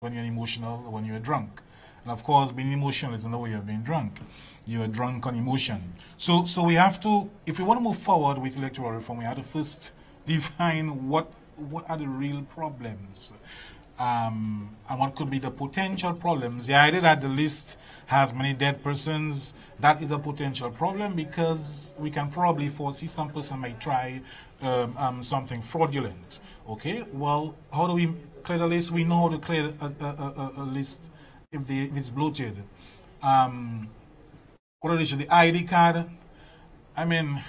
when you're emotional when you're drunk. And of course, being emotional is another way of being drunk. You're drunk on emotion. So, so we have to, if we want to move forward with electoral reform, we have to first define what what are the real problems um, and what could be the potential problems. The idea that the list has many dead persons, that is a potential problem because we can probably foresee some person may try um, um, something fraudulent. Okay, well, how do we clear the list? We know how to clear a, a, a, a list if, the, if it's bloated. Um, what is the ID card? I mean,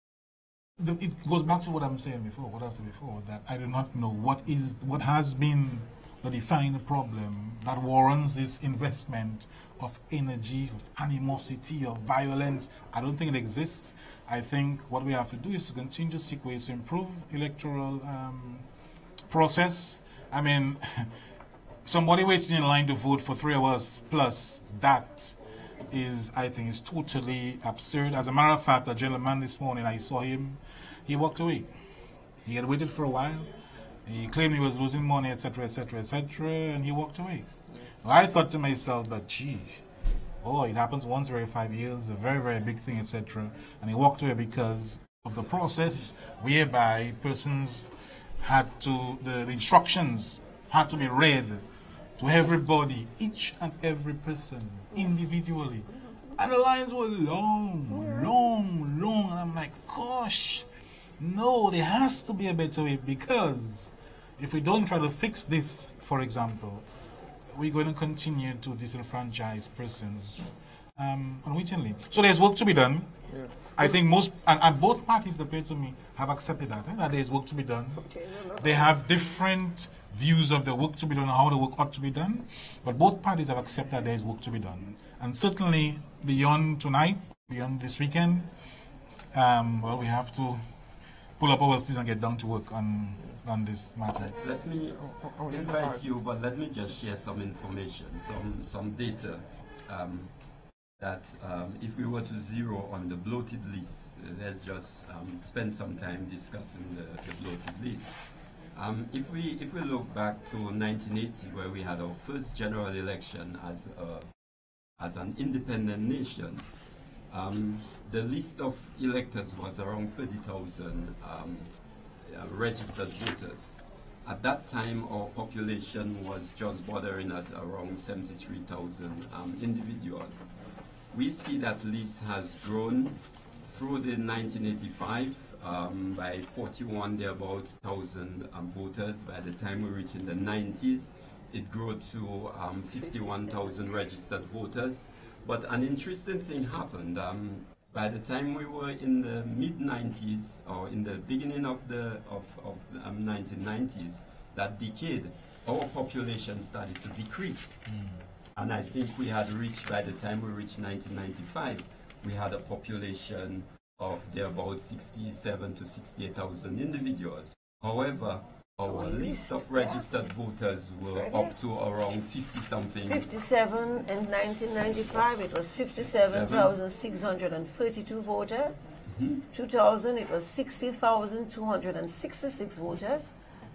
the, it goes back to what I'm saying before, what I said before, that I do not know what is what has been the defined problem that warrants this investment of energy, of animosity, of violence. I don't think it exists. I think what we have to do is to continue to seek ways to improve electoral um, process. I mean, somebody waiting in line to vote for three hours plus that is, I think, is totally absurd. As a matter of fact, a gentleman this morning, I saw him he walked away. He had waited for a while. He claimed he was losing money, etc., etc., etc., and he walked away. I thought to myself, but gee, oh, it happens once every five years, a very, very big thing, etc. And he walked away because of the process whereby persons had to, the, the instructions had to be read to everybody, each and every person, individually. And the lines were long, long, long. And I'm like, gosh, no, there has to be a better way because if we don't try to fix this, for example, we're going to continue to disenfranchise persons um, unwittingly. So there's work to be done. Yeah. I think most, and, and, both parties appear to me have accepted that, eh, that there's work to be done. Okay, no, no. They have different views of the work to be done, how the work ought to be done, but both parties have accepted that there is work to be done. And certainly beyond tonight, beyond this weekend, um, well, we have to pull up our sleeves and get down to work on on this matter. Let me invite you, but let me just share some information, some some data. Um, that um, if we were to zero on the bloated list, let's just um, spend some time discussing the, the bloated list. Um, if we if we look back to 1980, where we had our first general election as a, as an independent nation, um, the list of electors was around 30,000 um, uh, registered voters. At that time, our population was just bordering at around 73,000 um, individuals. We see that list has grown through the 1985 um, by 41 thereabout thousand um, voters. By the time we reach in the 90s, it grew to um, 51,000 registered voters. But an interesting thing happened. Um, by the time we were in the mid 90s or in the beginning of the of, of um, 1990s, that decade, our population started to decrease. Mm. And I think we had reached, by the time we reached 1995, we had a population of there about 67 to 68,000 individuals. However, our list of registered voters were up to around 50 something. 57 in 1995, it was 57,632 voters. Mm -hmm. 2000, it was 60,266 voters.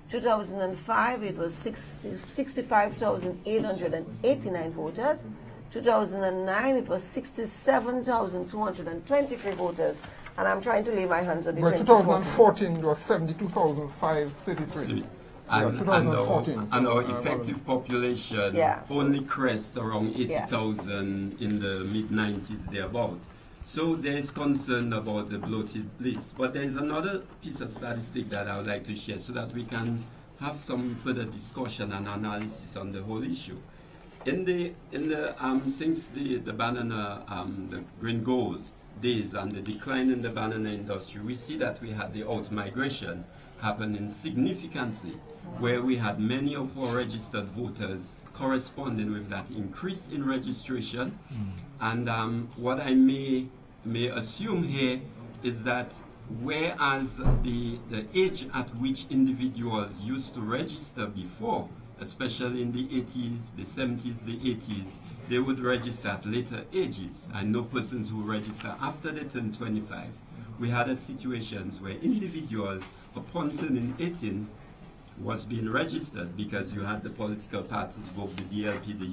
2005, it was 65,889 voters. 2009, it was 67,223 voters and I'm trying to lay my hands on the But 2014 was 72,533. And, yeah, 2014. And our, and our uh, effective population yeah, only crest around 80,000 yeah. in the mid 90s thereabout. So there is concern about the bloated list. But there is another piece of statistic that I would like to share so that we can have some further discussion and analysis on the whole issue. In the in the um, since the the banana um, the green gold days and the decline in the banana industry, we see that we had the out migration happening significantly, where we had many of our registered voters corresponding with that increase in registration. Mm. And um, what I may may assume here is that whereas the the age at which individuals used to register before especially in the 80s, the 70s, the 80s, they would register at later ages. I know persons who register after they turn 25. We had a situations where individuals, upon turning 18, was being registered because you had the political parties, both the DLP, the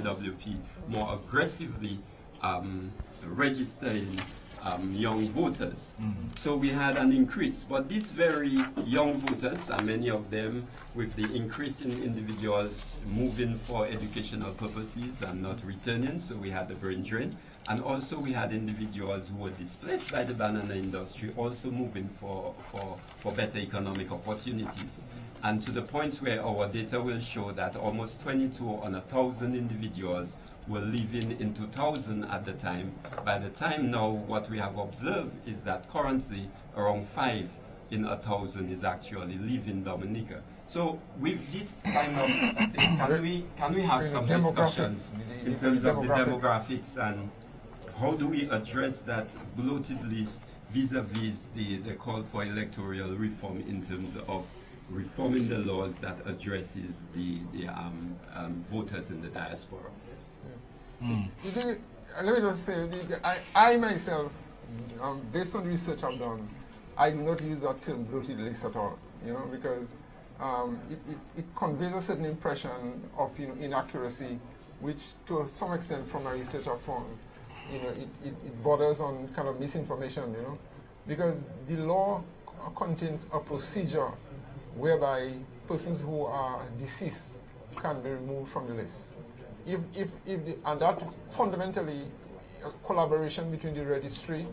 UWP, more aggressively um, registering um, young voters. Mm -hmm. So we had an increase. But these very young voters, and many of them with the increase in individuals moving for educational purposes and not returning, so we had the brain drain. And also we had individuals who were displaced by the banana industry also moving for, for, for better economic opportunities. And to the point where our data will show that almost 22 on a thousand individuals were living in 2000 at the time. By the time now, what we have observed is that currently around five in a thousand is actually living Dominica. So with this kind of thing, can we can we have some discussions in terms of the demographics and how do we address that bloated list vis-a-vis the, the call for electoral reform in terms of reforming the laws that addresses the, the um, um, voters in the diaspora? Mm. let me just say, I, I myself, um, based on research I've done, I do not use that term bloated list at all, you know, because um, it, it, it, conveys a certain impression of you know, inaccuracy, which to some extent from my research I've found, you know, it, it, it borders on kind of misinformation, you know, because the law contains a procedure whereby persons who are deceased can be removed from the list if, if, if the, and that fundamentally uh, collaboration between the registry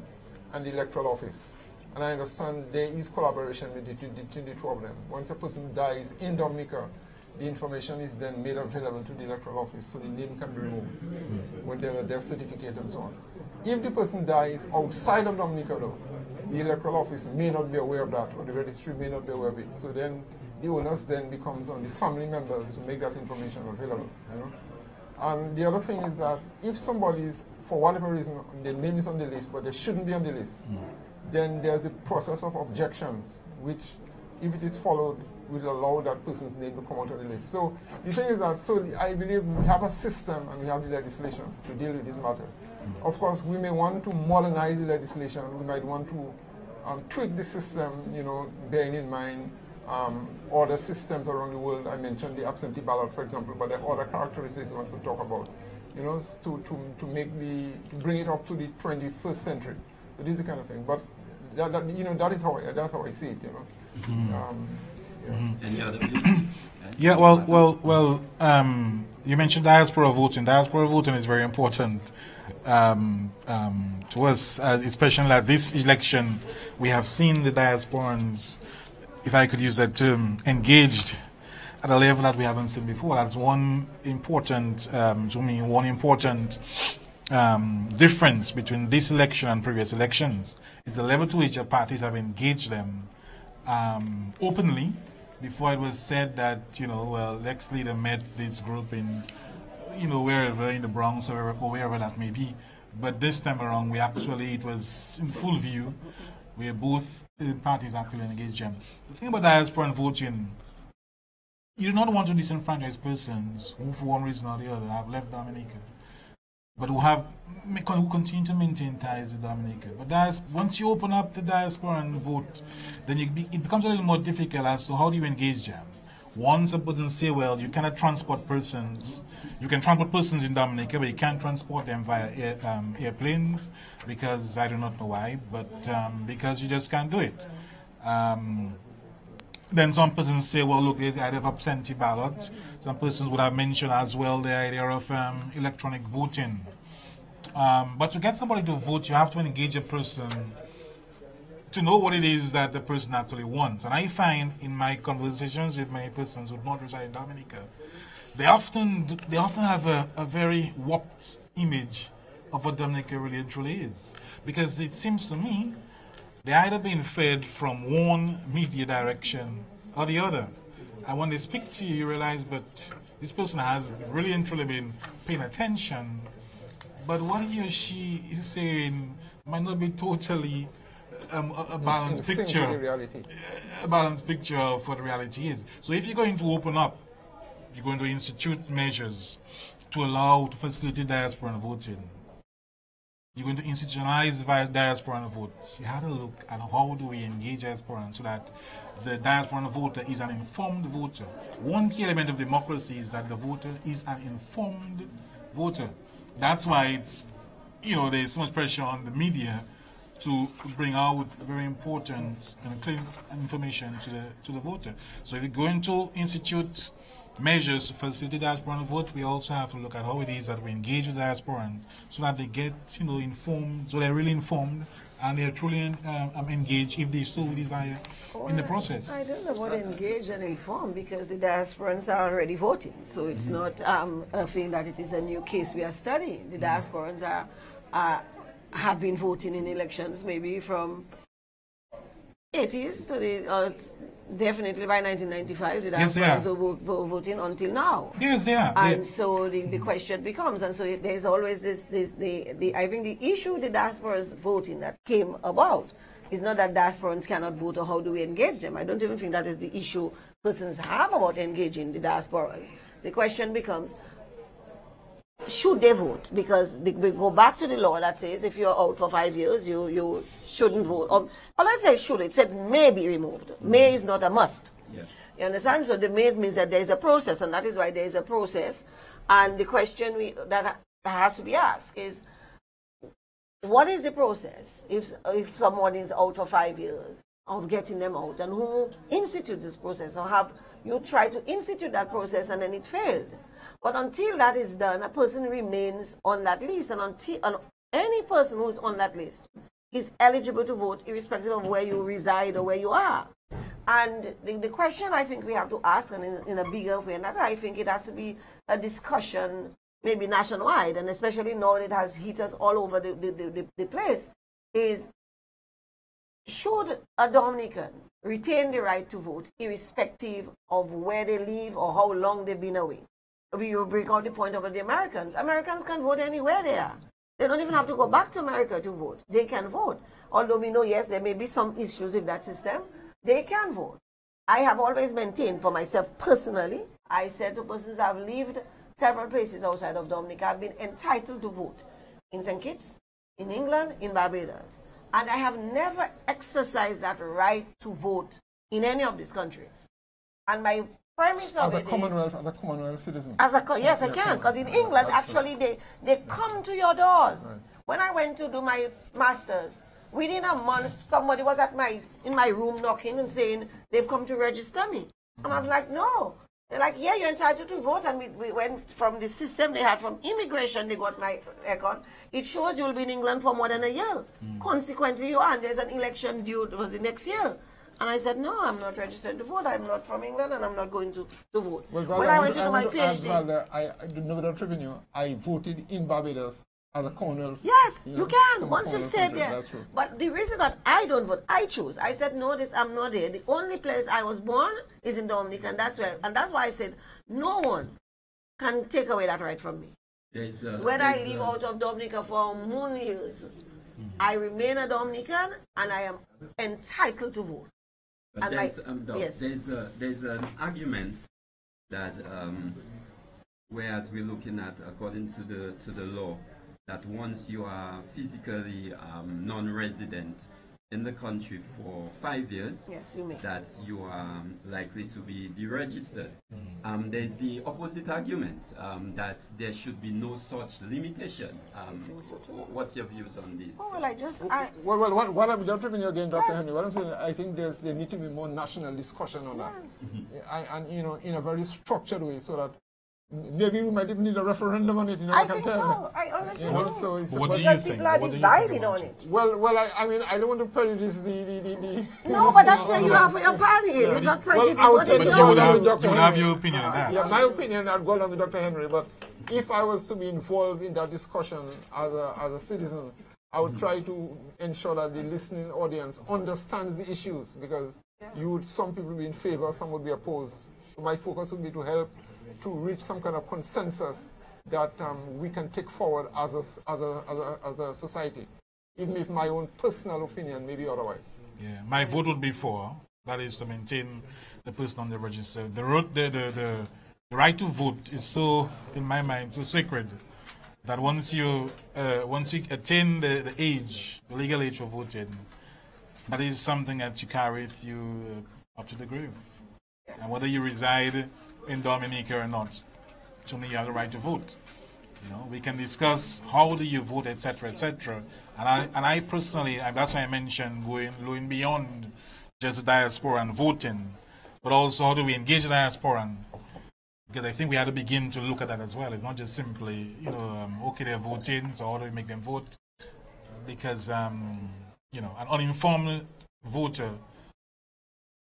and the electoral office. And I understand there is collaboration between, between the two of them. Once a person dies in Dominica, the information is then made available to the electoral office so the name can be removed when there's a death certificate and so on. If the person dies outside of Dominica though, the electoral office may not be aware of that or the registry may not be aware of it. So then the onus then becomes on the family members to make that information available. You know? And the other thing is that if somebody is, for whatever reason, their name is on the list, but they shouldn't be on the list, mm. then there's a process of objections, which, if it is followed, will allow that person's name to come out on the list. So the thing is that, so I believe we have a system and we have the legislation to deal with this matter. Mm. Of course, we may want to modernize the legislation. We might want to um, tweak the system, you know, bearing in mind um, other systems around the world. I mentioned the absentee ballot, for example, but there are other characteristics one could talk about, you know, to, to, to make the, to bring it up to the 21st century. So this is the kind of thing. But, that, that, you know, that is how I, that's how I see it, you know. Mm -hmm. um. Any other Yeah, well, well, well. Um, you mentioned diaspora voting. Diaspora voting is very important um, um, to us, uh, especially at this election. We have seen the diasporans if I could use that term, engaged at a level that we haven't seen before. That's one important, um, to me, one important um, difference between this election and previous elections It's the level to which the parties have engaged them um, openly. Before it was said that, you know, well, Lex Leader met this group in, you know, wherever, in the Bronx or wherever, or wherever that may be. But this time around, we actually, it was in full view where both uh, parties actually engage them. The thing about diaspora and voting, you do not want to disenfranchise persons who, for one reason or the other, have left Dominica, but who have who continue to maintain ties with Dominica. But once you open up the diaspora and vote, then be, it becomes a little more difficult as to how do you engage them. Once a person say, well, you cannot transport persons you can transport persons in Dominica, but you can't transport them via air, um, airplanes because I do not know why, but um, because you just can't do it. Um, then some persons say, well, look, there's of absentee ballot. Some persons would have mentioned as well the idea of um, electronic voting. Um, but to get somebody to vote, you have to engage a person to know what it is that the person actually wants. And I find in my conversations with many persons who do not reside in Dominica, they often they often have a, a very warped image of what Dominica really and truly is. Because it seems to me they're either being fed from one media direction or the other. And when they speak to you, you realize, but this person has really and truly been paying attention. But what he or she is saying might not be totally um, a, a, balanced picture. A balanced picture of what reality is. So if you're going to open up you're going to institute measures to allow to facilitate diaspora voting. you're going to institutionalize diaspora vote. You had to look at how do we engage diaspora so that the diaspora voter is an informed voter. One key element of democracy is that the voter is an informed voter. That's why it's, you know, there's so much pressure on the media to bring out very important and clear information to the to the voter. So if you're going to institute measures to facilitate diasporan vote, we also have to look at how it is that we engage with diasporans so that they get, you know, informed, so they're really informed and they're truly um, engaged if they so desire well, in the process. I don't know what engaged and informed because the diasporans are already voting. So it's mm -hmm. not um, a thing that it is a new case we are studying. The diasporans are, are have been voting in elections maybe from 80s to the, uh, definitely by 1995, the yes, were voting until now. Yes, yeah. And so the, the question becomes, and so there's always this, this the, the, I think the issue the diaspora's voting that came about is not that diasporans cannot vote or how do we engage them. I don't even think that is the issue persons have about engaging the diasporans. The question becomes, should they vote? Because they, we go back to the law that says if you're out for five years, you, you shouldn't vote. Or, or let's say should. It said may be removed. Mm. May is not a must. Yeah. You understand? So the may means that there is a process, and that is why there is a process. And the question we, that has to be asked is, what is the process if, if someone is out for five years of getting them out? And who institutes this process? Or have you tried to institute that process and then it failed? But until that is done, a person remains on that list. And until and any person who's on that list is eligible to vote, irrespective of where you reside or where you are. And the, the question I think we have to ask, and in, in a bigger way, and that I think it has to be a discussion, maybe nationwide, and especially now it has hit us all over the, the, the, the place, is should a Dominican retain the right to vote, irrespective of where they live or how long they've been away? We will bring out the point of the Americans. Americans can vote anywhere they are. They don't even have to go back to America to vote. They can vote. Although we know, yes, there may be some issues with that system, they can vote. I have always maintained for myself personally, I said to persons I've lived several places outside of Dominica, I've been entitled to vote in St. Kitts, in England, in Barbados. And I have never exercised that right to vote in any of these countries. And my as a Commonwealth, as a Commonwealth citizen. As a yes, I can, because in England, actually, they they come to your doors. Right. When I went to do my masters, within a month, somebody was at my in my room knocking and saying they've come to register me, and I'm like, no. They're like, yeah, you're entitled to vote, and we, we went from the system they had from immigration. They got my record. It shows you'll be in England for more than a year. Mm. Consequently, you are. And there's an election due. It was the next year. And I said, no, I'm not registered to vote. I'm not from England and I'm not going to, to vote. Well, when I, I went to do my PhD. Well, I, I did know that revenue. I voted in Barbados as a colonel. Yes, you, know, you can once you stay there. But the reason that I don't vote, I choose. I said no, this I'm not there. The only place I was born is in Dominica, and that's where, and that's why I said no one can take away that right from me. There's, uh, when I leave uh, out of Dominica for moon years, mm -hmm. I remain a Dominican, and I am entitled to vote. But there's, um, yes. there's, a, there's an argument that, um, whereas we're looking at, according to the, to the law, that once you are physically um, non-resident, in the country for five years, yes, you may. that you are likely to be deregistered. Mm. Um, there's the opposite argument um, that there should be no such limitation. Um, so what's your views on this? Oh, well, I just. I well, well, what, what I'm interrupting you again, Dr. Yes. Henry. What I'm saying, I think there's there need to be more national discussion on yeah. that, and, and you know, in a very structured way, so that Maybe we might even need a referendum on it. You know, I, I think so. I honestly you know, do. So it's, what do you think? people are what divided on it. Well, well, I, I, mean, I don't want to prejudice the the the. the no, but that's where you have your party. Yeah. It's not prejudice. Well, what is you would have, you would have your opinion on that. Yeah, my opinion. I'd go along with Dr. Henry, but if I was to be involved in that discussion as a as a citizen, I would mm try to ensure that the listening audience understands the issues because yeah. you would some people be in favor, some would be opposed. My focus would be to help to reach some kind of consensus that um, we can take forward as a, as, a, as, a, as a society, even if my own personal opinion may be otherwise. Yeah, my vote would be for, that is to maintain the person on the register. The, the, the, the, the right to vote is so, in my mind, so sacred that once you uh, once you attain the, the age, the legal age for voting, that is something that you carry with you uh, up to the grave. And whether you reside in Dominica or not, to me you have the right to vote. You know, we can discuss how do you vote, etc., etc. And I and I personally, that's why I mentioned going going beyond just the diaspora and voting, but also how do we engage the diaspora because I think we had to begin to look at that as well. It's not just simply, you know, um, okay, they're voting, so how do we make them vote? Because, um, you know, an uninformed voter,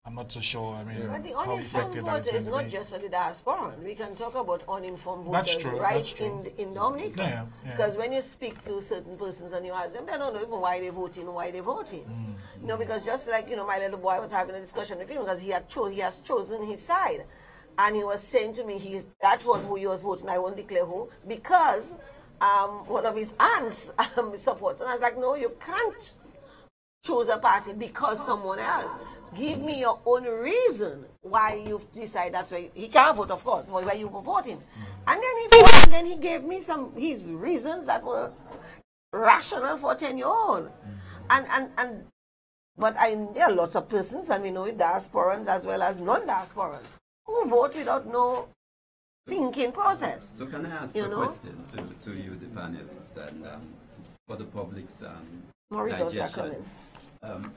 I'm not so sure. I mean, yeah. but the uninformed voter is not just for the diaspora. We can talk about uninformed voters true, right in in Dominica. Yeah, yeah. Because when you speak to certain persons and you ask them, they don't know even why they're voting, why they're voting. Mm. You know, because just like you know, my little boy was having a discussion with him because he had cho- he has chosen his side and he was saying to me he that was who he was voting. I won't declare who because um, one of his aunts um, supports, and I was like, no, you can't choose a party because someone else. Give me your own reason why you decide that's why he can't vote, of course, why you were voting. And then he and then he gave me some his reasons that were rational for a ten year old, and and and. But I, there are lots of persons, and we know it, diasporans as well as non-diasporans, who vote without no thinking process. So can I ask you a know? question to, to you, the panelists, and um, for the public's um, More coming. Um,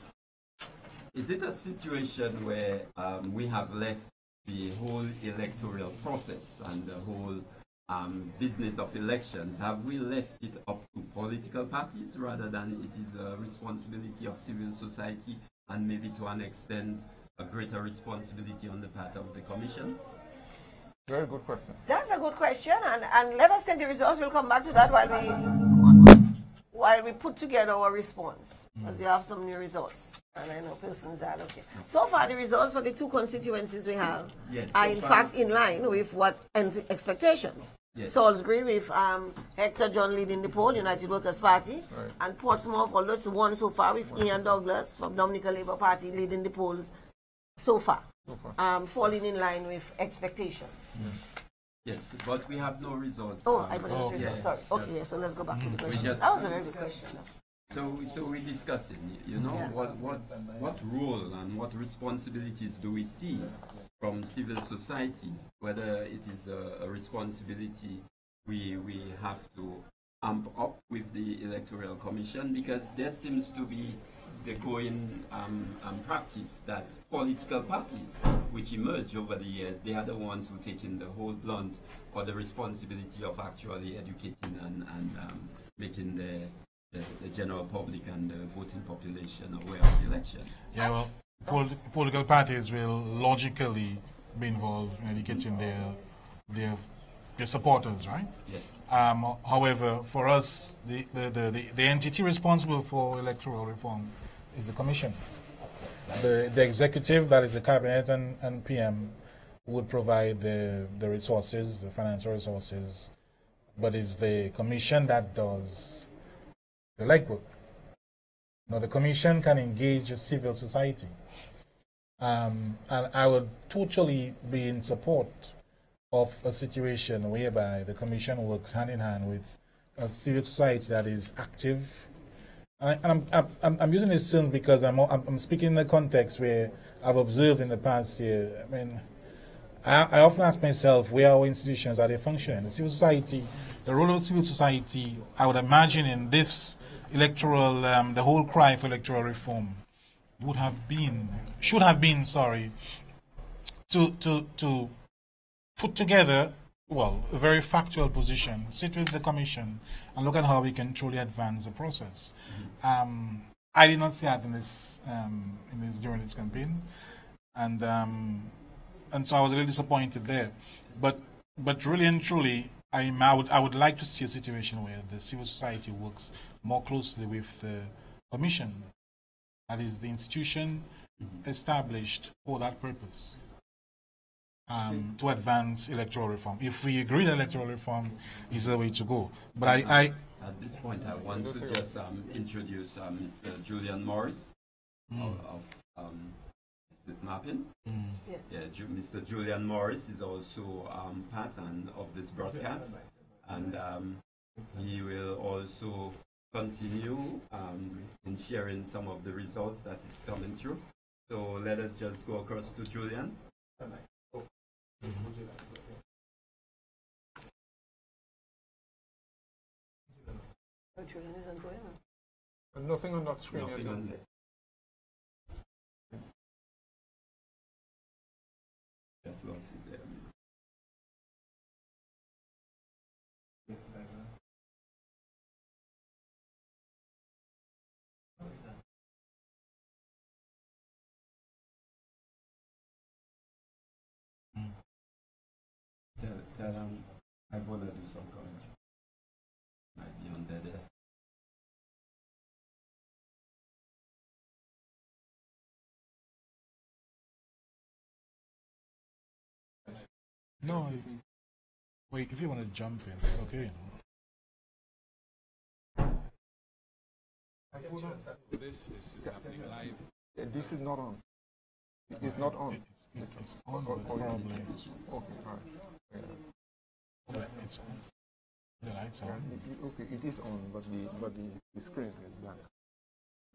is it a situation where um, we have left the whole electoral process and the whole um, business of elections, have we left it up to political parties rather than it is a responsibility of civil society and maybe to an extent a greater responsibility on the part of the Commission? Very good question. That's a good question, and, and let us take the results. We'll come back to that while we while we put together our response, mm. as you have some new results. And I know persons are okay. So far, the results for the two constituencies we have yes, are, so in fact, in line with what expectations. Yes. Salisbury with um, Hector John leading the poll, United Workers' Party, right. and Portsmouth, although it's one so far, with Ian Douglas from Dominica Labour Party leading the polls so far, so far. Um, falling in line with expectations. Yes, but we have no results. Oh, I forgot oh, results. Sorry. Okay, yes. so let's go back to the question. Just, that was a very good question. So, so we're discussing, you know, yeah. what, what, what role and what responsibilities do we see from civil society, whether it is a, a responsibility we, we have to amp up with the Electoral Commission because there seems to be the going um, um, practice that political parties, which emerge over the years, they are the ones who take in the whole blunt or the responsibility of actually educating and, and um, making the, the, the, general public and the voting population aware of the elections. Yeah, well, pol political parties will logically be involved in educating their, their, their supporters, right? Yes. Um, however, for us, the, the, the, the, entity responsible for electoral reform is the commission. The, the executive, that is the cabinet and, and PM, would provide the, the resources, the financial resources, but it's the commission that does the legwork. Now, the commission can engage civil society. Um, and I would totally be in support of a situation whereby the commission works hand in hand with a civil society that is active I, and I'm, I'm, I'm using these terms because I'm, I'm speaking in the context where I've observed in the past year. I mean, I, I often ask myself where our institutions are they functioning. The civil society, the role of civil society, I would imagine in this electoral, um, the whole cry for electoral reform would have been, should have been, sorry, to to to put together well, a very factual position, sit with the commission and look at how we can truly advance the process. Mm-hmm. Um, I did not see that in this, um, in this during this campaign, and um, and so I was a little disappointed there. But but really and truly, I, I would I would like to see a situation where the civil society works more closely with the commission, that is the institution mm-hmm. established for that purpose um, to advance electoral reform. If we agree that electoral reform is the way to go, but I, I at this point I want to just um, introduce uh, Mr. Julian Morris mm. of, of um, is it mapping? Mm. Yes. Yeah, Ju Mr. Julian Morris is also um, part and of this broadcast, and um, He will also continue um, in sharing some of the results that is coming through. So let us just go across to Julian. Going on. Nothing on that screen Nothing on there. Lost Tell, tell them I want to do some commentary. Might be on there. there. No, if- wait, if you want to jump in, it's okay. You know? This, this is happening live. Uh, This is not on. It is not on. It's, it's, it's on, Or- but or is it? probably. Okay, all right. Yeah. But it's on. The lights Yeah, on. it, it- okay, it is on, but the but the, the screen is black.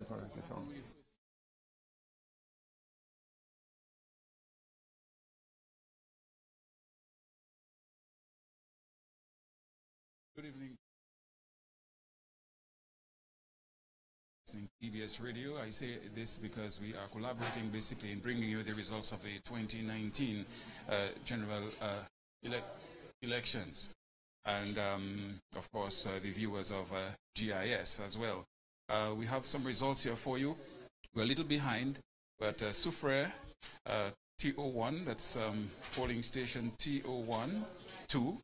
All right, it's on. Good evening. Listening to DBS Radio. I say this because we are collaborating basically in bringing you the results of the 2019 uh, general uh, ele- elections. And um, of course, uh, the viewers of uh, GIS as well. Uh, we have some results here for you. We're a little behind, but uh, Soufriere, uh, TO1, that's um, polling station TO1, 2,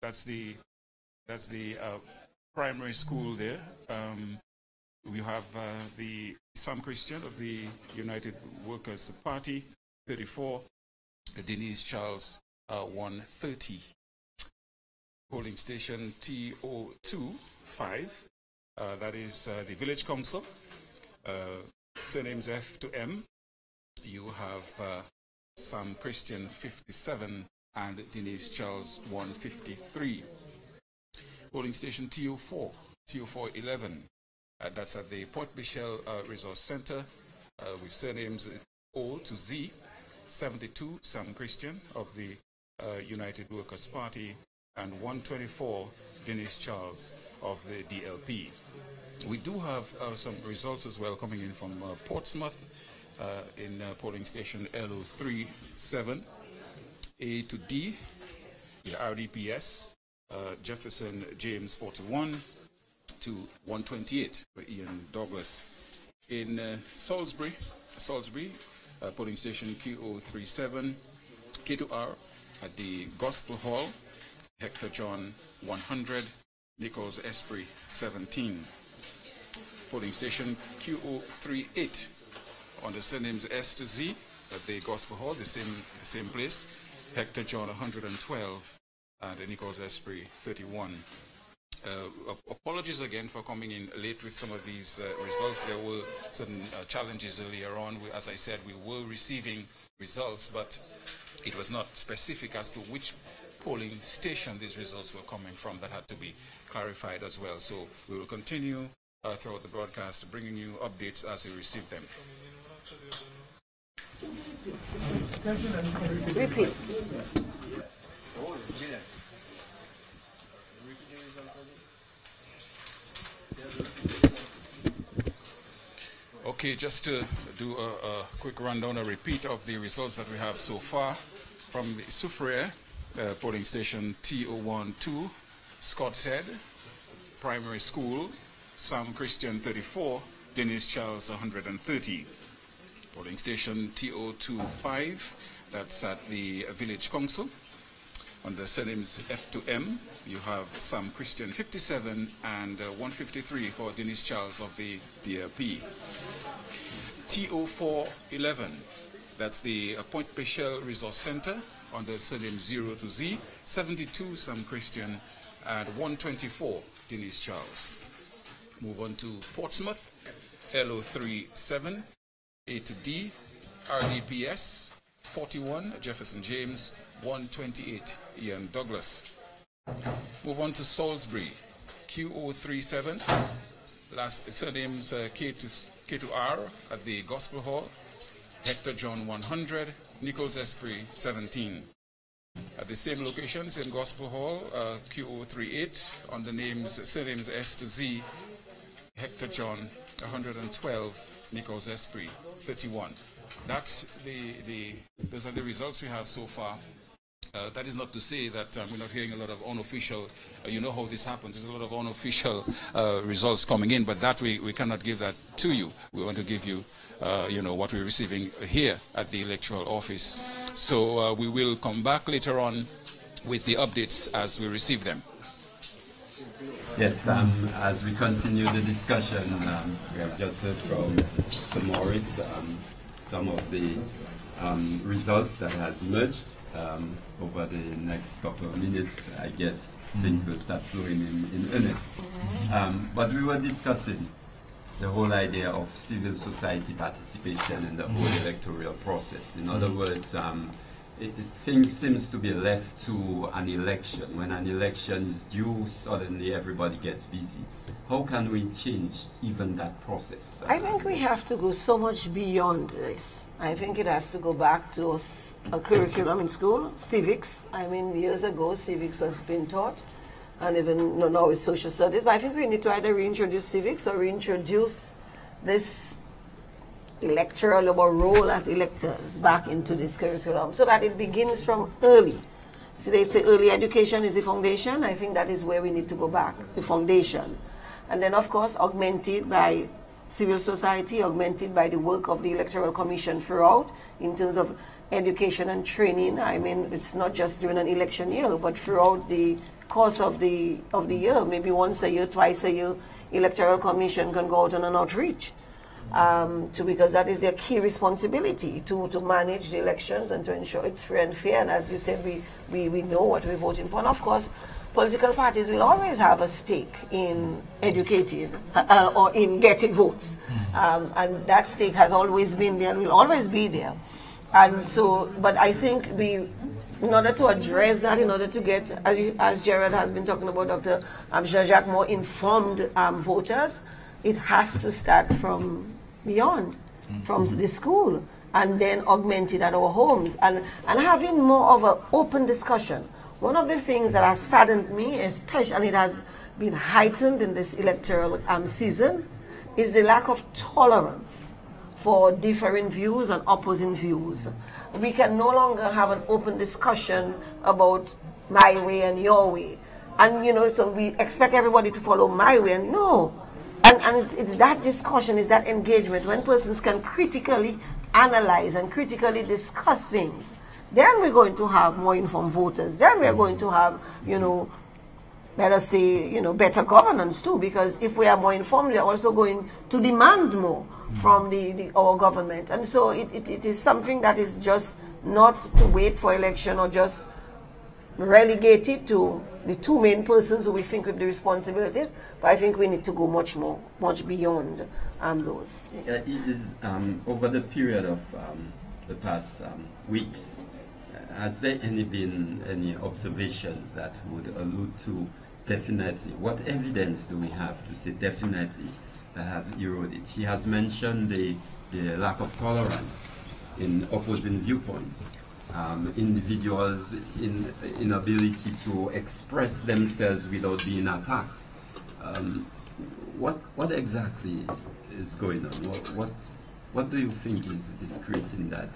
that's the that's the uh, primary school there. Um, we have uh, the Sam Christian of the United Workers Party, 34. Denise Charles, uh, 130. Polling station TO2, 5. Uh, that is uh, the village council. Uh, surnames F to M. You have uh, Sam Christian, 57, and Denise Charles, 153 polling station TO4, TO4 11. Uh, that's at the Pointe Michel uh, Resource Center with surnames O to Z, 72 Sam Christian of the United Workers Party, and 124 Dennis Charles of the DLP. We do have uh, some results as well coming in from uh, Portsmouth uh, in uh, polling station LO37, A to D, the RDPS, uh, Jefferson James 41 to 128 for Ian Douglas. In uh, Salisbury, Salisbury, polling station QO37, K2R at the Gospel Hall, Hector John 100, Nichols Esprit 17. Polling station QO38 on the surnames S to Z at the Gospel Hall, the same, the same place, Hector John 112 and Nichols Esprit 31. Uh, apologies again for coming in late with some of these uh, results. There were certain uh, challenges earlier on. We, as I said, we were receiving results, but it was not specific as to which polling station these results were coming from. That had to be clarified as well. So we will continue uh, throughout the broadcast, bringing you updates as we receive them. Repeat. Okay, just to do a, a quick rundown, a repeat of the results that we have so far from the Soufriere uh, polling station T012, Scott's Head, Primary School, Sam Christian 34, Dennis Charles 130. Polling station TO25, that's at the Village Council. On the surnames F2M, you have Sam Christian 57 and uh, 153 for Dennis Charles of the DLP. TO411, that's the uh, Pointe Michel Resource Center on the surname 0 to Z, 72 Sam Christian and 124 Dennis Charles. Move on to Portsmouth, LO37, A to D, RDPS, 41 Jefferson James, 128 Ian Douglas. Move on to Salisbury, Q037, last surnames uh, K to K to R at the Gospel Hall, Hector John 100, Nichols Esprit 17. At the same location, same Gospel Hall, uh, Q038 on the names surnames S to Z, Hector John 112, Nichols Esprit 31. That's the, the, those are the results we have so far. Uh, that is not to say that um, we're not hearing a lot of unofficial, uh, you know how this happens, there's a lot of unofficial uh, results coming in, but that we, we cannot give that to you. We want to give you, uh, you know, what we're receiving here at the electoral office. So uh, we will come back later on with the updates as we receive them. Yes, um, as we continue the discussion, um, we have just heard from Sir Morris um, some of the um, results that has emerged. Um, over the next couple of minutes, I guess mm. things will start flowing in, in earnest. Um, but we were discussing the whole idea of civil society participation in the whole electoral process. In other words, um, it, it, things seems to be left to an election. When an election is due, suddenly everybody gets busy. How can we change even that process? I think we have to go so much beyond this. I think it has to go back to a, a curriculum in school, civics. I mean, years ago, civics was being taught, and even no, now it's social studies. But I think we need to either reintroduce civics or reintroduce this electoral role as electors back into this curriculum so that it begins from early. So they say early education is the foundation. I think that is where we need to go back, the foundation. And then, of course, augmented by civil society, augmented by the work of the Electoral Commission throughout in terms of education and training. I mean, it's not just during an election year, but throughout the course of the of the year, maybe once a year, twice a year, Electoral Commission can go out on an outreach um, to because that is their key responsibility to, to manage the elections and to ensure it's free and fair. And as you said, we, we, we know what we're voting for. And of course, political parties will always have a stake in educating uh, or in getting votes. Um, and that stake has always been there and will always be there. And so, but I think we, in order to address that, in order to get, as, you, as Gerard has been talking about, Dr. Um, Jacques, more informed um, voters, it has to start from beyond from the school and then augmented at our homes and, and having more of an open discussion. One of the things that has saddened me, especially and it has been heightened in this electoral um, season, is the lack of tolerance for differing views and opposing views. We can no longer have an open discussion about my way and your way. And, you know, so we expect everybody to follow my way. And no, and, and it's, it's that discussion, it's that engagement when persons can critically analyze and critically discuss things. Then we're going to have more informed voters. Then we're going to have, you know, let us say, you know, better governance too, because if we are more informed, we are also going to demand more from the, the our government. And so it, it, it is something that is just not to wait for election or just relegated to the two main persons who we think with the responsibilities, but I think we need to go much more, much beyond um, those. Yes. Uh, is, um, over the period of um, the past um, weeks, has there any been any observations that would allude to definitely, what evidence do we have to say definitely that have eroded? She has mentioned the, the lack of tolerance in opposing viewpoints um, individuals' in, inability to express themselves without being attacked. Um, what, what exactly is going on? What, what, what do you think is, is creating that,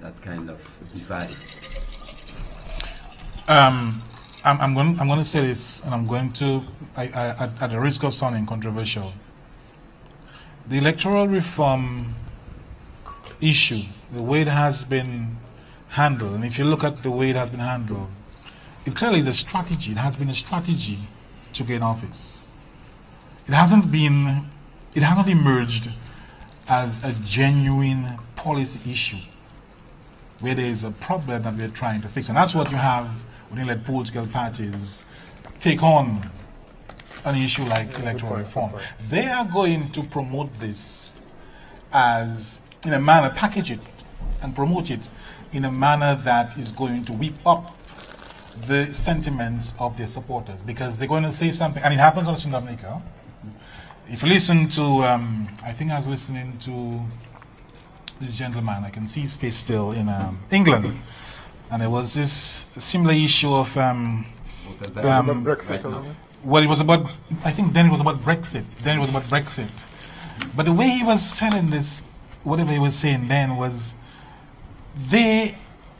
that kind of divide? Um, I'm, I'm, going, I'm going to say this, and I'm going to, I, I, at, at the risk of sounding controversial, the electoral reform issue, the way it has been handled, and if you look at the way it has been handled, it clearly is a strategy. It has been a strategy to gain office. It hasn't been, it has not emerged as a genuine policy issue where there is a problem that we're trying to fix. And that's what you have when you let political parties take on an issue like electoral reform. They are going to promote this as, in a manner, package it and promote it in a manner that is going to whip up the sentiments of their supporters because they're going to say something, and it happens also in Dominica. If you listen to, um, I think I was listening to this gentleman, I can see his face still in um, England, and there was this similar issue of. Um, um, Brexit. Well, it was about, I think then it was about Brexit. Then it was about Brexit. But the way he was selling this, whatever he was saying then was, they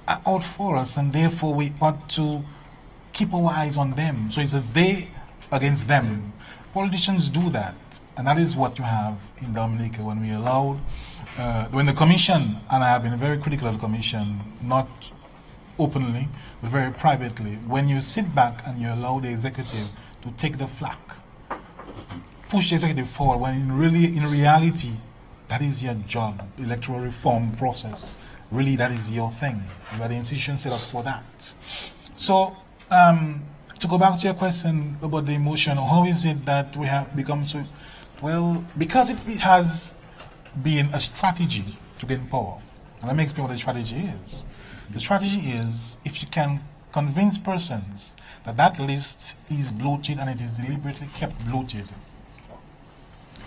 are out for us, and therefore we ought to keep our eyes on them. So it's a they against them. Politicians do that, and that is what you have in Dominica when we allow, uh, when the commission, and I have been very critical of the commission, not openly, but very privately, when you sit back and you allow the executive to take the flak, push the executive forward, when in really, in reality, that is your job, electoral reform process. Really, that is your thing. You are the institution set up for that. So, um, to go back to your question about the emotion, how is it that we have become so? Well, because it has been a strategy to gain power. And let me explain what the strategy is. The strategy is if you can convince persons that that list is bloated and it is deliberately kept bloated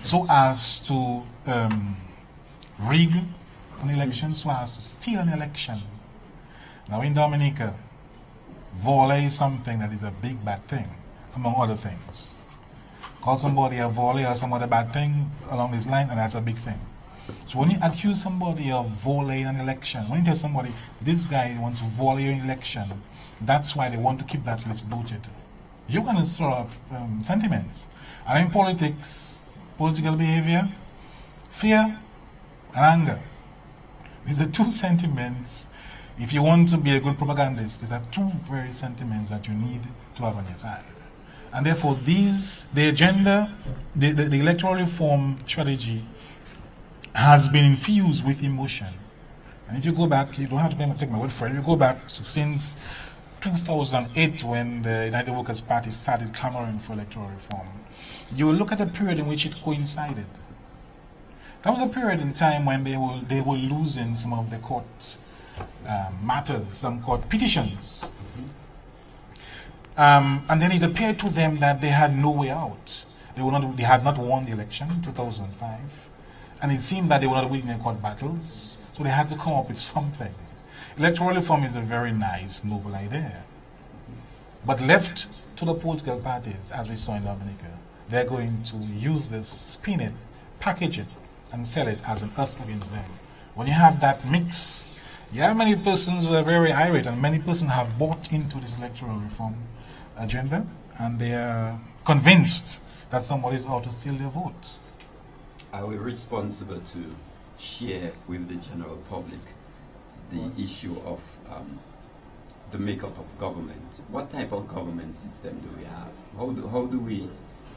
so as to um, rig an election, so as to steal an election. Now in Dominica, volley is something that is a big bad thing, among other things. Call somebody a volley or some other bad thing along this line, and that's a big thing. So when you accuse somebody of volleying an election, when you tell somebody this guy wants to volley an election, that's why they want to keep that list. You're going to throw up um, sentiments. And in politics, political behavior, fear and anger. These are two sentiments. If you want to be a good propagandist, these are two very sentiments that you need to have on your side. And therefore, these, the agenda, the, the, the electoral reform strategy has been infused with emotion. And if you go back, you don't have to take my word for it. You go back so since 2008, when the United Workers' Party started clamoring for electoral reform, you will look at the period in which it coincided. That was a period in time when they were they were losing some of the court um, matters, some court petitions. Um, and then it appeared to them that they had no way out. They, were not, they had not won the election in 2005. And it seemed that they were not winning their court battles, so they had to come up with something. Electoral reform is a very nice, noble idea. But left to the political parties, as we saw in Dominica, they're going to use this, spin it, package it, and sell it as an us against them. When you have that mix, you have many persons who are very irate, and many persons have bought into this electoral reform agenda, and they are convinced that somebody is out to steal their vote. are we responsible to share with the general public the issue of um, the makeup of government? What type of government system do we have? How do, how do we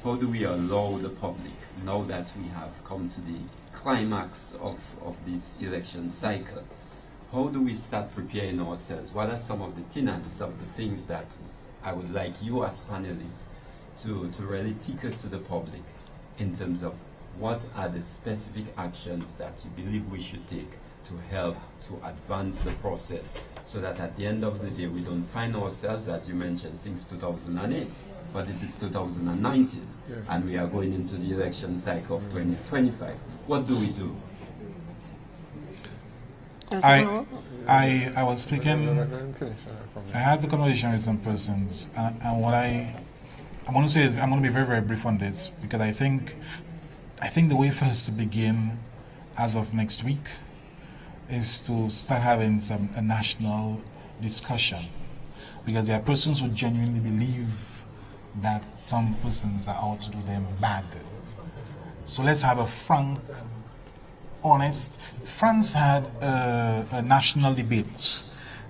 how do we allow the public, now that we have come to the climax of, of this election cycle, how do we start preparing ourselves? What are some of the tenets of the things that I would like you as panelists to, to really tickle to the public in terms of what are the specific actions that you believe we should take to help to advance the process so that at the end of the day we don't find ourselves, as you mentioned, since 2008, but this is 2019 yeah. and we are going into the election cycle of 2025. What do we do? I, I, I was speaking, I had the conversation with some persons, and, and what I, I'm going to say is, I'm going to be very, very brief on this because I think I think the way for us to begin as of next week is to start having some a national discussion because there are persons who genuinely believe that some persons are out to do them bad. So let's have a frank, honest. France had a, a national debate,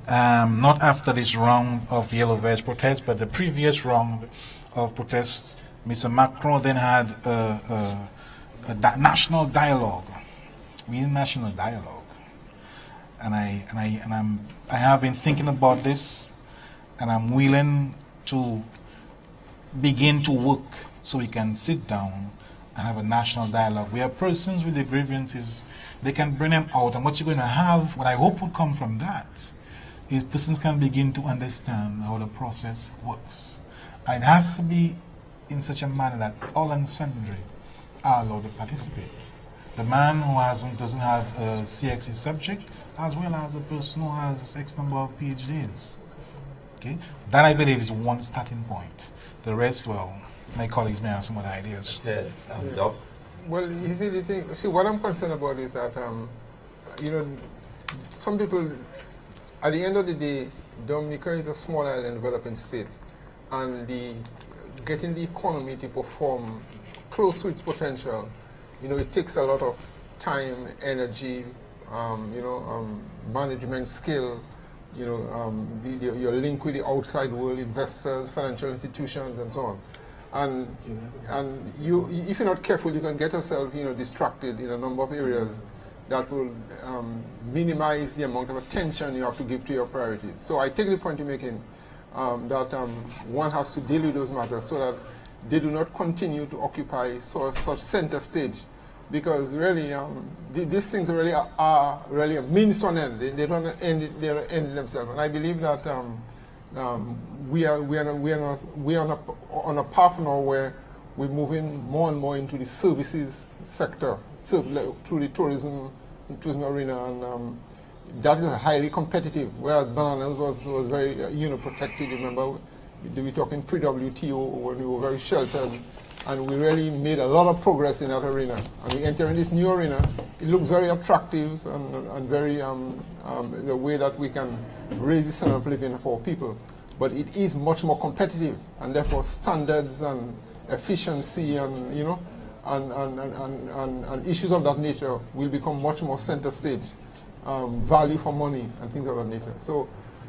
um, not after this round of yellow vest protests, but the previous round of protests. Mr. Macron then had a, a a national dialogue. We need national dialogue. And I and I and I'm I have been thinking about this and I'm willing to begin to work so we can sit down and have a national dialogue. We have persons with the grievances, they can bring them out and what you're going to have, what I hope will come from that, is persons can begin to understand how the process works. And it has to be in such a manner that all and sundry are allowed to participate. The man who hasn't doesn't have a CXC subject, as well as a person who has X number of PhDs. Okay, that I believe is one starting point. The rest, well, my colleagues may have some other ideas. Um, well, you see, the thing, see, what I'm concerned about is that, um, you know, some people, at the end of the day, Dominica is a small island developing state, and the getting the economy to perform close to its potential, you know, it takes a lot of time, energy, um, you know, um, management skill, you know, um, your, your link with the outside world, investors, financial institutions, and so on. And and you if you're not careful you can get yourself you know distracted in a number of areas that will um, minimize the amount of attention you have to give to your priorities. So i take the point you're making um, that um, one has to deal with those matters so that they do not continue to occupy so, such center stage because really um, th these things really are, are, really a means to an end they, they don't end, they end themselves and i believe that um, um, we are we are we are not, we are on a, on a path now where we're moving more and more into the services sector, so, through the tourism tourism arena, and um, that is highly competitive. Whereas bananas was was very uh, you know protected. Remember, we were talking pre-WTO when we were very sheltered, and we really made a lot of progress in that arena. And we enter in this new arena. It looks very attractive and, and very um, um, the way that we can raise the standard of living for people but it is much more competitive, and therefore standards and efficiency and you know and, and, and, and, and issues of that nature will become much more center stage, um, value for money and things of that nature. So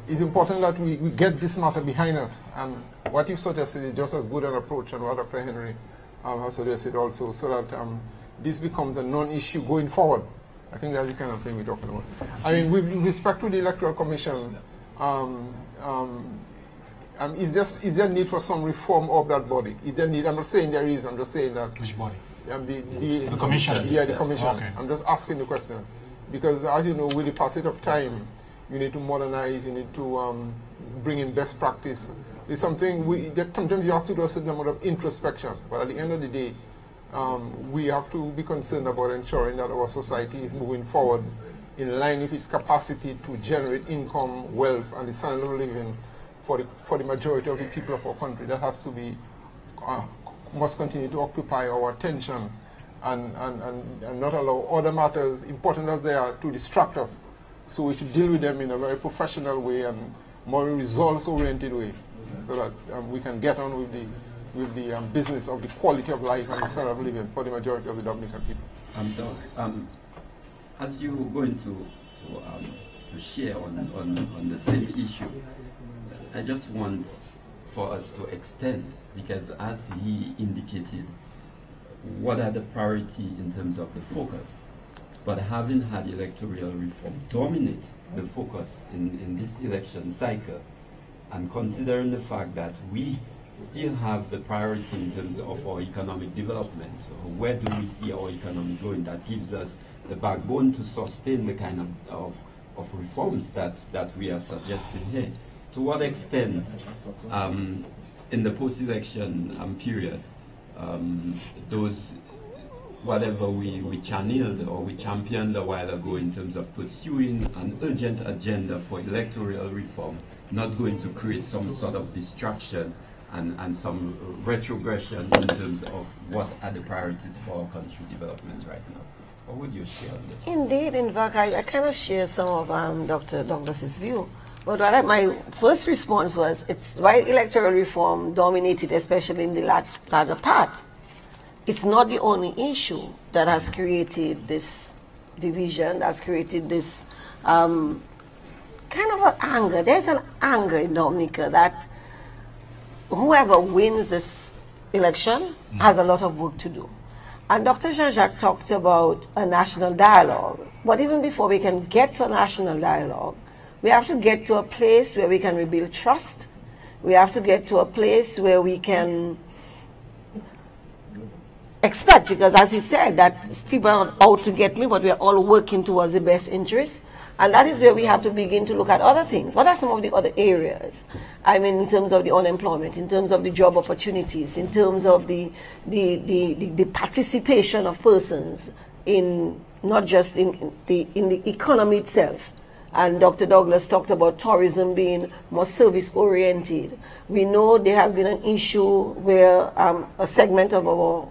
it's important that we, we get this matter behind us, and what you've suggested is just as good an approach, and what Dr. Henry um, has suggested also, so that um, this becomes a non-issue going forward. I think that's the kind of thing we're talking about. I mean, with respect to the Electoral Commission, um, um, um, is, there, is there need for some reform of that body? Is there need? I'm not saying there is. I'm just saying that. Which body? Um, the, the, the commission. Yeah, the commission. Okay. I'm just asking the question because, as you know, with the passage of time, you need to modernize. You need to um, bring in best practice. It's something we that sometimes you have to do a certain amount of introspection. But at the end of the day, um, we have to be concerned about ensuring that our society is moving forward in line with its capacity to generate income, wealth, and the standard of living for the, for the majority of the people of our country. That has to be, uh, must continue to occupy our attention and, and, and, and not allow other matters, important as they are, to distract us. So we should deal with them in a very professional way and more results-oriented way so that um, we can get on with the, with the um, business of the quality of life and the standard of living for the majority of the Dominican people. Um, Doc, um, as you going into to, um, to share on, on, on the same issue, I just want for us to extend, because as he indicated, what are the priority in terms of the focus? But having had electoral reform dominate the focus in, in this election cycle, and considering the fact that we still have the priority in terms of our economic development, where do we see our economy going? That gives us the backbone to sustain the kind of, of, of reforms that, that we are suggesting here to what extent, um, in the post-election um, period, um, those whatever we, we channeled or we championed a while ago in terms of pursuing an urgent agenda for electoral reform, not going to create some sort of distraction and, and some retrogression in terms of what are the priorities for our country development right now. What would you share on this? Indeed, in fact, I, I kind of share some of um, Dr. Douglas's view. But I, my first response was, it's why electoral reform dominated, especially in the large, larger part. It's not the only issue that has created this division, that's created this um, kind of an anger. There's an anger in Dominica that whoever wins this election has a lot of work to do. And Dr. Jean-Jacques talked about a national dialogue. But even before we can get to a national dialogue, we have to get to a place where we can rebuild trust. We have to get to a place where we can expect, because as he said, that people are not out to get me, but we are all working towards the best interest. And that is where we have to begin to look at other things. What are some of the other areas? I mean, in terms of the unemployment, in terms of the job opportunities, in terms of the, the, the, the, the participation of persons in not just in the, in the economy itself. And Dr. Douglas talked about tourism being more service oriented. We know there has been an issue where um, a segment of our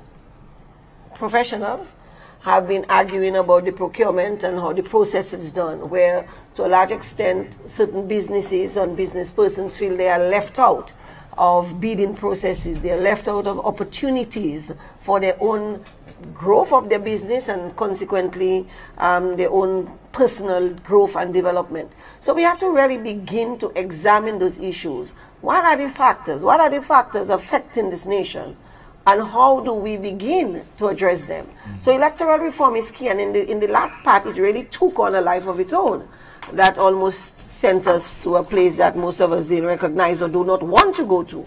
professionals have been arguing about the procurement and how the process is done, where to a large extent certain businesses and business persons feel they are left out of bidding processes, they are left out of opportunities for their own growth of their business and consequently um, their own personal growth and development. So we have to really begin to examine those issues. What are the factors? What are the factors affecting this nation? And how do we begin to address them? Mm-hmm. So electoral reform is key, and in the in the last part, it really took on a life of its own. That almost sent us to a place that most of us didn't recognize or do not want to go to.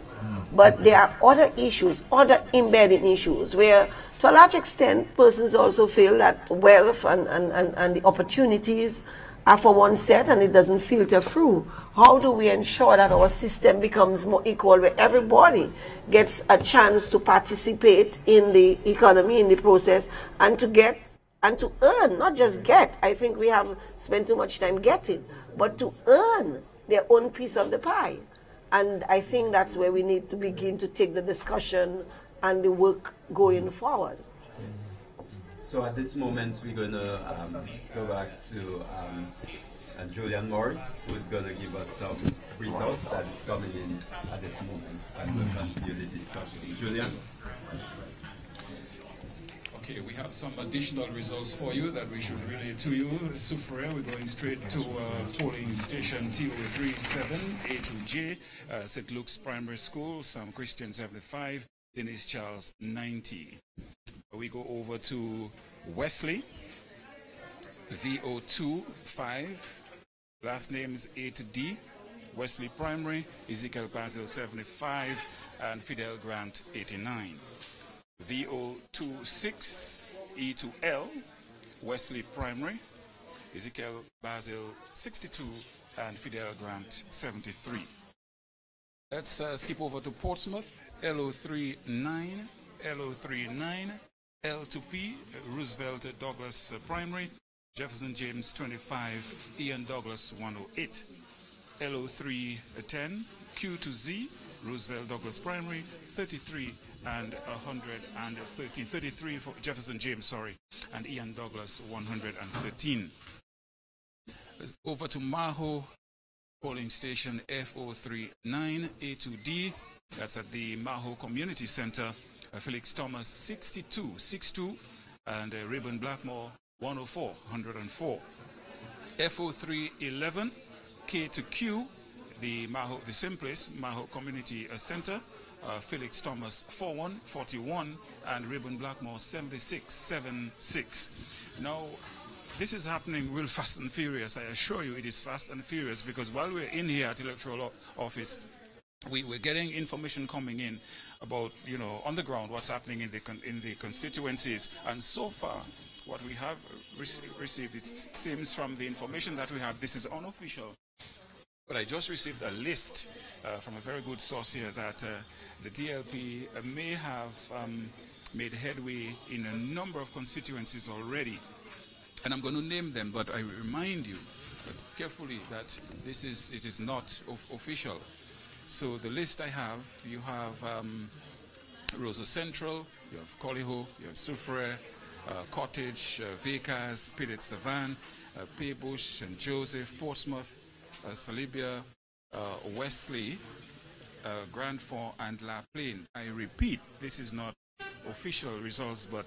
But there are other issues, other embedded issues, where to a large extent, persons also feel that wealth and, and, and, and the opportunities are for one set and it doesn't filter through. How do we ensure that our system becomes more equal where everybody gets a chance to participate in the economy, in the process, and to get and to earn, not just get. I think we have spent too much time getting, but to earn their own piece of the pie. And I think that's where we need to begin to take the discussion and the work going forward. So at this moment, we're going to um, go back to um, uh, Julian Morris, who's going to give us some results that's coming in at this moment, and we'll continue the discussion. Julian? Okay, we have some additional results for you that we should relay to you. Soufriere, we're going straight to uh, polling station TO37A to J, uh, St. Luke's Primary School, Sam Christian 75, Denise Charles 90. We go over to Wesley, VO25, last name is A to D, Wesley Primary, Ezekiel Basil 75, and Fidel Grant 89. VO26, E to L, Wesley Primary, Ezekiel Basil 62, and Fidel Grant 73. Let's uh, skip over to Portsmouth, LO39, LO39, L2P, Roosevelt Douglas uh, Primary, Jefferson James 25, Ian Douglas 108, LO310, Q to Z, Roosevelt Douglas Primary, 33 and 113, 33 for Jefferson James, sorry, and Ian Douglas 113. Over to Mahaut polling station F039A2D, that's at the Mahaut Community Center, uh, Felix Thomas 62, 62, and uh, Rayburn Blackmore 104, 104. FO311, K to Q, the Mahaut, the same place, Mahaut Community uh, Center, uh, Felix Thomas 41, 41, and Rayburn Blackmore 76, 76. Now, this is happening real fast and furious. I assure you it is fast and furious because while we're in here at electoral office, we, we're getting information coming in about, you know, on the ground what's happening in the, in the constituencies. And so far, what we have received, it seems from the information that we have, this is unofficial. But I just received a list uh, from a very good source here that uh, the DLP may have um, made headway in a number of constituencies already. And I'm going to name them, but I remind you carefully that this is, it is not official. So the list I have, you have um, Roseau Central, you have Colihaut, you have Soufriere, uh, Cottage, uh, Vickers, Petite Savanne, uh, Paix Bouche, St. Joseph, Portsmouth, uh, Salybia, uh, Wesley, uh, Grand Fond, and La Plaine. I repeat, this is not official results, but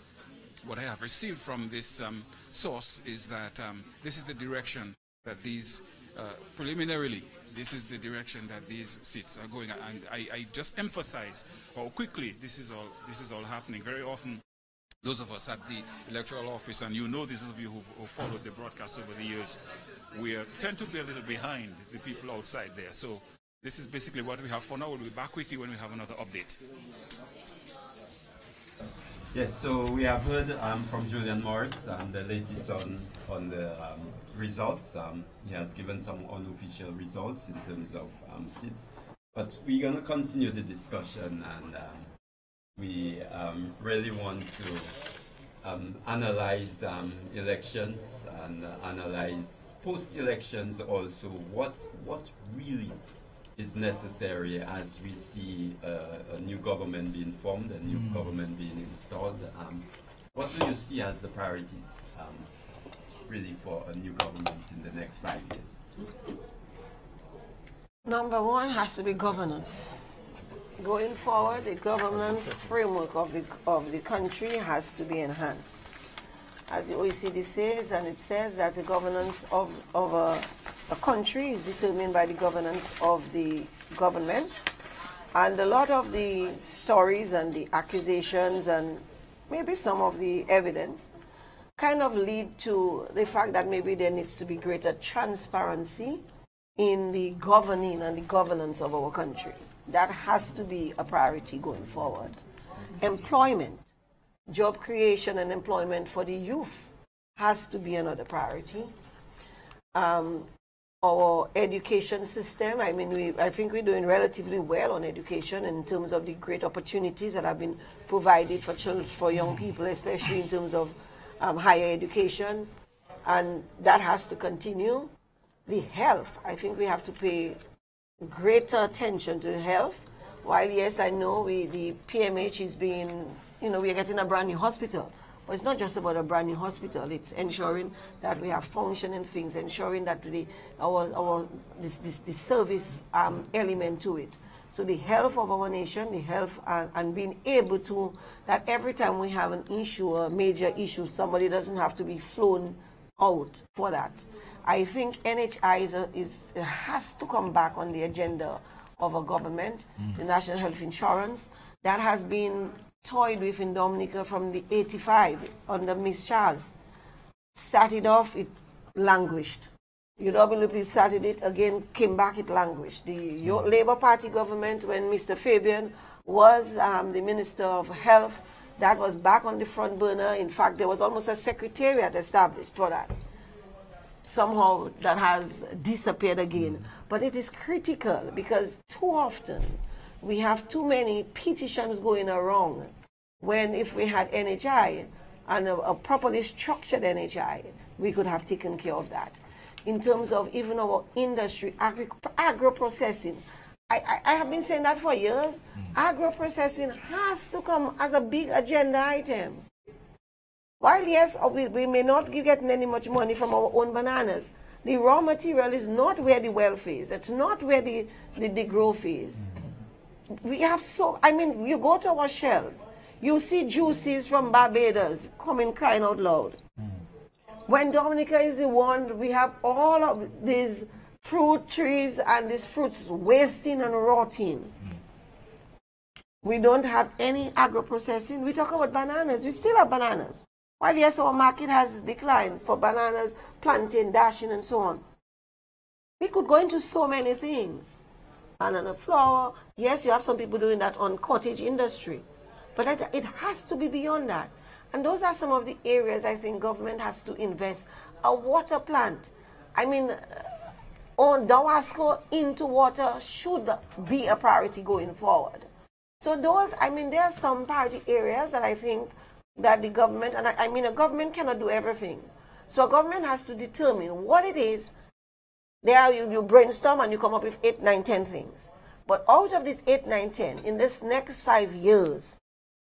what I have received from this um, source is that um, this is the direction that these, uh, preliminarily, this is the direction that these seats are going. And I, I, just emphasize how quickly this is all this is all happening. Very often, those of us at the electoral office, and you know this of you who followed the broadcast over the years, we are, tend to be a little behind the people outside there. So this is basically what we have for now. We'll be back with you when we have another update. Yes, so we have heard um, from Julian Morris um, the latest on, on the um, results. Um, he has given some unofficial results in terms of um, seats. But we're going to continue the discussion and um, we really want to analyze elections and analyze post-elections also what, what really is necessary as we see uh, a new government being formed, a new mm. government being installed. Um, what do you see as the priorities um, really for a new government in the next five years? Number one has to be governance. Going forward, the governance framework of the, of the country has to be enhanced. As the OECD says, and it says that the governance of, of a a country is determined by the governance of the government. And a lot of the stories and the accusations and maybe some of the evidence kind of lead to the fact that maybe there needs to be greater transparency in the governing and the governance of our country. That has to be a priority going forward. Employment, job creation and employment for the youth has to be another priority. Um, our education system. I mean, we, I think we're doing relatively well on education in terms of the great opportunities that have been provided for children, for young people, especially in terms of um, higher education. And that has to continue. The health, I think we have to pay greater attention to health. While, yes, I know we, the PMH is being, you know, we're getting a brand new hospital. But it's not just about a brand new hospital. It's ensuring that we have functioning things, ensuring that the, our, our this, this, this service um, element to it. So the health of our nation, the health and, and, being able to, that every time we have an issue, a major issue, somebody doesn't have to be flown out for that. I think NHI is, a, is has to come back on the agenda of a government, mm. the National Health Insurance. That has been toyed with in Dominica from the 85 under Miss Charles. Started off, it languished. UWP started it again, came back, it languished. The mm. Labour Party government, when Mr. Fabian was um, the Minister of Health, that was back on the front burner. In fact, there was almost a secretariat established for that. Somehow that has disappeared again. Mm. But it is critical because too often we have too many petitions going around when if we had NHI and a, a, properly structured NHI, we could have taken care of that. In terms of even our industry, agri, agro-processing, I, I, I, have been saying that for years. Mm. Agro-processing has to come as a big agenda item. While yes, uh, we, we may not be getting any much money from our own bananas, the raw material is not where the wealth is. It's not where the, the, the growth is. Mm we have so, I mean, you go to our shelves, you see juices from Barbados coming crying out loud. When Dominica is the one, we have all of these fruit trees and these fruits wasting and rotting. We don't have any agro-processing. We talk about bananas. We still have bananas. While yes, our market has declined for bananas, plantain, dasheen, and so on. We could go into so many things banana flour. Yes, you have some people doing that on cottage industry, but it has to be beyond that. And those are some of the areas I think government has to invest. A water plant. I mean, uh, on DOWASCO into water should be a priority going forward. So those, I mean, there are some priority areas that I think that the government, and I, I mean, a government cannot do everything. So a government has to determine what it is there you, you brainstorm and you come up with eight, nine, ten things. But out of these eight, nine, ten, in this next five years,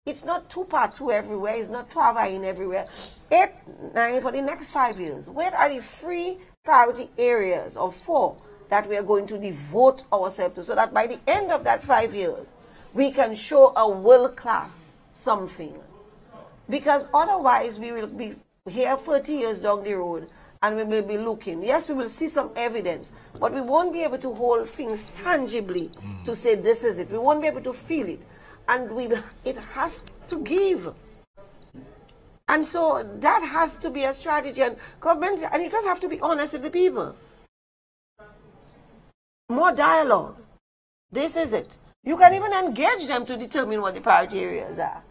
it's not two part two everywhere, it's not 12 in everywhere. Eight, nine for the next five years. Where are the three priority areas of four that we are going to devote ourselves to so that by the end of that five years, we can show a world class something. Because otherwise, we will be here 30 years down the road and we may be looking. Yes, we will see some evidence, but we won't be able to hold things tangibly mm. to say this is it. We won't be able to feel it. And we, it has to give. And so that has to be a strategy. And government, and you just have to be honest with the people. More dialogue. This is it. You can even engage them to determine what the priority areas are.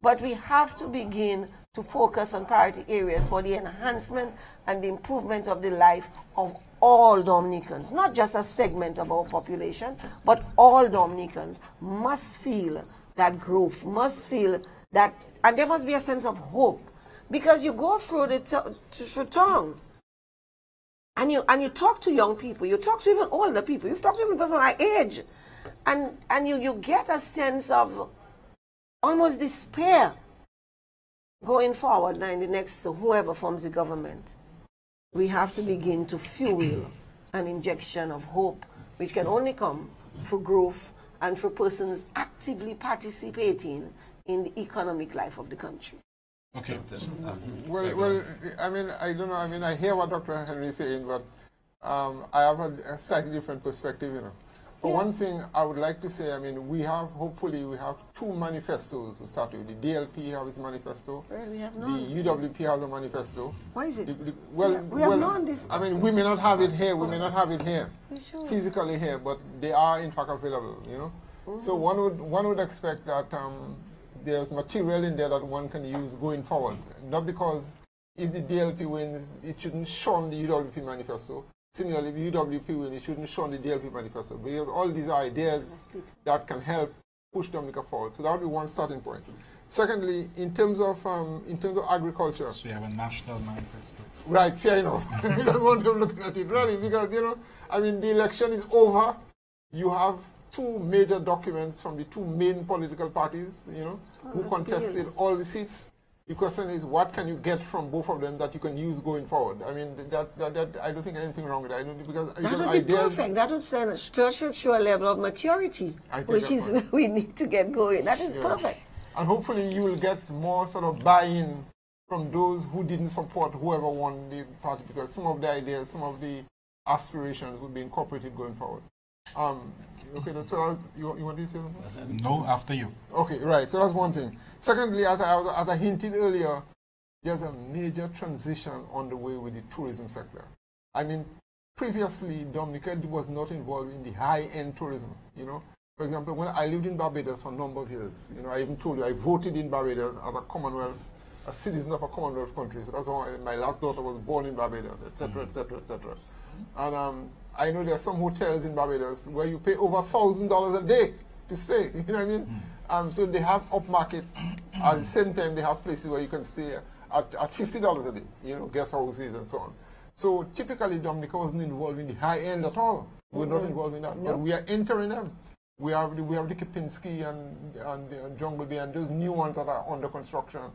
But we have to begin to focus on priority areas for the enhancement and the improvement of the life of all Dominicans, not just a segment of our population, but all Dominicans must feel that growth, must feel that, and there must be a sense of hope. Because you go through the through town and you and you talk to young people, you talk to even older people, you've talked to even people my age, and and you, you get a sense of almost despair going forward now in the next whoever forms the government we have to begin to fuel an injection of hope, which can only come for growth and for persons actively participating in the economic life of the country. Okay. Well, well, I mean, I don't know. I mean, I hear what Dr. Henry is saying, but um, I have a, a, slightly different perspective, you know. Yes. one thing, I would like to say, I mean, we have, hopefully, we have two manifestos to start with. The DLP have its manifesto. Well, we have none. The UWP has a manifesto. Why is it? The, the, well, we, we well, none this. I mean, we may not have it here, we may not have it here, sure. physically here, but they are, in fact, available, you know. Mm -hmm. So one would, one would expect that um, there's material in there that one can use going forward. Not because if the DLP wins, it shouldn't shun the UWP manifesto. Similarly, the UWP will it shouldn't shun the DLP manifesto. Because all these are ideas that can help push Dominica forward. So that would be one starting point. Secondly, in terms of um, in terms of agriculture. So you have a national manifesto. Right, fair enough. we don't want them looking at it, really, because you know, I mean, the election is over. You have two major documents from the two main political parties, you know, oh, who contested all the seats. The question is, what can you get from both of them that you can use going forward? I mean, that, that, that I don't think anything wrong with that. I don't because that because would be perfect. That would send should show a level of maturity, which is point. we need to get going. That is yeah. perfect. And hopefully, you will get more sort of buy-in from those who didn't support whoever won the party, because some of the ideas, some of the aspirations will be incorporated going forward. Um, Okay, that's what you, you want to say something? No, after you. Okay, right. So that's one thing. Secondly, as I, as I hinted earlier, there's a major transition on the way with the tourism sector. I mean, previously, Dominica was not involved in the high-end tourism, you know. For example, when I lived in Barbados for a number of years, you know, I even told you I voted in Barbados as a Commonwealth, a citizen of a Commonwealth country. So that's why my last daughter was born in Barbados, etc., etc., etc. And um, I know there are some hotels in Barbados where you pay over thousand dollars a day to stay. You know what I mean? Mm. Um, so they have upmarket. at the same time, they have places where you can stay at, at fifty dollars a day. You know, guest houses and so on. So typically, Dominica wasn't involved in the high end at all. We're mm -hmm. not involved in that, but we are entering them. We have the, we have the Kempinski and and, and Jungle Bay and those new ones that are under construction.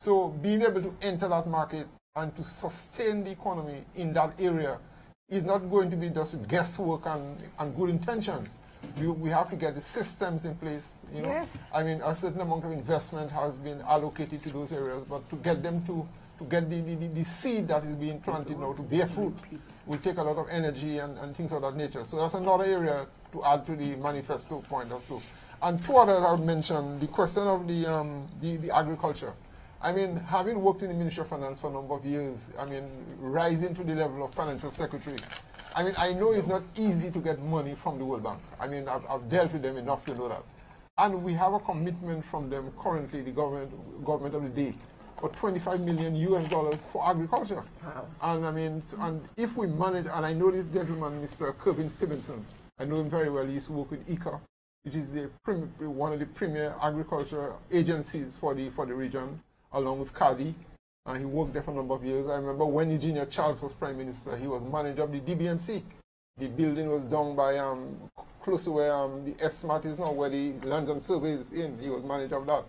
So being able to enter that market and to sustain the economy in that area is not going to be just guesswork and, and good intentions. We, we have to get the systems in place. You know, yes. I mean, a certain amount of investment has been allocated to those areas, but to get them to to get the, the, the seed that is being planted now to bear fruit will take a lot of energy and, and things of that nature. So that's another area to add to the manifesto point of view. And two others I would mention, the question of the, um, the, the agriculture. I mean, having worked in the Ministry of Finance for a number of years, I mean, rising to the level of financial secretary, I mean, I know it's not easy to get money from the World Bank. I mean, I've, I've dealt with them enough to know that. And we have a commitment from them currently, the government, government of the day, for 25 million US dollars for agriculture. Wow. And I mean, and if we manage, and I know this gentleman, Mr. Kevin Stevenson, I know him very well, he used to work with ICA, which is the one of the premier agriculture agencies for the, for the region along with CARDI. And he worked there for a number of years. I remember when Eugenia Charles was Prime Minister, he was manager of the DBMC. The building was done by um, close to where um, the SMART is now, where the Lands and Surveys is in. He was manager of that.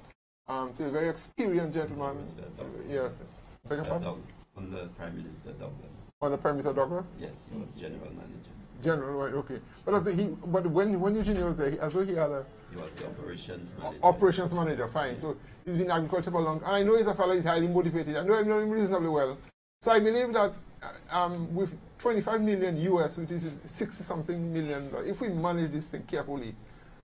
Um, so a very experienced gentleman. Yeah. Beg your pardon? Under Prime Minister Douglas. Under Prime Minister Douglas? Yes, he was general manager. General, right, okay. But he, but when when Eugenia was there, he, as though he had a he was the operations manager. Operations manager, fine. So he's been in agriculture for long. And I know he's a fellow who's highly motivated. I know him, know him reasonably well. So I believe that uh, um, with 25 million US, which is 60 something million, if we manage this thing carefully,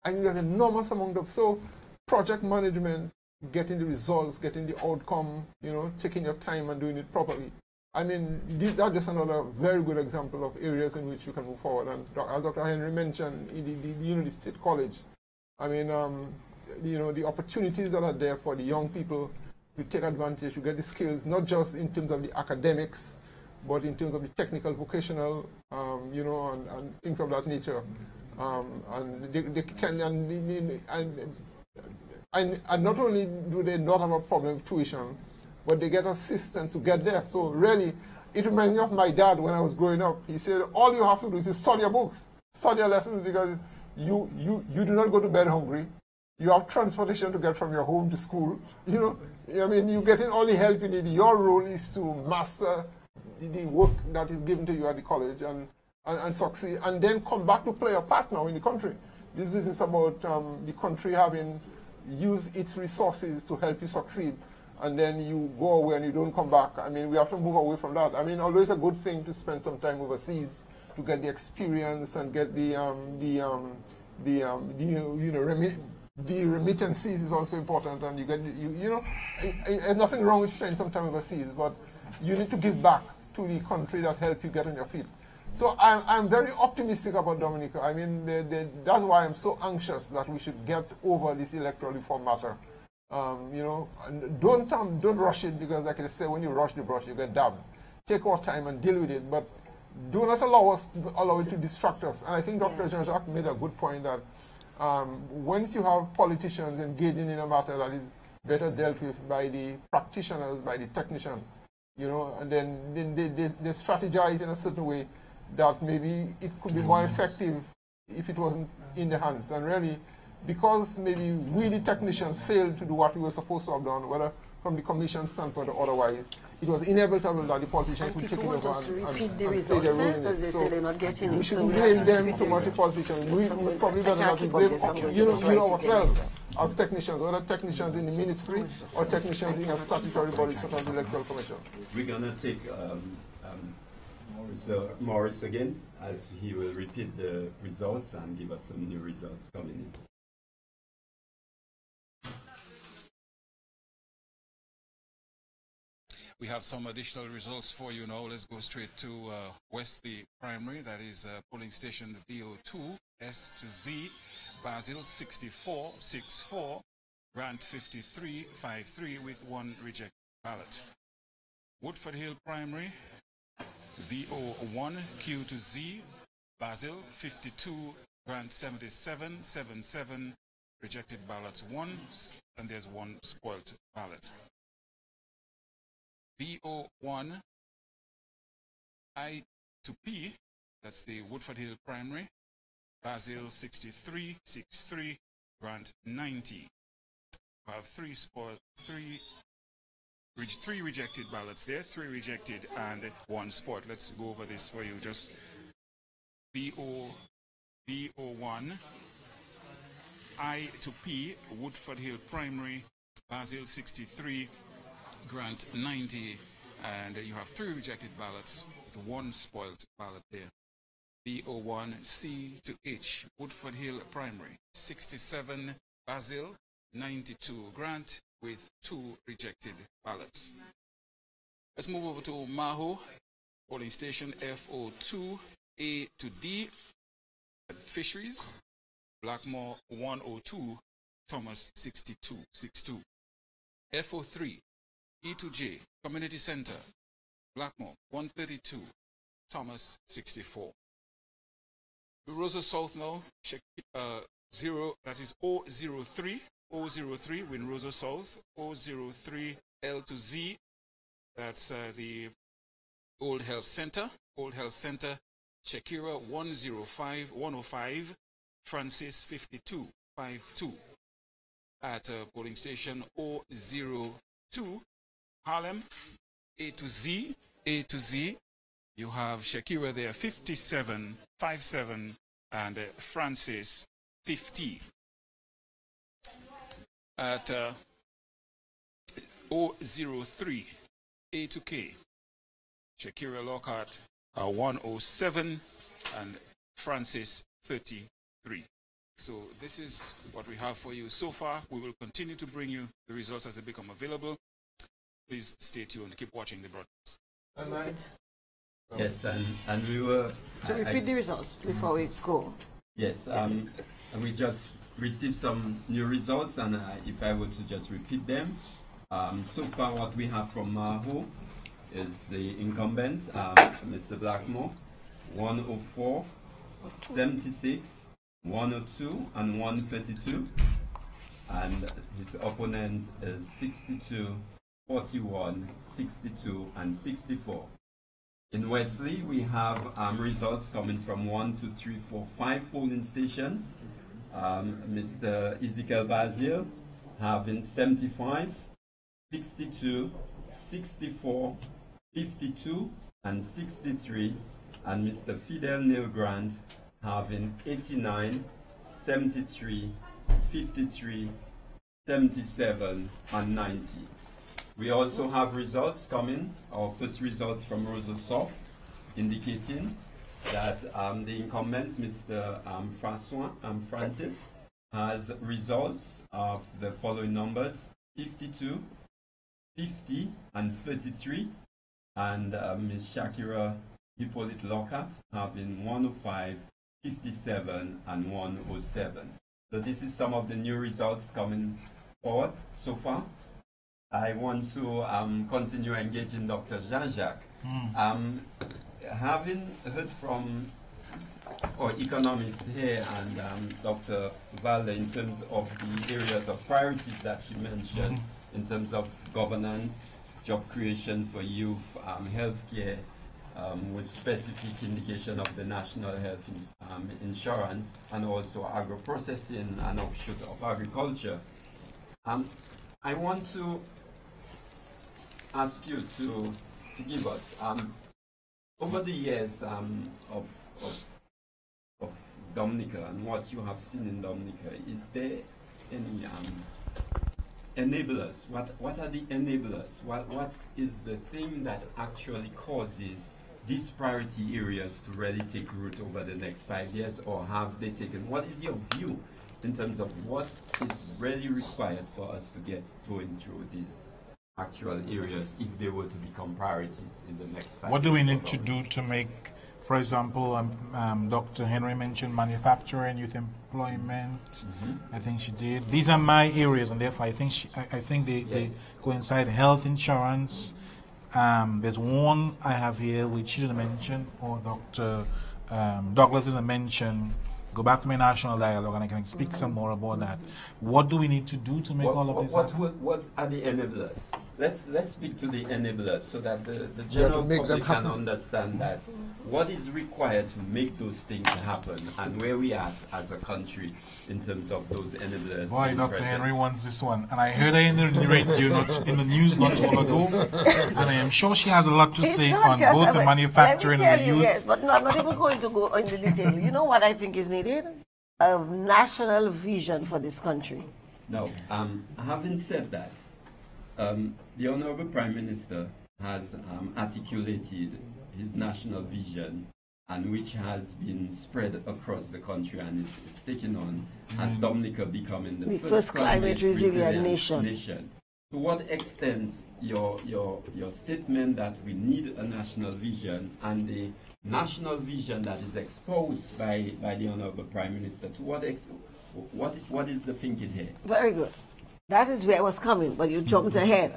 I think there's an enormous amount of, so project management, getting the results, getting the outcome, you know, taking your time and doing it properly. I mean, this, that's just another very good example of areas in which you can move forward. And as Dr. Henry mentioned, the, the, the Unity State College, I mean, um, you know, the opportunities that are there for the young people to take advantage, to get the skills, not just in terms of the academics, but in terms of the technical, vocational, um, you know, and, and, things of that nature. Um, and they, they can, and, and, and, not only do they not have a problem with tuition, but they get assistance to get there. So really, it reminds me of my dad when I was growing up. He said, all you have to do is study your books, study your lessons because you, you, you do not go to bed hungry. You have transportation to get from your home to school. You know, I mean, you're getting all the help you need. Your role is to master the, work that is given to you at the college and, and, and, succeed, and then come back to play a part now in the country. This business about um, the country having used its resources to help you succeed and then you go away and you don't come back. I mean, we have to move away from that. I mean, always a good thing to spend some time overseas to get the experience and get the um, the um, the, um, the you know remi the remittances is also important, and you get you you know, there's nothing wrong with spending some time overseas, but you need to give back to the country that helped you get on your feet. So I'm, I'm very optimistic about Dominica. I mean, the, the, that's why I'm so anxious that we should get over this electoral reform matter. Um, you know, don't um, don't rush it because, like I say, when you rush the brush, you get dabbed. Take our time and deal with it, but do not allow us to allow it to distract us. And I think Dr. Jean Jacques made a good point that um, once you have politicians engaging in a matter that is better dealt with by the practitioners, by the technicians, you know, and then, then they, they, they strategize in a certain way that maybe it could be more effective if it wasn't in the hands. And really, because maybe we, the technicians, failed to do what we were supposed to have done, whether from the commission standpoint or otherwise, it was inevitable that the politicians would take it over and, repeat and, the and results play their role they so say they're not getting we shouldn't blame them too much, the politicians. We, we probably better not to blame you know, you know ourselves as technicians, whether technicians in the ministry or technicians in a statutory body such as the Electoral Commission. We're going to take um, um, Morris, Morris again, as he will repeat the results and give us some new results coming in. We have some additional results for you now. Let's go straight to uh, Primary, that is uh, polling station VO2, S to Z, Basil 64, 64, Grant 53, 53 with one reject ballot. Woodford Hill Primary, VO1, Q to Z, Basil 52, Grant 77, 77, rejected ballots 1, and there's one spoiled ballot. VO1 I to P, that's the Woodford Hill Primary, Basil 63, 63, Grant 90. We have three spot, three, three rejected ballots there, three rejected and one spot. Let's go over this for you. Just VO, VO1 I to P, Woodford Hill Primary, Basil 63, grant 90, and you have three rejected ballots with one spoiled ballot there. VO1 C to H, Woodford Hill Primary, 67 Basil, 92 Grant with two rejected ballots. Let's move over to Mahaut, polling station FO2 A to D, Fisheries, Blackmore 102, Thomas 62, 62. FO3 E to J, Community Center, Blackmore, 132, Thomas, 64. Roseau South now, check uh, 0, that is 003, 003, Win Roseau South, 003, L to Z, that's uh, the Old Health Center, Old Health Center, Chekira 105, 105, Francis 52, 52. At uh, polling station 002, Harlem, A to Z, A to Z. You have Chekira there, 57, 57, and uh, Francis, 50. At uh, 003, A to K, Chekira Lockhart, uh, 107, and Francis, 33. So this is what we have for you so far. We will continue to bring you the results as they become available. Please stay tuned. Keep watching the broadcast. All right. Yes, and, and we were. To repeat I, the results before we go. Yes, um, we just received some new results, and uh, if I were to just repeat them, um, so far what we have from Mahaut is the incumbent, um, Mr. Blackmore, 104, 76, 102, and 132. And his opponent is 62, 41, 62, and 64. In Wesley, we have um, results coming from 1, 2, 3, 4, 5 polling stations. Um, Mr. Ezekiel Bazil having 75, 62, 64, 52, and 63, and Mr. Fidel Neil Grant having 89, 73, 53, 77, and 90. We also have results coming, our first results from Roseau South, indicating that um, the incumbent, Mr. Um, Francois um, Francis, has results of the following numbers 52, 50, and 33, and uh, Ms. Chekira Hippolyte Lockhart having 105, 57, and 107. So this is some of the new results coming forward so far. I want to um, continue engaging Dr. Jean-Jacques. Mm. Um, having heard from our economists here and um, Dr. Valde in terms of the areas of priorities that she mentioned mm -hmm. in terms of governance, job creation for youth, um, healthcare, um, with specific indication of the national health in, um, insurance, and also agro-processing and offshoot of agriculture. Um, I want to ask you to, to give us, um, over the years um, of, of, of Dominica and what you have seen in Dominica, is there any um, enablers? What, what are the enablers? What, what is the thing that actually causes these priority areas to really take root over the next five years, or have they taken? What is your view in terms of what is really required for us to get going through these actual areas if they were to become priorities in the next five What do we need to do to make, for example, um, um, Dr. Henry mentioned manufacturing, youth employment. Mm -hmm. I think she did. These are my areas, and therefore I think she, I, I think they, yeah. they coincide. Health insurance. Um, there's one I have here which she didn't mention, or Dr. Um, Douglas didn't mention go back to my national dialogue and I can speak some more about that. What do we need to do to make what, all of this what, what, what, are the enablers? Let's let's speak to the enablers so that the, the general public can understand that what is required to make those things happen and where we are as a country in terms of those enablers. Boy, Dr. Present. Henry wants this one. And I heard her in the radio, not, in the news not too long ago. And I am sure she has a lot to it's say on both the manufacturing and the youth. Yes, but no, I'm not even going to go into detail. You know what I think is needed? A national vision for this country. No, um, having said that, um, the Honorable Prime Minister has um, articulated his national vision and which has been spread across the country and it's, it's taken on as mm. Dominica becoming the, the first, first, climate, climate resilient, nation. nation. To what extent your, your, your statement that we need a national vision and the national vision that is exposed by, by the Honorable Prime Minister, to what, ex, what, what is the thinking here? Very good. That is where I was coming, but you jumped ahead.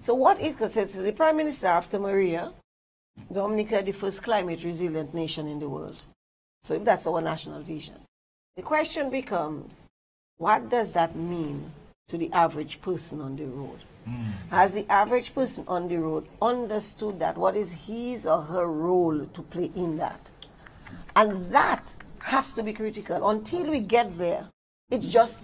So what it said to the Prime Minister after Maria, Dominica the first climate resilient nation in the world. So if that's our national vision, the question becomes, what does that mean to the average person on the road? Mm. Has the average person on the road understood that? What is his or her role to play in that? And that has to be critical. Until we get there, it's just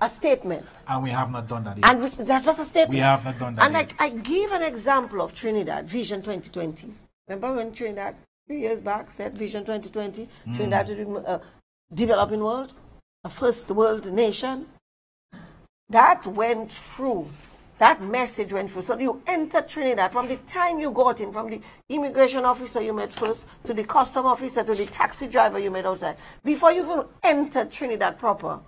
a statement. And we have not done that yet. And we, that's just a statement. We have not done that and yet. I, I give an example of Trinidad, Vision 2020. Remember when Trinidad, three years back, said Vision 2020, mm. Trinidad uh, developing world, a first world nation? That went through. That message went through. So you enter Trinidad from the time you got in, from the immigration officer you met first, to the custom officer, to the taxi driver you met outside. Before you even entered Trinidad proper,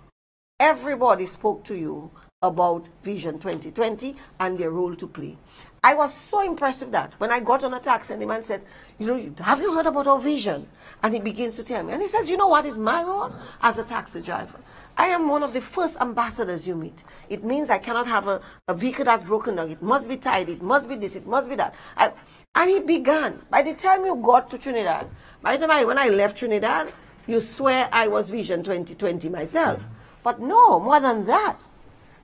everybody spoke to you about Vision 2020 and their role to play. I was so impressed with that. When I got on a taxi and the man said, you know, have you heard about our vision? And he begins to tell me. And he says, you know what is my role as a taxi driver? I am one of the first ambassadors you meet. It means I cannot have a, a vehicle that's broken down. It must be tied. It must be this. It must be that. I, and he began. By the time you got to Trinidad, by the time I, when I left Trinidad, you swear I was Vision 2020 myself. But no, more than that.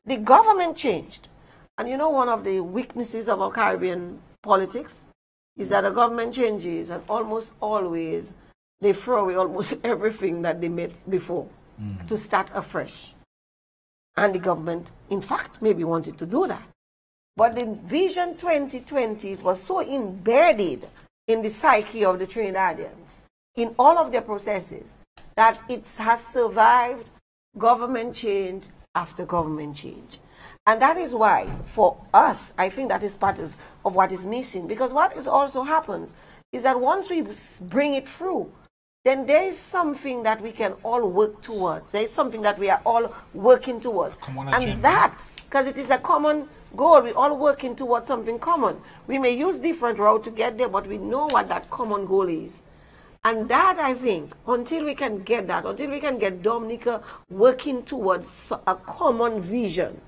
The government changed. And you know one of the weaknesses of our Caribbean politics is that the government changes and almost always they throw away almost everything that they made before mm. to start afresh. And the government, in fact, maybe wanted to do that. But the Vision 2020 was so embedded in the psyche of the Trinidadians, in all of their processes, that it has survived government change after government change. And that is why, for us, I think that is part of, of what is missing. Because what is also happens is that once we bring it through, then there is something that we can all work towards. There is something that we are all working towards. And that, because it is a common goal, we're all working towards something common. We may use different route to get there, but we know what that common goal is. And that, I think, until we can get that, until we can get Dominica working towards a common vision,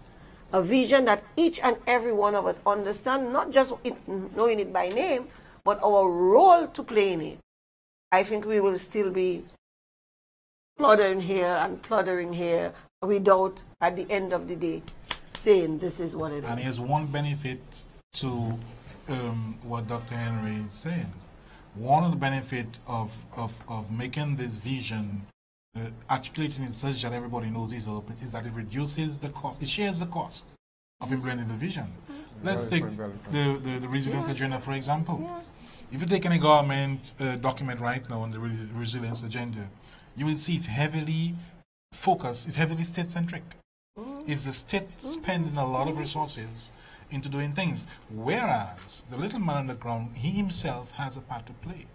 a vision that each and every one of us understand, not just it, knowing it by name, but our role to play in it. I think we will still be plodding here and plodding here without, at the end of the day, saying this is what it and is. here's one benefit to um, what Dr. Henry is saying. One of the benefits of, of, of making this vision, uh, articulating it such that everybody knows it's open, is that it reduces the cost, it shares the cost of implementing the vision. Mm -hmm. Let's take the, the, the resilience yeah. agenda, for example. Yeah. If you take any government uh, document right now on the resilience agenda, you will see it's heavily focused, it's heavily state centric. Mm. It's the state spending a lot of resources into doing things. Whereas the little man on the ground, he himself has a part to play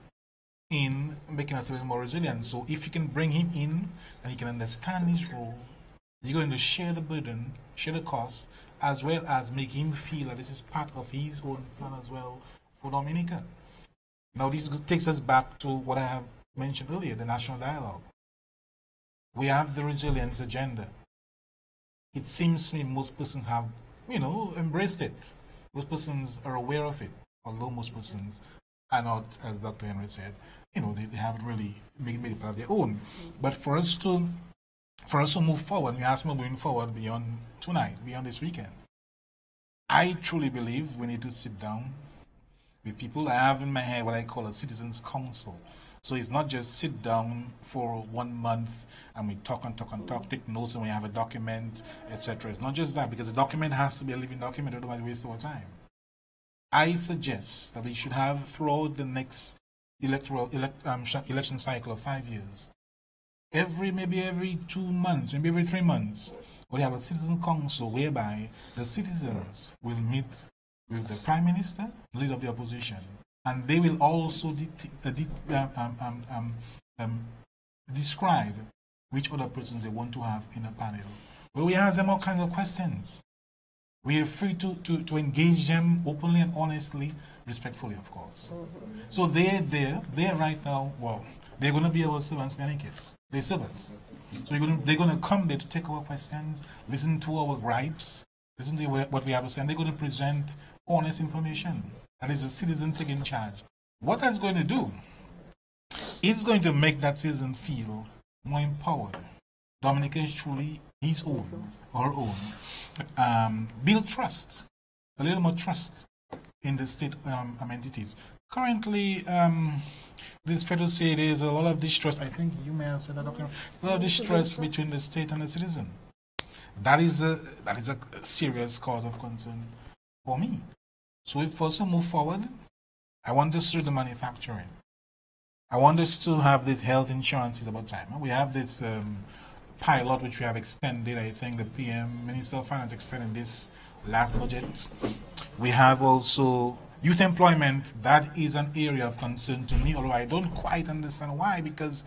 in making us a little more resilient. So if you can bring him in and he can understand his role, you're going to share the burden, share the cost, as well as make him feel that this is part of his own plan as well for Dominica. Now, this takes us back to what I have mentioned earlier the national dialogue. We have the resilience agenda. It seems to me most persons have, you know, embraced it. Most persons are aware of it, although most persons are not, as Dr. Henry said, you know, they, they haven't really made, made it part of their own. But for us to for us to move forward, we ask me moving forward beyond tonight, beyond this weekend. I truly believe we need to sit down with people. I have in my head what I call a citizens council. So it's not just sit down for one month and we talk and talk and talk, take notes and we have a document, etc. It's not just that because the document has to be a living document, otherwise we waste our time. I suggest that we should have throughout the next electoral elect, um, election cycle of five years, every maybe every two months, maybe every three months, we have a citizen council whereby the citizens will meet with the prime minister, leader of the opposition, and they will also um, um, um, um, um, describe which other persons they want to have in a panel. We ask them all kinds of questions. We are free to, to, to engage them openly and honestly, respectfully, of course. Mm-hmm. So they're there, they're right now, well, they're going to be our servants in any case. They serve us. So gonna, they're going to come there to take our questions, listen to our gripes, listen to what we have to say, and they're going to present honest information. And it's a citizen taking charge. What that's going to do is going to make that citizen feel more empowered. Dominica is truly his own, our own. Um, build trust, a little more trust in the state um, entities. Currently, um, this federal say there's a lot of distrust. I think you may have said that, Doctor. A lot of distrust between the state and the citizen. That is a that is a serious cause of concern for me. So if first to move forward, I want to see the manufacturing. I want us to have this health insurance is about time. We have this um, pilot which we have extended. I think the PM Minister of Finance extended this last budget. We have also youth employment. That is an area of concern to me, although I don't quite understand why because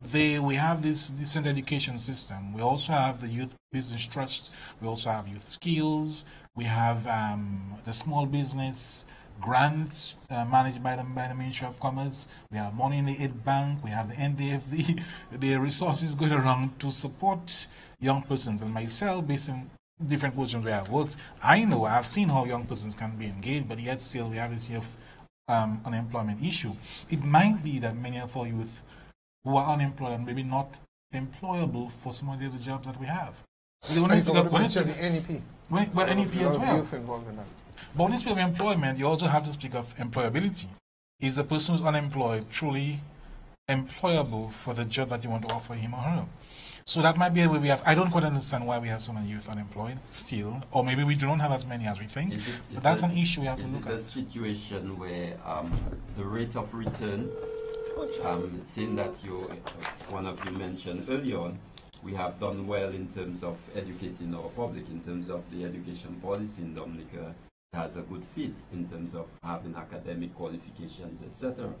they we have this decent education system. We also have the youth business trust. We also have youth skills. We have um, the small business grants uh, managed by the, by the Ministry of Commerce. We have money in the aid bank. We have the NDFD. the resources going around to support young persons and myself, based on different positions where I've worked, I know I've seen how young persons can be engaged, but yet still we have this youth um, unemployment issue. It might be that many of our youth who are unemployed and maybe not employable for some of the other jobs that we have. When I speak mention the NEP. When, well, NEP as well. Youth involved in that. But when you speak of employment, you also have to speak of employability. Is the person who's unemployed truly employable for the job that you want to offer him or her? So that might be a way we have. I don't quite understand why we have so many youth unemployed still, or maybe we don't have as many as we think. It- but that's it- an issue we have to look it a at. situation where um, the rate of return, um, seeing that you, one of you mentioned earlier on, we have done well in terms of educating our public, in terms of the education policy in Dominica has a good fit in terms of having academic qualifications, etc.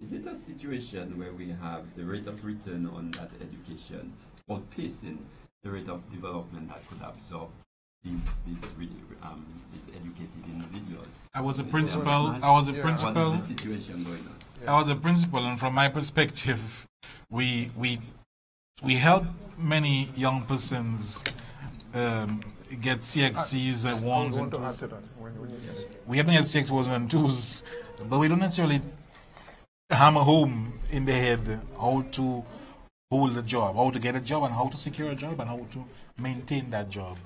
Is it a situation where we have the rate of return on that education outpacing the rate of development that could absorb these these really um, these educated individuals? I was a Is principal. I was a Yeah. principal. What is the situation going on? I was a principal, and from my perspective, we we we help many young persons um, get CXCs, uh, I We have many CX ones and twos, but we don't necessarily hammer home in the head how to hold a job, how to get a job, and how to secure a job, and how to maintain that job.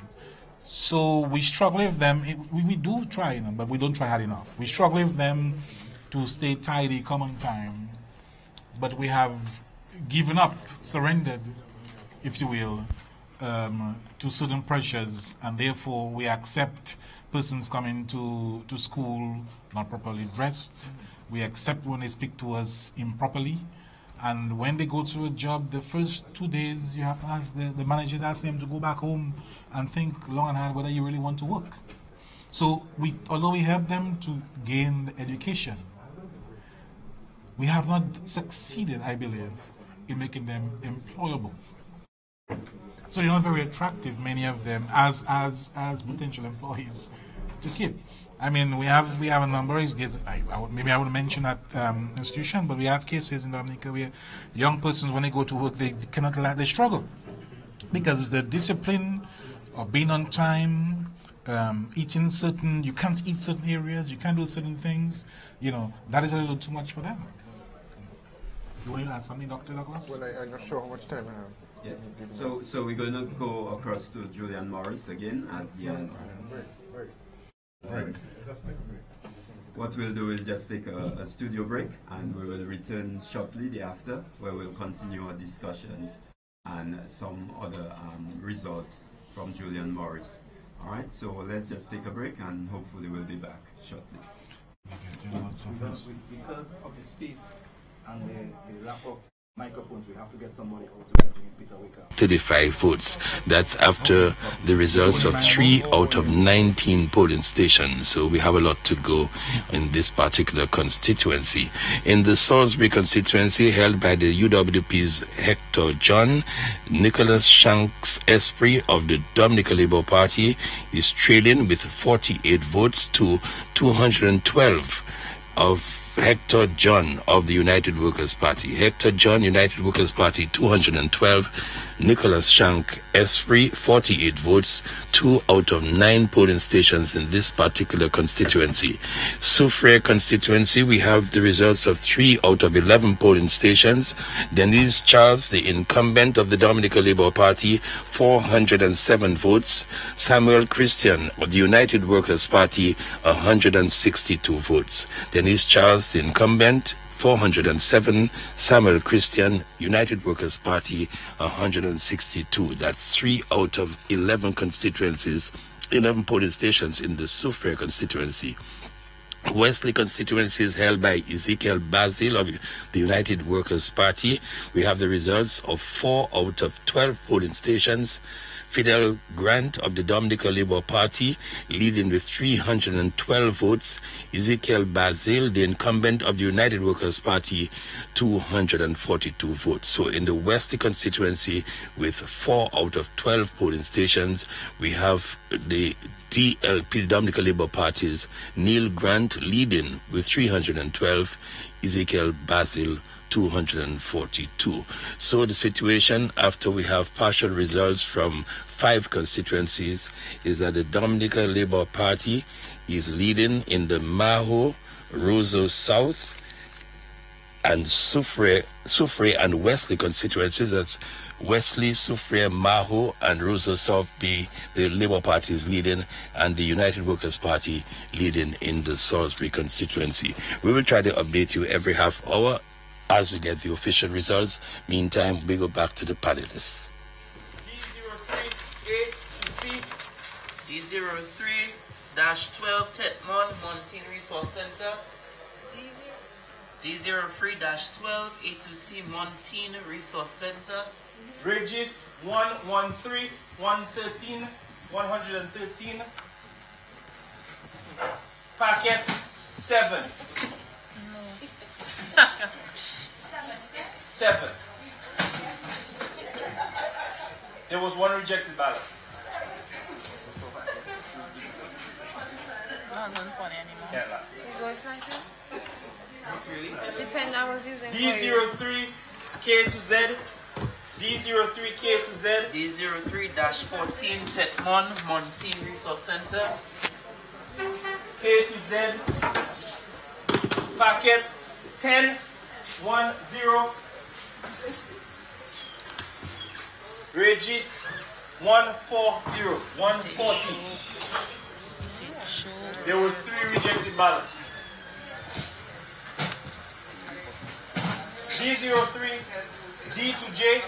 So we struggle with them. We, we do try, know, but we don't try hard enough. We struggle with them to stay tidy, come on time, but we have given up, surrendered, if you will, um, to certain pressures, and therefore we accept persons coming to, to school not properly dressed. We accept when they speak to us improperly. And when they go to a job, the first two days, you have to ask the, the managers ask them to go back home and think long and hard whether you really want to work. So we, although we help them to gain the education, we have not succeeded, I believe, in making them employable. So they're not very attractive, many of them, as as as potential employees to keep. I mean, we have we have a number. of I, I would, maybe I would mention that um, institution, but we have cases in Dominica where young persons, when they go to work, they cannot they struggle because the discipline of being on time, um, eating certain, you can't eat certain areas, you can't do certain things. You know, that is a little too much for them. You want to add something, Dr. Douglas? Well, I, I'm not sure how much time I have. Yes. So so we're going to go across to Julian Morris again as he has. Right. What we'll do is just take a, a studio break and we will return shortly thereafter where we'll continue our discussions and some other um, results from Julian Morris. All right, so let's just take a break and hopefully we'll be back shortly. Because, because of the space and the, the lack of microphones, we have to get somebody out to get Peter 35 votes. That's after the results of three out of 19 polling stations. So we have a lot to go in this particular constituency. In the Salisbury constituency held by the UWP's Hector John, Nicholas Shanks Esprit of the Dominica Labour Party is trailing with 48 votes to 212 of Hector John of the United Workers' Party. Hector John, United Workers' Party, 212. Nicholas Shank, S3, 48 votes, two out of nine polling stations in this particular constituency. Soufriere constituency, we have the results of three out of 11 polling stations. Denise Charles, the incumbent of the Dominica Labour Party, 407 votes. Samuel Christian of the United Workers' Party, 162 votes. Denise Charles, the incumbent, 407. Samuel Christian, United Workers' Party, 162. That's three out of 11 constituencies, 11 polling stations in the Soufriere constituency. Wesley constituency is held by Ezekiel Basil of the United Workers' Party. We have the results of four out of 12 polling stations. Fidel Grant of the Dominica Labour Party leading with 312 votes. Ezekiel Basil, the incumbent of the United Workers' Party, 242 votes. So in the West constituency, with four out of 12 polling stations, we have the DLP, Dominica Labour Party's Neil Grant leading with 312, Ezekiel Basil 242. So the situation after we have partial results from five constituencies is that the Dominica Labour Party is leading in the Mahaut, Roseau South, and Soufriere, Soufriere and Wesley constituencies. That's Wesley, Soufriere, Mahaut, and Roseau South be the Labour Party is leading, and the United Workers Party leading in the Salisbury constituency. We will try to update you every half hour as we get the official results. Meantime, we go back to the panelists. D03A to C, D03-12 Tetmon, Montine Resource Center, D03-12 A2C, Montine Resource Center, Regis 113, 113, 113, Packet 7. 7. There was one rejected ballot. Not going funny anymore. Can't lie. It goes like that? Really? The I was using. D03K to Z. D03K to Z. D03-14 Tetmon, Montine Resource Center. K to Z. Packet 10, 1, 0. Regis 140, 140. There were three rejected ballots. D03, D to J.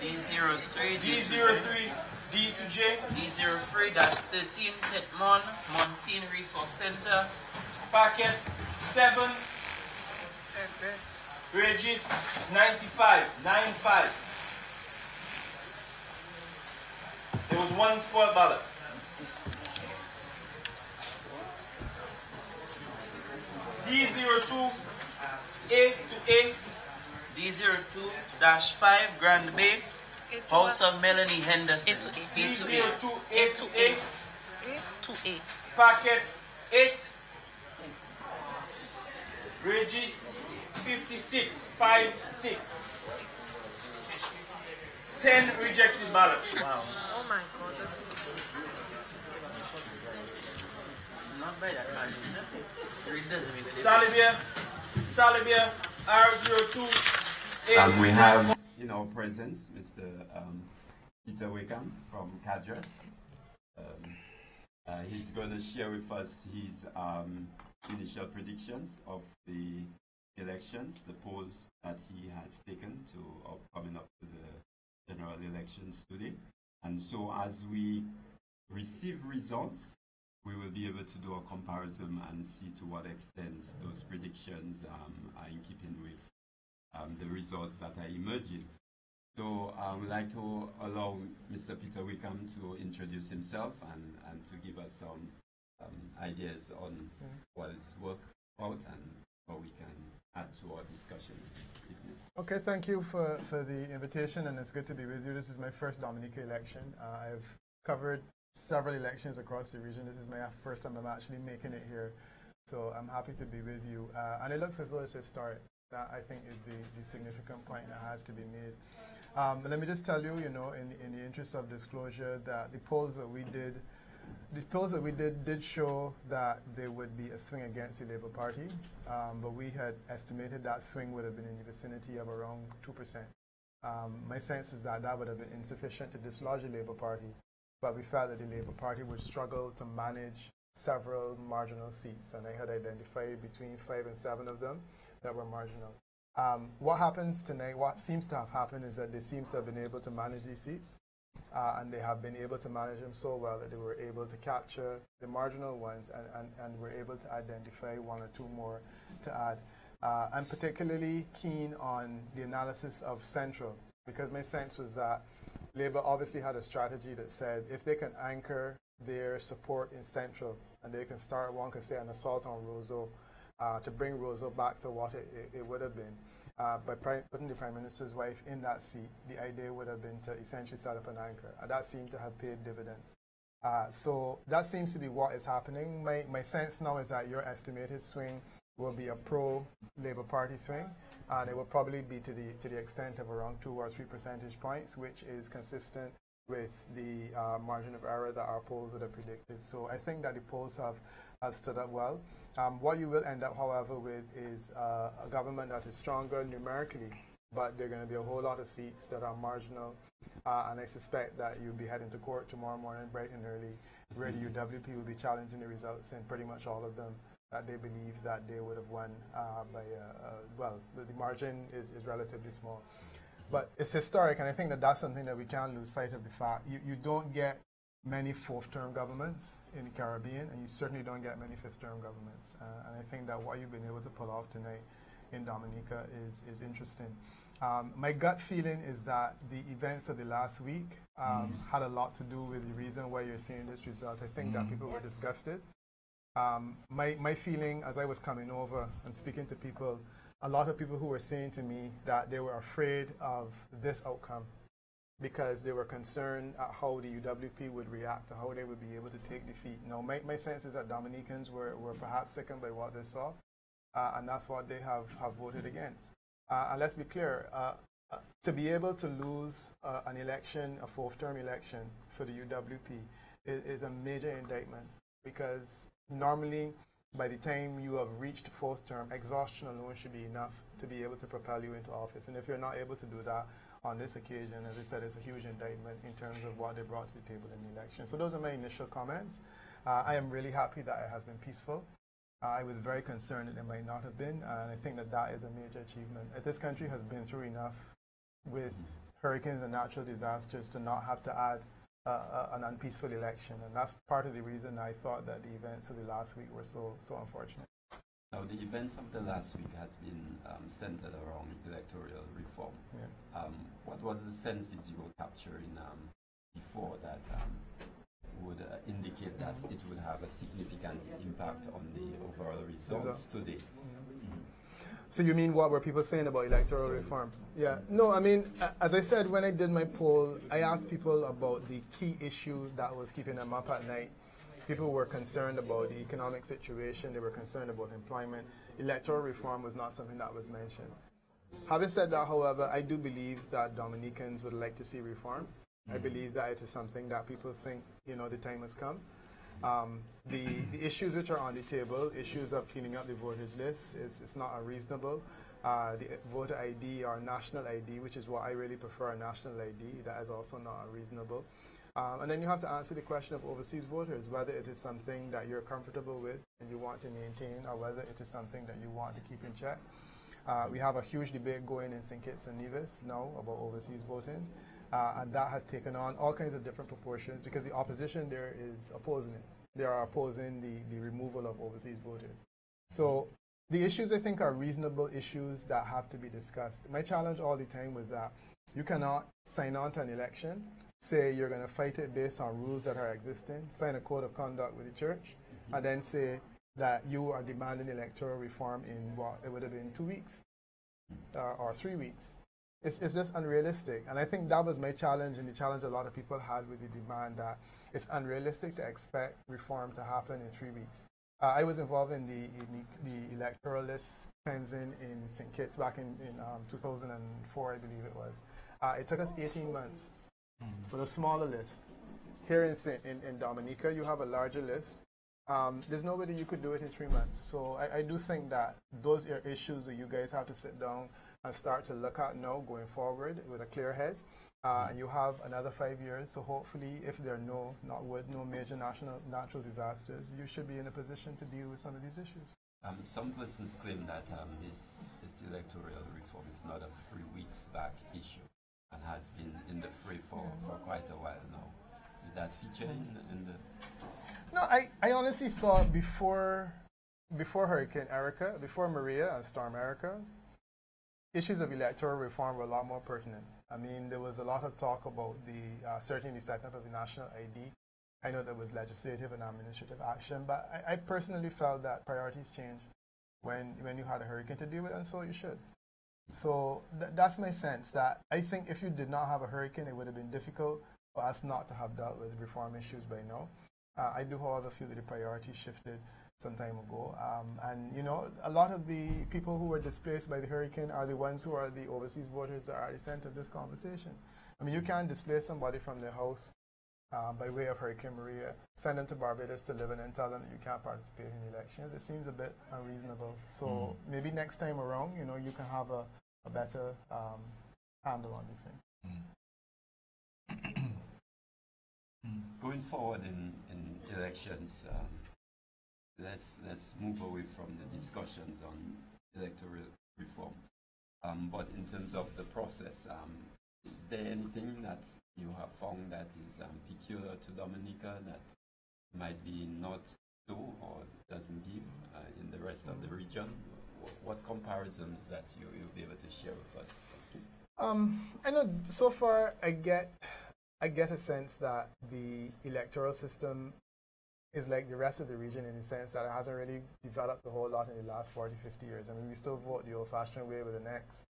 D03, D03, D to J. D03-13 Tetmon, Montine Resource Center. Packet 7. Regis 95, 95. There was one spoiled ballot. D02, A to A. D02-5 Grand Bay. House of Melanie Henderson. A to A. D02, A A to. A. To A. Packet 8. Regis 56, 5, 6. 10 rejected ballots. Wow. Oh my god. That's Not bad, Salybia, Salybia, R02. And we have in our presence Mr. Um, Peter Wickham from CADRES. Um, uh, he's going to share with us his um, initial predictions of the elections, the polls that he has taken to uh, coming up to the general elections today. And so as we receive results, we will be able to do a comparison and see to what extent those predictions um, are in keeping with um, the results that are emerging. So I would like to allow Mr. Peter Wickham to introduce himself and, and to give us some um, ideas on what is worked out and how we can to our discussions this evening. Okay, thank you for, for the invitation, and it's good to be with you. This is my first Dominica election. Uh, I've covered several elections across the region. This is my first time I'm actually making it here, so I'm happy to be with you. Uh, and it looks as though it's historic. That I think is the, the significant point that has to be made. Um, let me just tell you, you know, in, in the interest of disclosure, that the polls that we did, the polls that we did did show that there would be a swing against the Labour Party, um, but we had estimated that swing would have been in the vicinity of around 2%. Um, my sense was that that would have been insufficient to dislodge the Labour Party, but we felt that the Labour Party would struggle to manage several marginal seats, and I had identified between five and seven of them that were marginal. Um, what happens tonight, what seems to have happened is that they seem to have been able to manage these seats, uh, and they have been able to manage them so well that they were able to capture the marginal ones and, and, and were able to identify one or two more to add. Uh, I'm particularly keen on the analysis of Central, because my sense was that Labour obviously had a strategy that said if they can anchor their support in Central and they can start, one can say, an assault on Roseau, uh, to bring Roseau back to what it, it, it would have been. Uh, by pri- putting the Prime Minister's wife in that seat, the idea would have been to essentially set up an anchor. And that seemed to have paid dividends. Uh, so that seems to be what is happening. My, my sense now is that your estimated swing will be a pro Labour Party swing. and it will probably be to the to the extent of around two or three percentage points, which is consistent with the uh, margin of error that our polls would have predicted. So I think that the polls have, have stood up well. Um, what you will end up, however, with is uh, a government that is stronger numerically, but there are going to be a whole lot of seats that are marginal. Uh, and I suspect that you'll be heading to court tomorrow morning, bright and early, where the UWP will be challenging the results in pretty much all of them that they believe that they would have won uh, by, uh, uh, well, the margin is, is relatively small. But it's historic, and I think that that's something that we can't lose sight of the fact. You, you don't get many fourth-term governments in the Caribbean, and you certainly don't get many fifth-term governments. Uh, and I think that what you've been able to pull off tonight in Dominica is, is interesting. Um, my gut feeling is that the events of the last week um, mm. had a lot to do with the reason why you're seeing this result. I think mm. that people were disgusted. Um, my, my feeling as I was coming over and speaking to people a lot of people who were saying to me that they were afraid of this outcome because they were concerned at how the UWP would react, how they would be able to take defeat. Now, my, my sense is that Dominicans were, were perhaps sickened by what they saw, uh, and that's what they have, have voted against. Uh, and let's be clear, uh, uh to be able to lose uh, an election, a fourth term election for the UWP, is, is a major indictment because normally by the time you have reached fourth term, exhaustion alone should be enough to be able to propel you into office. And if you're not able to do that on this occasion, as I said, it's a huge indictment in terms of what they brought to the table in the election. So those are my initial comments. Uh, I am really happy that it has been peaceful. Uh, I was very concerned that it might not have been, and I think that that is a major achievement. This country has been through enough with hurricanes and natural disasters to not have to add uh, an unpeaceful election, and that's part of the reason I thought that the events of the last week were so so unfortunate. Now, the events of the last week has been um, centered around electoral reform. Yeah. Um, what was the senses you were capturing um, before that um, would uh, indicate that it would have a significant impact on the overall results today? So you mean what were people saying about electoral Sorry. reform? Yeah. No, I mean, as I said, when I did my poll, I asked people about the key issue that was keeping them up at night. People were concerned about the economic situation. They were concerned about employment. Electoral reform was not something that was mentioned. Having said that, however, I do believe that Dominicans would like to see reform. I mm. believe that it is something that people think, you know, the time has come. Um, the, the, issues which are on the table, issues of cleaning up the voters list, is, is not unreasonable. Uh, the voter ID or national ID, which is what I really prefer, a national ID, that is also not unreasonable. Um, and then you have to answer the question of overseas voters, whether it is something that you're comfortable with and you want to maintain, or whether it is something that you want to keep in check. Uh, we have a huge debate going in St. Kitts and Nevis now about overseas voting, uh, and that has taken on all kinds of different proportions because the opposition there is opposing it they are opposing the, the removal of overseas voters. So the issues I think are reasonable issues that have to be discussed. My challenge all the time was that you cannot sign on to an election, say you're going to fight it based on rules that are existing, sign a code of conduct with the church, mm-hmm. and then say that you are demanding electoral reform in what it would have been two weeks uh, or three weeks. It's, it's just unrealistic. And I think that was my challenge and the challenge a lot of people had with the demand that it's unrealistic to expect reform to happen in three weeks. Uh, I was involved in the, in the, the, electoral list cleansing in St. Kitts back in, in um, 2004, I believe it was. Uh, it took us 18 months for a smaller list. Here in, in, in Dominica, you have a larger list. Um, there's no way that you could do it in three months. So I, I do think that those are issues that you guys have to sit down and start to look at now going forward with a clear head. Uh, and you have another five years, so hopefully, if there are no, not with no major national natural disasters, you should be in a position to deal with some of these issues. Um, some persons claim that um, this, this electoral reform is not a three weeks back issue has been in the fray for, for quite a while now. Did that feature in, in the? No, I, I honestly thought before before Hurricane Erika, before Maria and Storm Erika, issues of electoral reform were a lot more pertinent. I mean, there was a lot of talk about the uh, certainly the setting up of the national ID. I know there was legislative and administrative action, but I, I personally felt that priorities change when when you had a hurricane to deal with, and so you should. So th that's my sense. That I think if you did not have a hurricane, it would have been difficult for us not to have dealt with reform issues by now. Uh, I do, however, feel that the priority shifted some time ago. Um, and, you know, a lot of the people who were displaced by the hurricane are the ones who are the overseas voters that are at the center of this conversation. I mean, you can't displace somebody from their house uh, by way of Hurricane Maria, send them to Barbados to live in and tell them that you can't participate in elections. It seems a bit unreasonable. So mm. maybe next time around, you know, you can have a, a better um, handle on this thing. Mm. Going forward in, in elections, um, let's let's move away from the discussions on electoral reform. Um, but in terms of the process, um, is there anything that you have found that is um, peculiar to Dominica that might be not do or doesn't give uh, in the rest of the region? What, comparisons that you, you'll be able to share with us? Um, I know so far I get I get a sense that the electoral system is like the rest of the region in the sense that it hasn't really developed a whole lot in the last 40, 50 years. I mean, we still vote the old-fashioned way with an X.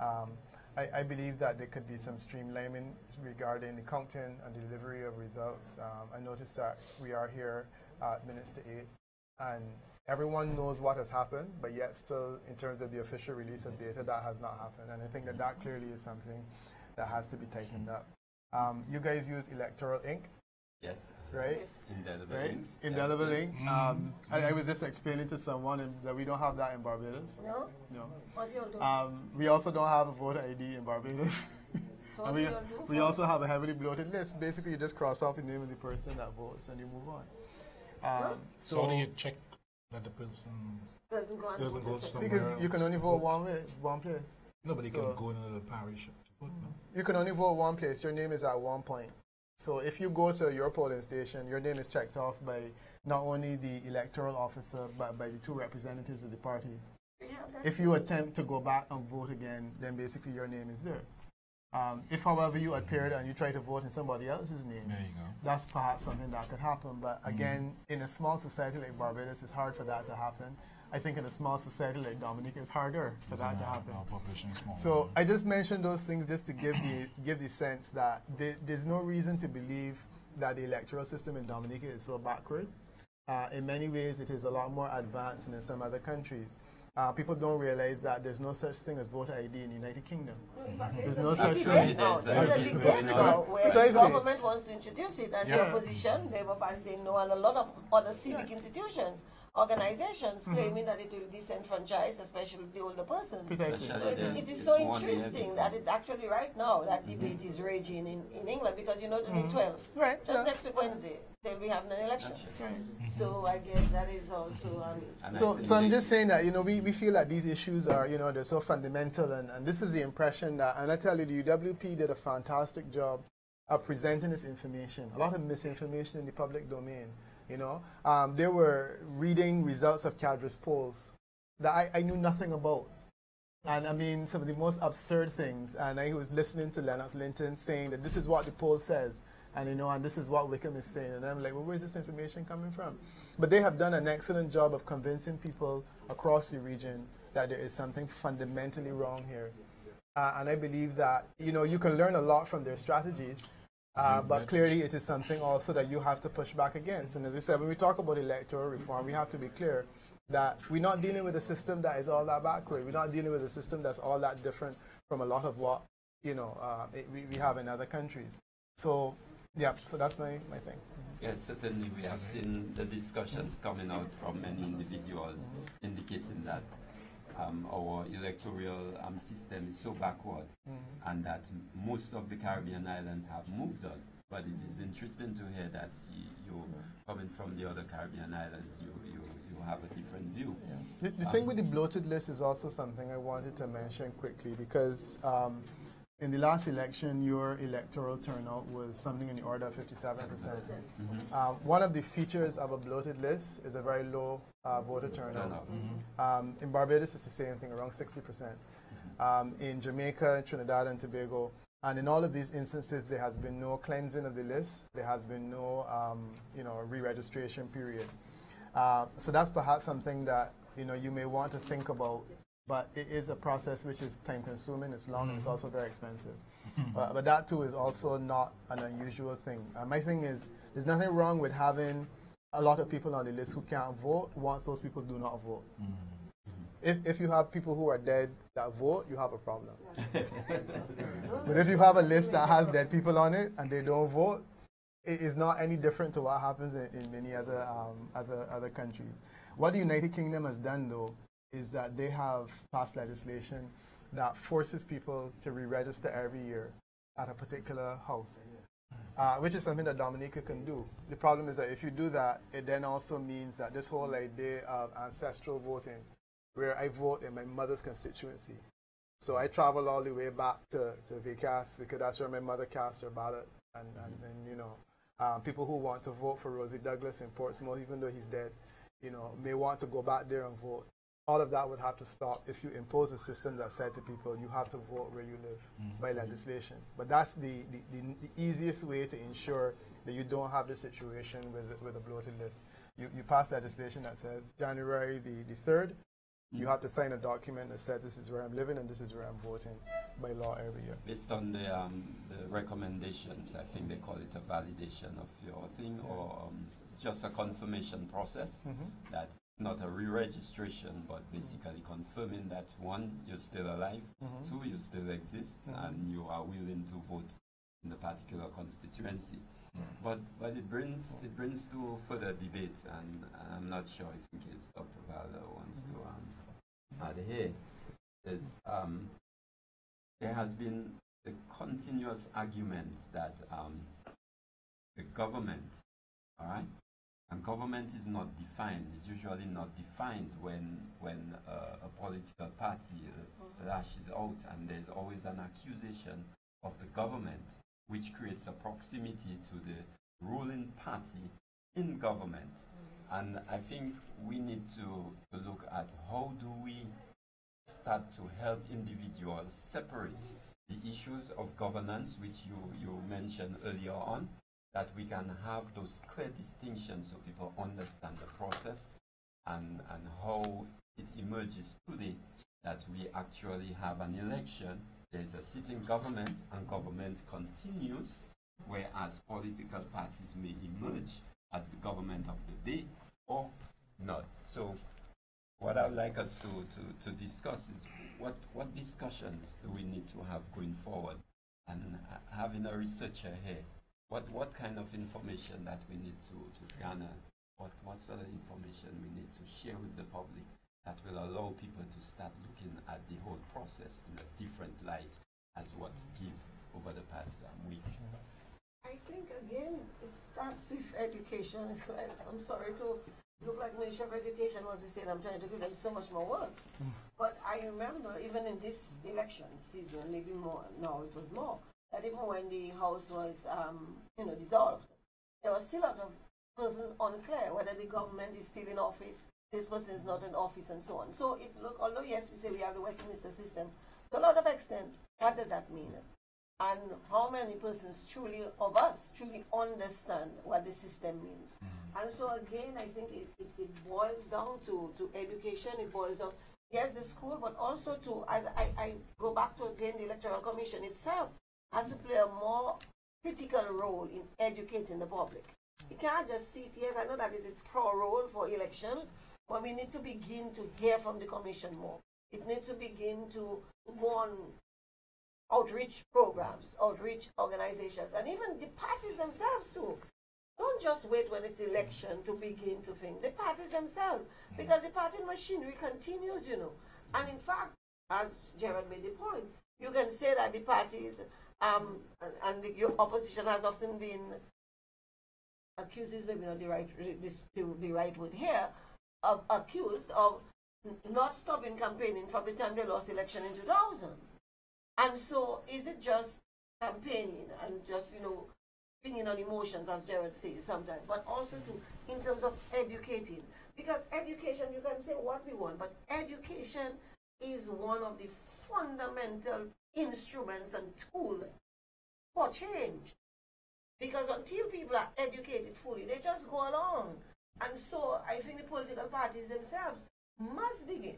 Um, I, I, believe that there could be some streamlining regarding the counting and delivery of results. Um, I noticed that we are here at minutes to eight, and everyone knows what has happened, but yet still, in terms of the official release of data, that has not happened. And I think that that clearly is something that has to be tightened up. Um, you guys use Electoral Ink. Yes right? Indelible right? links. Indelible ink. Mm. Um, I, I, was just explaining to someone in, that we don't have that in Barbados. No? No. What do you do? Um, we also don't have a voter ID in Barbados. So and we, we also have a heavily bloated list. Basically, you just cross off the name of the person that votes and you move on. Um, so, so how do you check that the person doesn't go, doesn't go somewhere Because you can only vote one way, one place. Nobody so can go in another parish to vote, no? You can only vote one place. Your name is at one point. So if you go to your polling station, your name is checked off by not only the electoral officer, but by the two representatives of the parties. Yeah, if you attempt to go back and vote again, then basically your name is there. Um, if, however, you appeared and you try to vote in somebody else's name, that's perhaps something that could happen. But mm-hmm. again, mm in a small society like Barbados, it's hard for that to happen. I think in a small society like Dominica, it's harder for that to happen. Our population is small. So I just mentioned those things just to give the give the sense that there's no reason to believe that the electoral system in Dominica is so backward. Uh, in many ways, it is a lot more advanced than in some other countries. Uh, people don't realize that there's no such thing as voter ID in the United Kingdom. There's no such thing. No, there's a big debate now where Precisely. the government wants to introduce it and yeah. the opposition, Labour Party saying no, and a lot of other civic yeah. institutions organizations mm -hmm. claiming that it will disenfranchise, especially the older persons. Precisely. So it, it is so interesting that it actually right now that mm -hmm. debate is raging in, in England because you know the mm -hmm. 12th, right? Just yeah. next week Wednesday, they'll be having an election. Right. So I guess that is also. Um, so so I'm just saying that you know we, we feel that these issues are you know they're so fundamental and, and this is the impression that and I tell you the UWP did a fantastic job of presenting this information. A lot of misinformation in the public domain. You know, um, they were reading results of CADRES polls that I, I knew nothing about. And I mean, some of the most absurd things. And I was listening to Lennox Linton saying that this is what the poll says. And you know, and this is what Wickham is saying. And I'm like, well, where's this information coming from? But they have done an excellent job of convincing people across the region that there is something fundamentally wrong here. Uh, and I believe that, you know, you can learn a lot from their strategies. Uh, but clearly, it is something also that you have to push back against. And as I said, when we talk about electoral reform, we have to be clear that we're not dealing with a system that is all that backward. We're not dealing with a system that's all that different from a lot of what you know uh, it, we, we have in other countries. So, yeah. So that's my my thing. Yes, certainly we have seen the discussions coming out from many individuals indicating that um, our electoral um, system is so backward mm -hmm. and that most of the Caribbean islands have moved on. But it is interesting to hear that you, you coming from the other Caribbean islands, you, you, you have a different view. Yeah. The, the um, thing with the bloated list is also something I wanted to mention quickly because um, in the last election, your electoral turnout was something in the order of 57%. percent mm -hmm. um, one of the features of a bloated list is a very low uh, voter turnout. Mm -hmm. um, in Barbados, it's the same thing, around 60%. percent um, in Jamaica, Trinidad, and Tobago, and in all of these instances, there has been no cleansing of the list. There has been no, um, you know, re-registration period. Uh, so that's perhaps something that you know you may want to think about but it is a process which is time consuming, it's long, mm -hmm. and it's mm-hmm. also very expensive. Mm uh, but that too is also not an unusual thing. Uh, my thing is, There's nothing wrong with having a lot of people on the list who can't vote once those people do not vote. If, if you have people who are dead that vote, you have a problem. but if you have a list that has dead people on it and they don't vote, it is not any different to what happens in, in many other, um, other, other countries. What the United Kingdom has done, though, is that they have passed legislation that forces people to re-register every year at a particular house, uh, which is something that Dominica can do. The problem is that if you do that, it then also means that this whole idea of ancestral voting, where I vote in my mother's constituency. So I travel all the way back to, to Vieille Case because that's where my mother cast her ballot. And, and, and you know, um, people who want to vote for Rosie Douglas in Portsmouth, even though he's dead, you know, may want to go back there and vote. All of that would have to stop if you impose a system that said to people, you have to vote where you live Mm-hmm. by legislation. But that's the, the, the, the easiest way to ensure that you don't have the situation with, with a bloated list. You, you pass legislation that says January the, the 3rd, you have to sign a document that says this is where I'm living and this is where I'm voting by law every year. Based on the, um, the recommendations, I think they call it a validation of your thing, or um, it's just a confirmation process Mhm. that not a re-registration, but basically confirming that one, you're still alive, Mhm. two, you still exist, Mhm. and you are willing to vote in the particular constituency. But but it brings it brings to further debate, and I'm not sure if in case Dr. Valder wants to um, add here. There's um, there has been a continuous argument that um, the government, all right, and government is not defined. It's usually not defined when when uh, a political party uh, lashes out, and there's always an accusation of the government, which creates a proximity to the ruling party in government. And I think we need to, to look at how do we start to help individuals separate the issues of governance, which you, you mentioned earlier on, that we can have those clear distinctions so people understand the process and, and how it emerges today that we actually have an election, there's a sitting government, and government continues, whereas political parties may emerge as the government of the day or not. So what I'd like us to, to, to discuss is what, what discussions do we need to have going forward? And uh, having a researcher here, what, what kind of information that we need to, to garner? What, what sort of information we need to share with the public that will allow people to start looking at the whole process in a different light as what's give over the past um, weeks? I think again, it starts with education. I'm sorry to look like Minister of Education was saying I'm trying to give them so much more work. But I remember even in this election season, maybe more now it was more, that even when the House was um, you know dissolved, there was still a lot of persons unclear whether the government is still in office, this person is not in office, and so on. So it look although yes we say we have the Westminster system, to a lot of extent, what does that mean? and how many persons truly of us truly understand what the system means. And so again, I think it, it, it boils down to, to education, it boils down, yes, the school, but also to, as I, I go back to again, the Electoral Commission itself has to play a more critical role in educating the public. You can't just sit, yes, I know that is its core role for elections, but we need to begin to hear from the commission more. It needs to begin to go on outreach programs, outreach organizations, and even the parties themselves too. Don't just wait when it's election to begin to think. The parties themselves, because the party machinery continues, you know. And in fact, as Gerald made the point, you can say that the parties um, and, the your opposition has often been accused maybe not the right this, the, right word here, of, accused of not stopping campaigning from the time they lost election in 2000. And so, is it just campaigning and just, you know, bringing on emotions, as Jared says sometimes, but also to, in terms of educating? Because education, you can say what we want, but education is one of the fundamental instruments and tools for change. Because until people are educated fully, they just go along. And so I think the political parties themselves must begin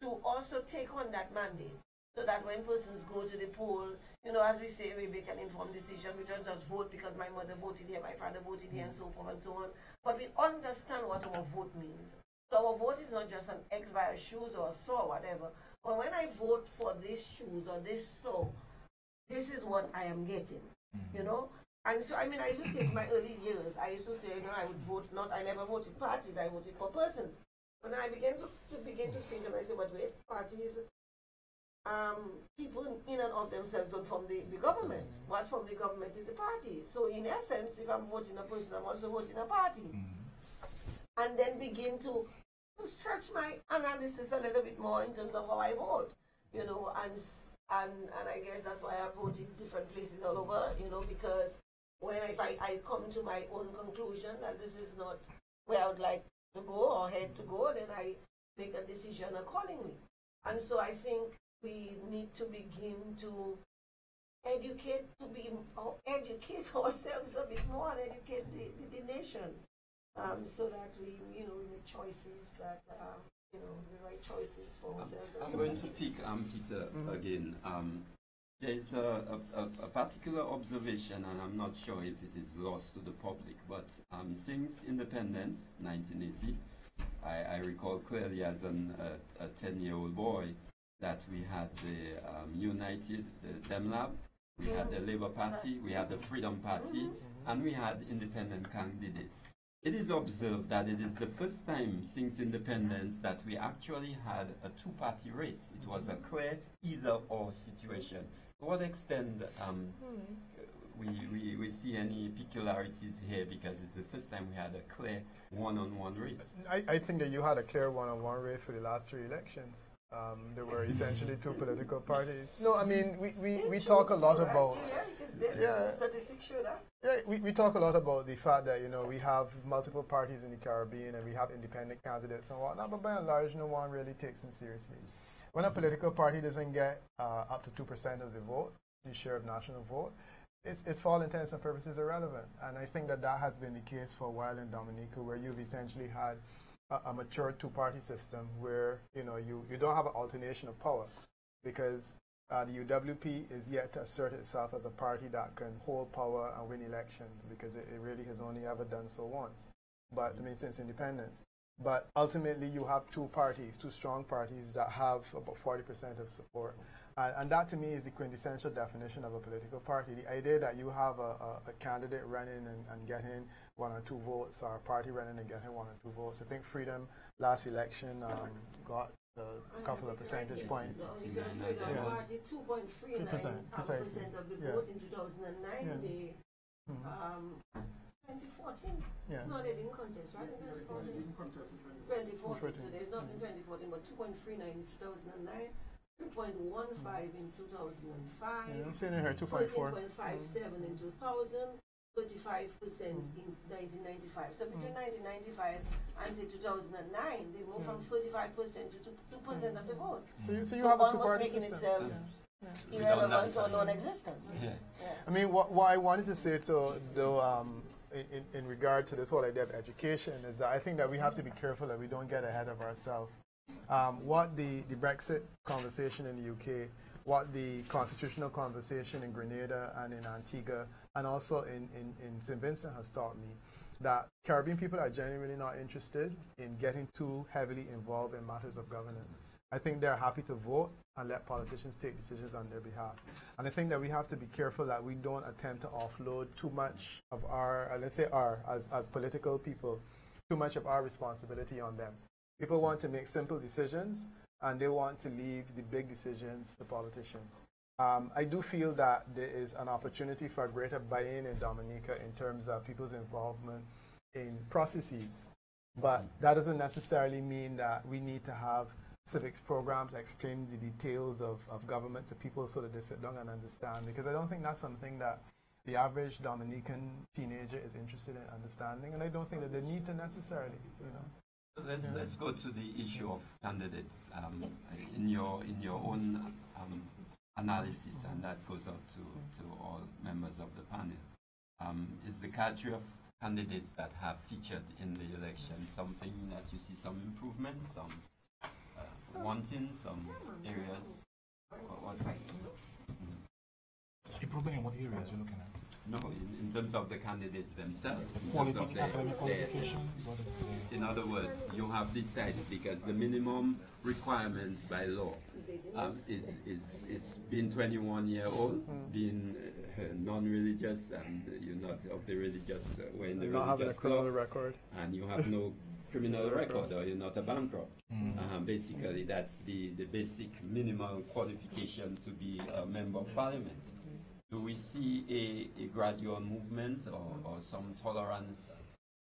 to also take on that mandate so that when persons go to the poll, you know, as we say, we make an informed decision. We don't just vote because my mother voted here, my father voted here, and so forth and so on. But we understand what our vote means. So our vote is not just an X by a shoes or a saw, or whatever. But when I vote for these shoes or this saw, this is what I am getting. You know? And so, I mean, I used to take my early years. I used to say, you know, I would vote not, I never voted parties, I voted for persons. But then I began to, to begin to think, and I said, but wait, parties, um, people in and of themselves don't form the, the government. What form the government is the party. So in essence, if I'm voting a person, I'm also voting a party. And then begin to stretch my analysis a little bit more in terms of how I vote. You know, and and and I guess that's why I voted different places all over, you know, because when if I, I come to my own conclusion that this is not where I would like to go or head to go, then I make a decision accordingly. And so I think we need to begin to educate to be educate ourselves a bit more and educate the, the, the nation um, so that we you know we make choices that uh, you know the right choices for ourselves. I'm and going to for pick um, Peter Mhm. again. Um, there's a, a, a, a particular observation, and I'm not sure if it is lost to the public, but um, since independence, 1980, I, I recall clearly as an, a, a 10 year old boy that we had the um, United, the DEMLAB, we had the Labour Party, we had the Freedom Party, and we had independent candidates. It is observed that it is the first time since independence that we actually had a two party race. It was a clear either or situation. To what extent um, we, we, we see any peculiarities here because it's the first time we had a clear one on one race? I, I think that you had a clear one-on-one race for the last three elections. Um, there were essentially two political parties. No, I mean we, we, we talk a lot about yeah, statistics show that. yeah, we, we talk a lot about the fact that you know we have multiple parties in the Caribbean and we have independent candidates and whatnot, but by and large, no one really takes them seriously. When a political party doesn't get uh, up to two percent of the vote, the share of national vote, it's, it's for all intents and purposes irrelevant. And I think that that has been the case for a while in Dominica, where you've essentially had a, a mature two-party system where you know you, you don't have an alternation of power because uh, the UWP is yet to assert itself as a party that can hold power and win elections because it, it really has only ever done so once. But I mean, since independence. But ultimately, you have two parties, two strong parties that have about 40% of support. And, and that to me is the quintessential definition of a political party. The idea that you have a, a, a candidate running and, and getting one or two votes, or a party running and getting one or two votes. I think Freedom last election um, got a couple of percentage points. Because Freedom Yeah. Party, 2.39 Percent, precisely. of the Yeah. vote in 2009. Yeah. They, Mhm. um, 2014. Yeah. No, they didn't contest, right? In 2014. 2014. So there's nothing in 2014, but 2.39 in 2009. 3.15 in 2005. Yeah, I'm seeing it here, 2.4. 13.57 in 2000. 35% in 1995. So between 1995 and say 2009, they moved from 35% to 2% of the vote. So you- so you have a almost two-party system. itself Yeah. irrelevant or non-existent. Yeah. I mean, what, what I wanted to say to though, um, in, in- in regard to this whole idea of education is that I think that we have to be careful that we don't get ahead of ourselves. Um, what the, the Brexit conversation in the UK, what the constitutional conversation in Grenada and in Antigua, and also in, in, in St. Vincent has taught me that Caribbean people are genuinely not interested in getting too heavily involved in matters of governance. I think they're happy to vote and let politicians take decisions on their behalf. And I think that we have to be careful that we don't attempt to offload too much of our, uh, let's say our, as, as political people, too much of our responsibility on them. People want to make simple decisions and they want to leave the big decisions to politicians. Um, I do feel that there is an opportunity for greater buy-in in Dominica in terms of people's involvement in processes. But that doesn't necessarily mean that we need to have civics programs explain the details of, of government to people so that they sit down and understand. Because I don't think that's something that the average Dominican teenager is interested in understanding, and I don't think that they need to necessarily, you know. So Let's, let's go to the issue of candidates um, in your in your own um, analysis, and that goes out to, to all members of the panel. Um, is the cadre of candidates that have featured in the election something that you see some improvement, some uh, wanting, some areas? what's Improvement in what areas you're looking at? No, in, in terms of the candidates themselves. in Quality, terms of their- their- qualifications? What is the- in other words, you have decided because the minimum requirements by law um, is, is, is being 21 year old, being uh, non-religious, and you're not of the religious, uh, we're in the Not having a religious criminal club, record. and you have no criminal record, or you're not a bankrupt. Mm. Um, basically, that's the, the basic minimal qualification to be a member of parliament. Do we see a, a gradual movement or, or some tolerance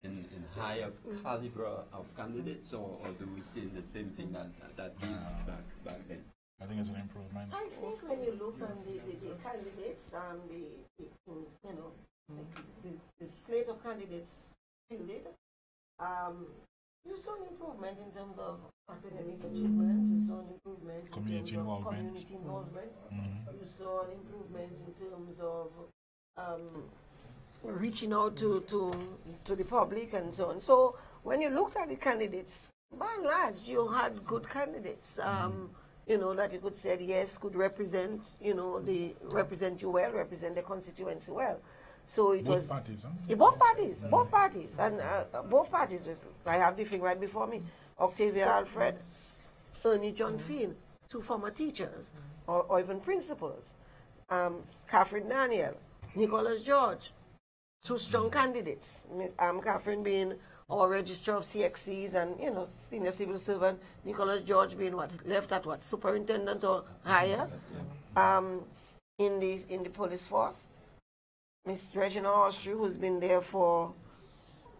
in, in higher caliber of candidates, or, or do we see the same thing that that is back back then? I think it's an improvement. I think when you look on the, the, the candidates, and the, the mm, you know, the, the, the slate of candidates fielded, um, you saw an improvement in terms of academic achievement, you saw an improvement Community in terms involvement. of community involvement, Mhm. you saw an improvement in terms of um, reaching out to, to, to the public and so on. So when you looked at the candidates, by and large, you had good candidates. Um, you know that you could say yes, could represent. You know, they represent you well, represent the constituency well. So it Both was parties, huh? Yeah, both parties, both parties, and uh, both parties. I have the thing right before me. Octavia Alfred, Ernie John Finn, two former teachers or, or even principals. Um, Catherine Daniel, Nicholas George, two strong candidates. Miss um, Catherine being our registrar of CXCs and you know senior civil servant. Nicholas George being what left at what superintendent or higher um, in the in the police force. Miss Regina Austri, who's been there for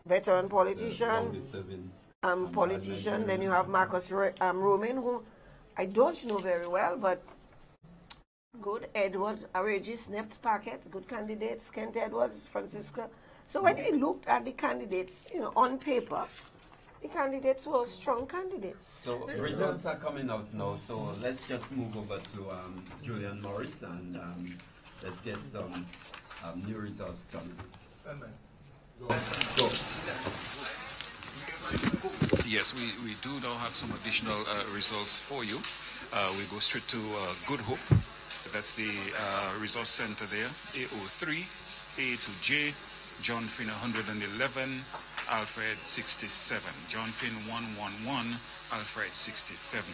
veteran politician, um, politician. Then you have Marcus um, Roman, who I don't know very well, but good. Edward Regis, Nept Packet, good candidates. Kent Edwards, Francisca. So when we looked at the candidates, you know, on paper, the candidates were strong candidates. So results are coming out now. So let's just move over to um, Julian Morris and um, let's get some um, new results done. Go. Yes, we, we do now have some additional uh, results for you. Uh, we go straight to uh, Good Hope. That's the uh, resource center there. AO3, A to J, John Finn 111, Alfred 67. John Finn 111, Alfred 67.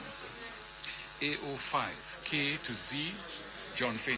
AO5, K to Z, John Finn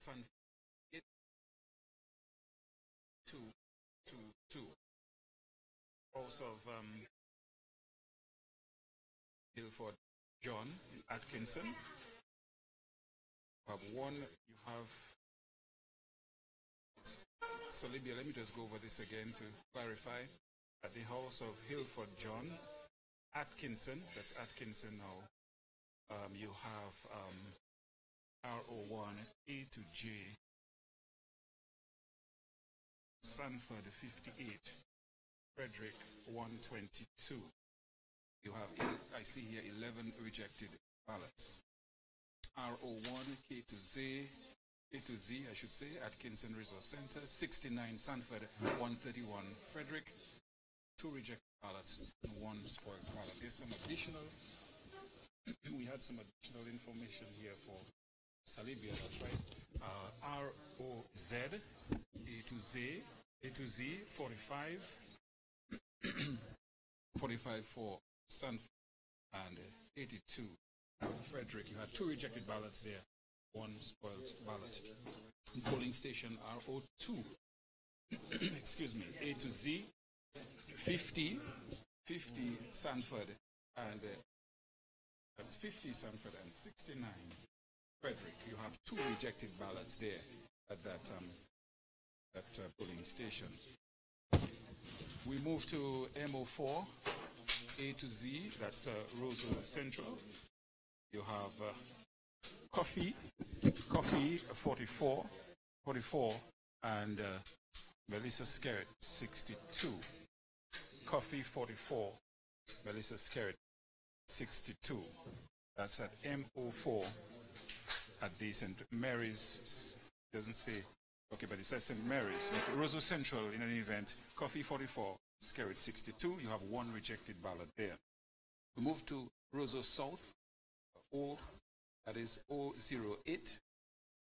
Sun it two two two also of um Ilford John Atkinson. You have one you have so Libya let me just go over this again to clarify. At the house of Hilford John Atkinson, that's Atkinson now. Um, you have um, RO1 A to J, Sanford 58, Frederick 122. You have, I see here, 11 rejected ballots. RO1 K to Z, A to Z, I should say, Atkinson Resource Center, 69 Sanford 131, Frederick, two rejected ballots and one spoiled ballot. There's some additional, we had some additional information here for Salybia, that's right. Uh, R-O-Z, A to Z, A to Z, 45, 45 for Sanford, and 82 Frederick. You had two rejected ballots there, one spoiled ballot. Polling station RO2, excuse me, A to Z, 50, 50 Sanford, and That's 50 Sanford and 69 Frederick. You have two rejected ballots there at that, um, uh, polling station. We move to MO4, A to Z, that's uh, Central. You have uh, Coffee, Coffee 44, 44, and uh, Melissa Skerritt 62. Coffee 44, Melissa Skerritt 62. That's at MO4 at the St. Mary's, doesn't say, okay, but it says St. Mary's. Roseau Central, in an event, Coffee 44, Skerritt 62. You have one rejected ballot there. We move to Roseau South, O, that is 008,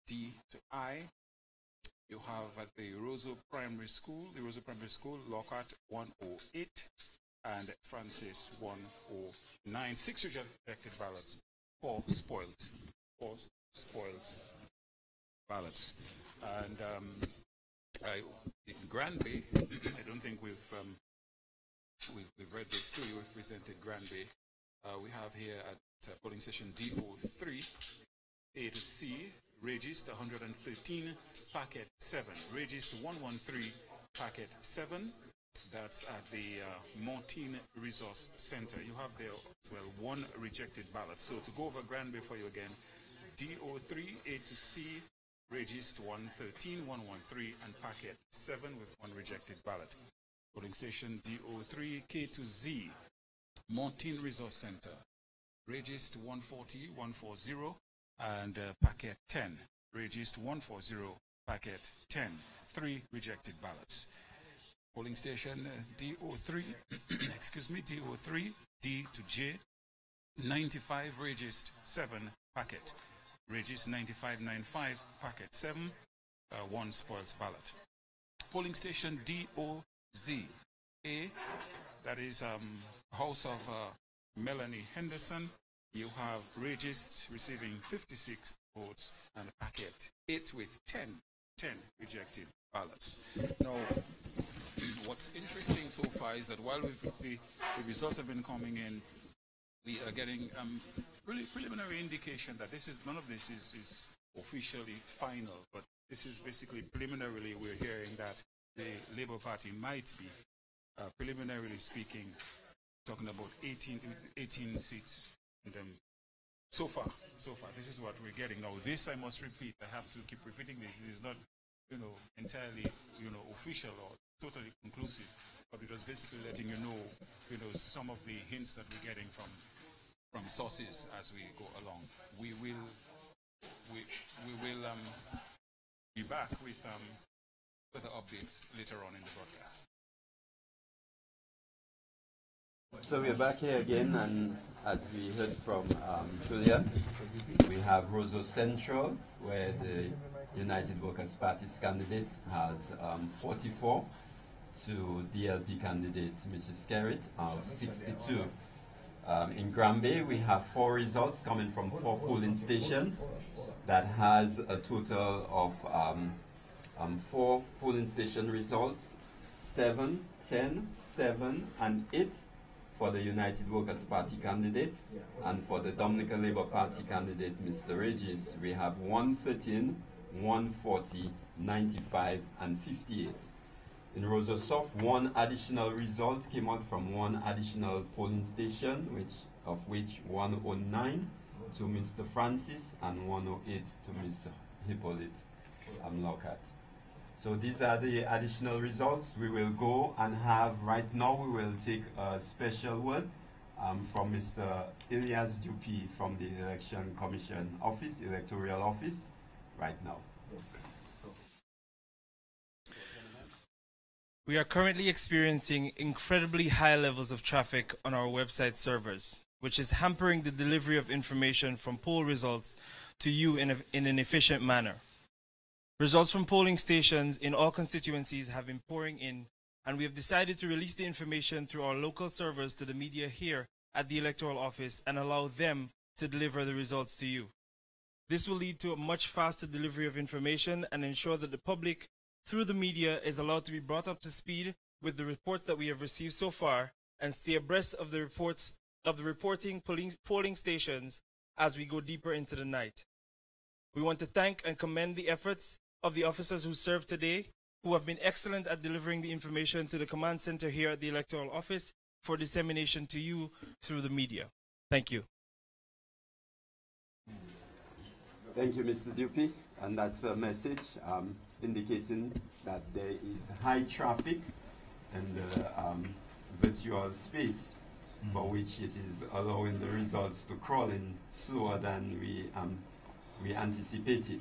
D to I. You have at the Roseau Primary School, the Roseau Primary School, Lockhart 108 and Francis 109. Six rejected ballots, four spoiled, spoiled ballots. And um, I, Granby, I don't think we've, um, we've, we've read this to you. We've presented Granby. Uh, we have here at uh, polling station DO3, A to C, Regist 113, packet 7. Regist 113, packet 7. That's at the uh, Montine Resource Center. You have there as well one rejected ballot. So to go over Granby for you again, DO3, A to C, Regist 113, 113, and packet 7 with one rejected ballot. Polling station DO3, K to Z, Montine Resource Center, Regist 140, 140, and uh, packet 10. Regist 140, packet 10. Three rejected ballots. Polling station uh, DO3, excuse me, DO3, D to J, 95 Regist 7 packet. Regist 9595 packet 7, uh, one spoils ballot. Polling station DOZ, A, that is um, House of uh, Melanie Henderson. You have Regist receiving 56 votes and packet 8 with 10, 10 rejected ballots. Now, what's interesting so far is that while the, the, results have been coming in, we are getting um, really preliminary indication that this is none of this is, is officially final, but this is basically preliminarily we're hearing that the Labour Party might be, uh, preliminarily speaking, talking about 18, 18 seats. And so far, so far, this is what we're getting. Now, this I must repeat, I have to keep repeating this. This is not, you know, entirely, you know, official or totally conclusive, but it was basically letting you know, you know, some of the hints that we're getting from from sources as we go along. We will we we will um, be back with um, further updates later on in the broadcast. So we're back here again, and as we heard from um, Julia, we have Roseau Central, where the United Workers' Party's candidate has um, 44 to DLP candidate Mrs. Skerritt of 62. Um, in Granby, we have four results coming from four polling stations that has a total of um, um, four polling station results, seven, ten, seven, and 8 for the United Workers' Party candidate, and for the Dominica Labour Party candidate, Mr. Regis, we have 113, 140, 95, and 58. In Roseau South, one additional result came out from one additional polling station, which of which 109 to Mr. Francis and 108 to Mr. Hippolyte Amlokat. So these are the additional results. We will go and have, right now we will take a special word um, from Mr. Ilyas Dupi from the Election Commission Office, Electoral Office, right now. We are currently experiencing incredibly high levels of traffic on our website servers, which is hampering the delivery of information from poll results to you in, a, in an efficient manner. Results from polling stations in all constituencies have been pouring in, and we have decided to release the information through our local servers to the media here at the Electoral Office and allow them to deliver the results to you. This will lead to a much faster delivery of information and ensure that the public through the media is allowed to be brought up to speed with the reports that we have received so far and stay abreast of the reports of the reporting polling, polling stations as we go deeper into the night. We want to thank and commend the efforts of the officers who served today, who have been excellent at delivering the information to the command center here at the Electoral Office for dissemination to you through the media. Thank you. Thank you, Mr. Dupuy. And that's the message um, indicating that there is high traffic in the um, virtual space for which it is allowing the results to crawl in slower than we um, we anticipated.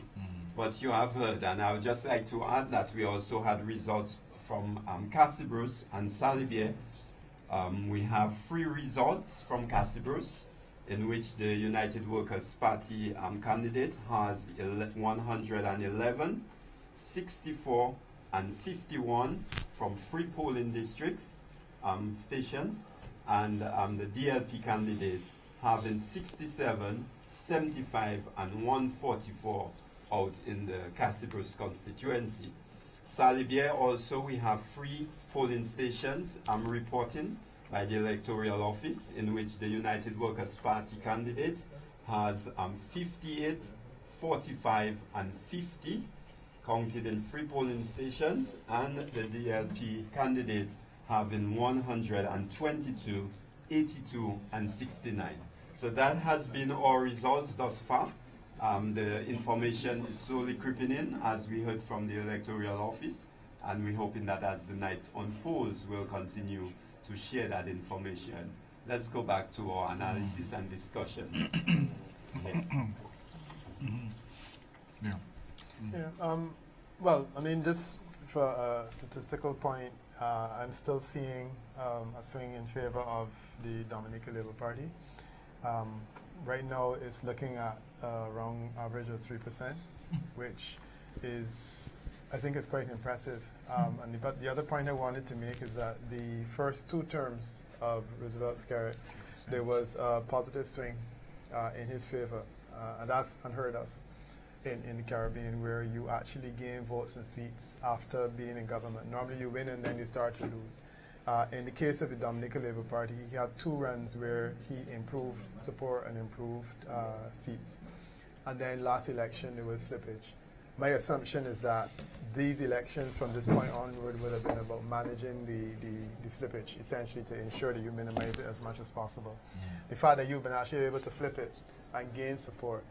But you have heard, and I would just like to add that we also had results from um, Castle Bruce and Salybia. Um, we have three results from Castle Bruce, in which the United Workers' Party um, candidate has 111, 64, and 51 from three polling districts, um, stations, and um, the DLP candidates having 67, 75, and 144 out in the Castle Bruce constituency. Salybia also, we have three polling stations I'm reporting by the electoral office in which the United Workers' Party candidate has um, 58, 45, and 50 counted in three polling stations, and the DLP candidates having 122, 82, and 69. So that has been our results thus far. Um, the information is slowly creeping in, as we heard from the electoral office, and we're hoping that as the night unfolds, we'll continue to share that information. Let's go back to our analysis and discussion. Yeah. Yeah. Um, well, I mean, just for a statistical point, uh, I'm still seeing um, a swing in favor of the Dominica Labour Party. Um, right now, it's looking at uh, around average of three percent, which is, I think, is quite impressive. Um, and the, but the other point I wanted to make is that the first two terms of Roosevelt Skerrit, there was a positive swing uh, in his favor, uh, and that's unheard of in, in the Caribbean where you actually gain votes and seats after being in government. Normally you win and then you start to lose. Uh, in the case of the Dominica Labour Party, he had two runs where he improved support and improved uh, seats. And then last election there was slippage. My assumption is that these elections from this point onward would have been about managing the, the, the slippage, essentially to ensure that you minimize it as much as possible. The fact that you've been actually able to flip it and gain support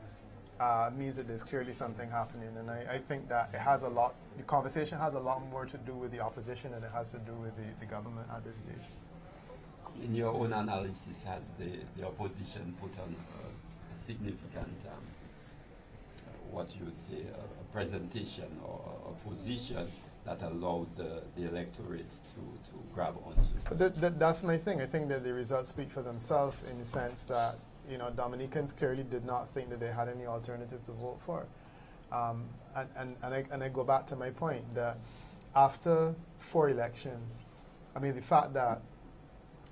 uh, means that there's clearly something happening. And I, I, think that it has a lot, the conversation has a lot more to do with the opposition than it has to do with the, the government at this stage. In your own analysis, has the, the opposition put on a, significant, um, what you would say, a, a presentation or a position that allowed the, the electorate to, to grab onto? But that, that, that's my thing. I think that the results speak for themselves in the sense that you know, Dominicans clearly did not think that they had any alternative to vote for. Um, and, and, and, I, and I go back to my point that after four elections, I mean, the fact that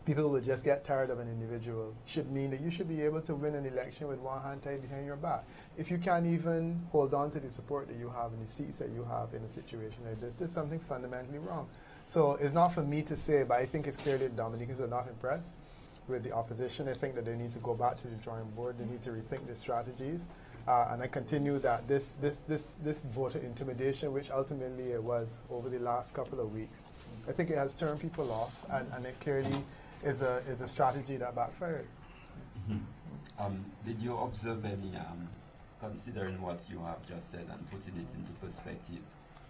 people will just get tired of an individual should mean that you should be able to win an election with one hand tied behind your back. If you can't even hold on to the support that you have and the seats that you have in a situation like this, there's something fundamentally wrong. So it's not for me to say, but I think it's clear that Dominicans are not impressed with the opposition. I think that they need to go back to the drawing board. They need to rethink their strategies. Uh, and I continue that this, this, this, this voter intimidation, which ultimately it was over the last couple of weeks, I think it has turned people off, and, and it clearly is a, is a strategy that backfired. Mm-hmm. Um, did you observe any, um, considering what you have just said and putting it into perspective,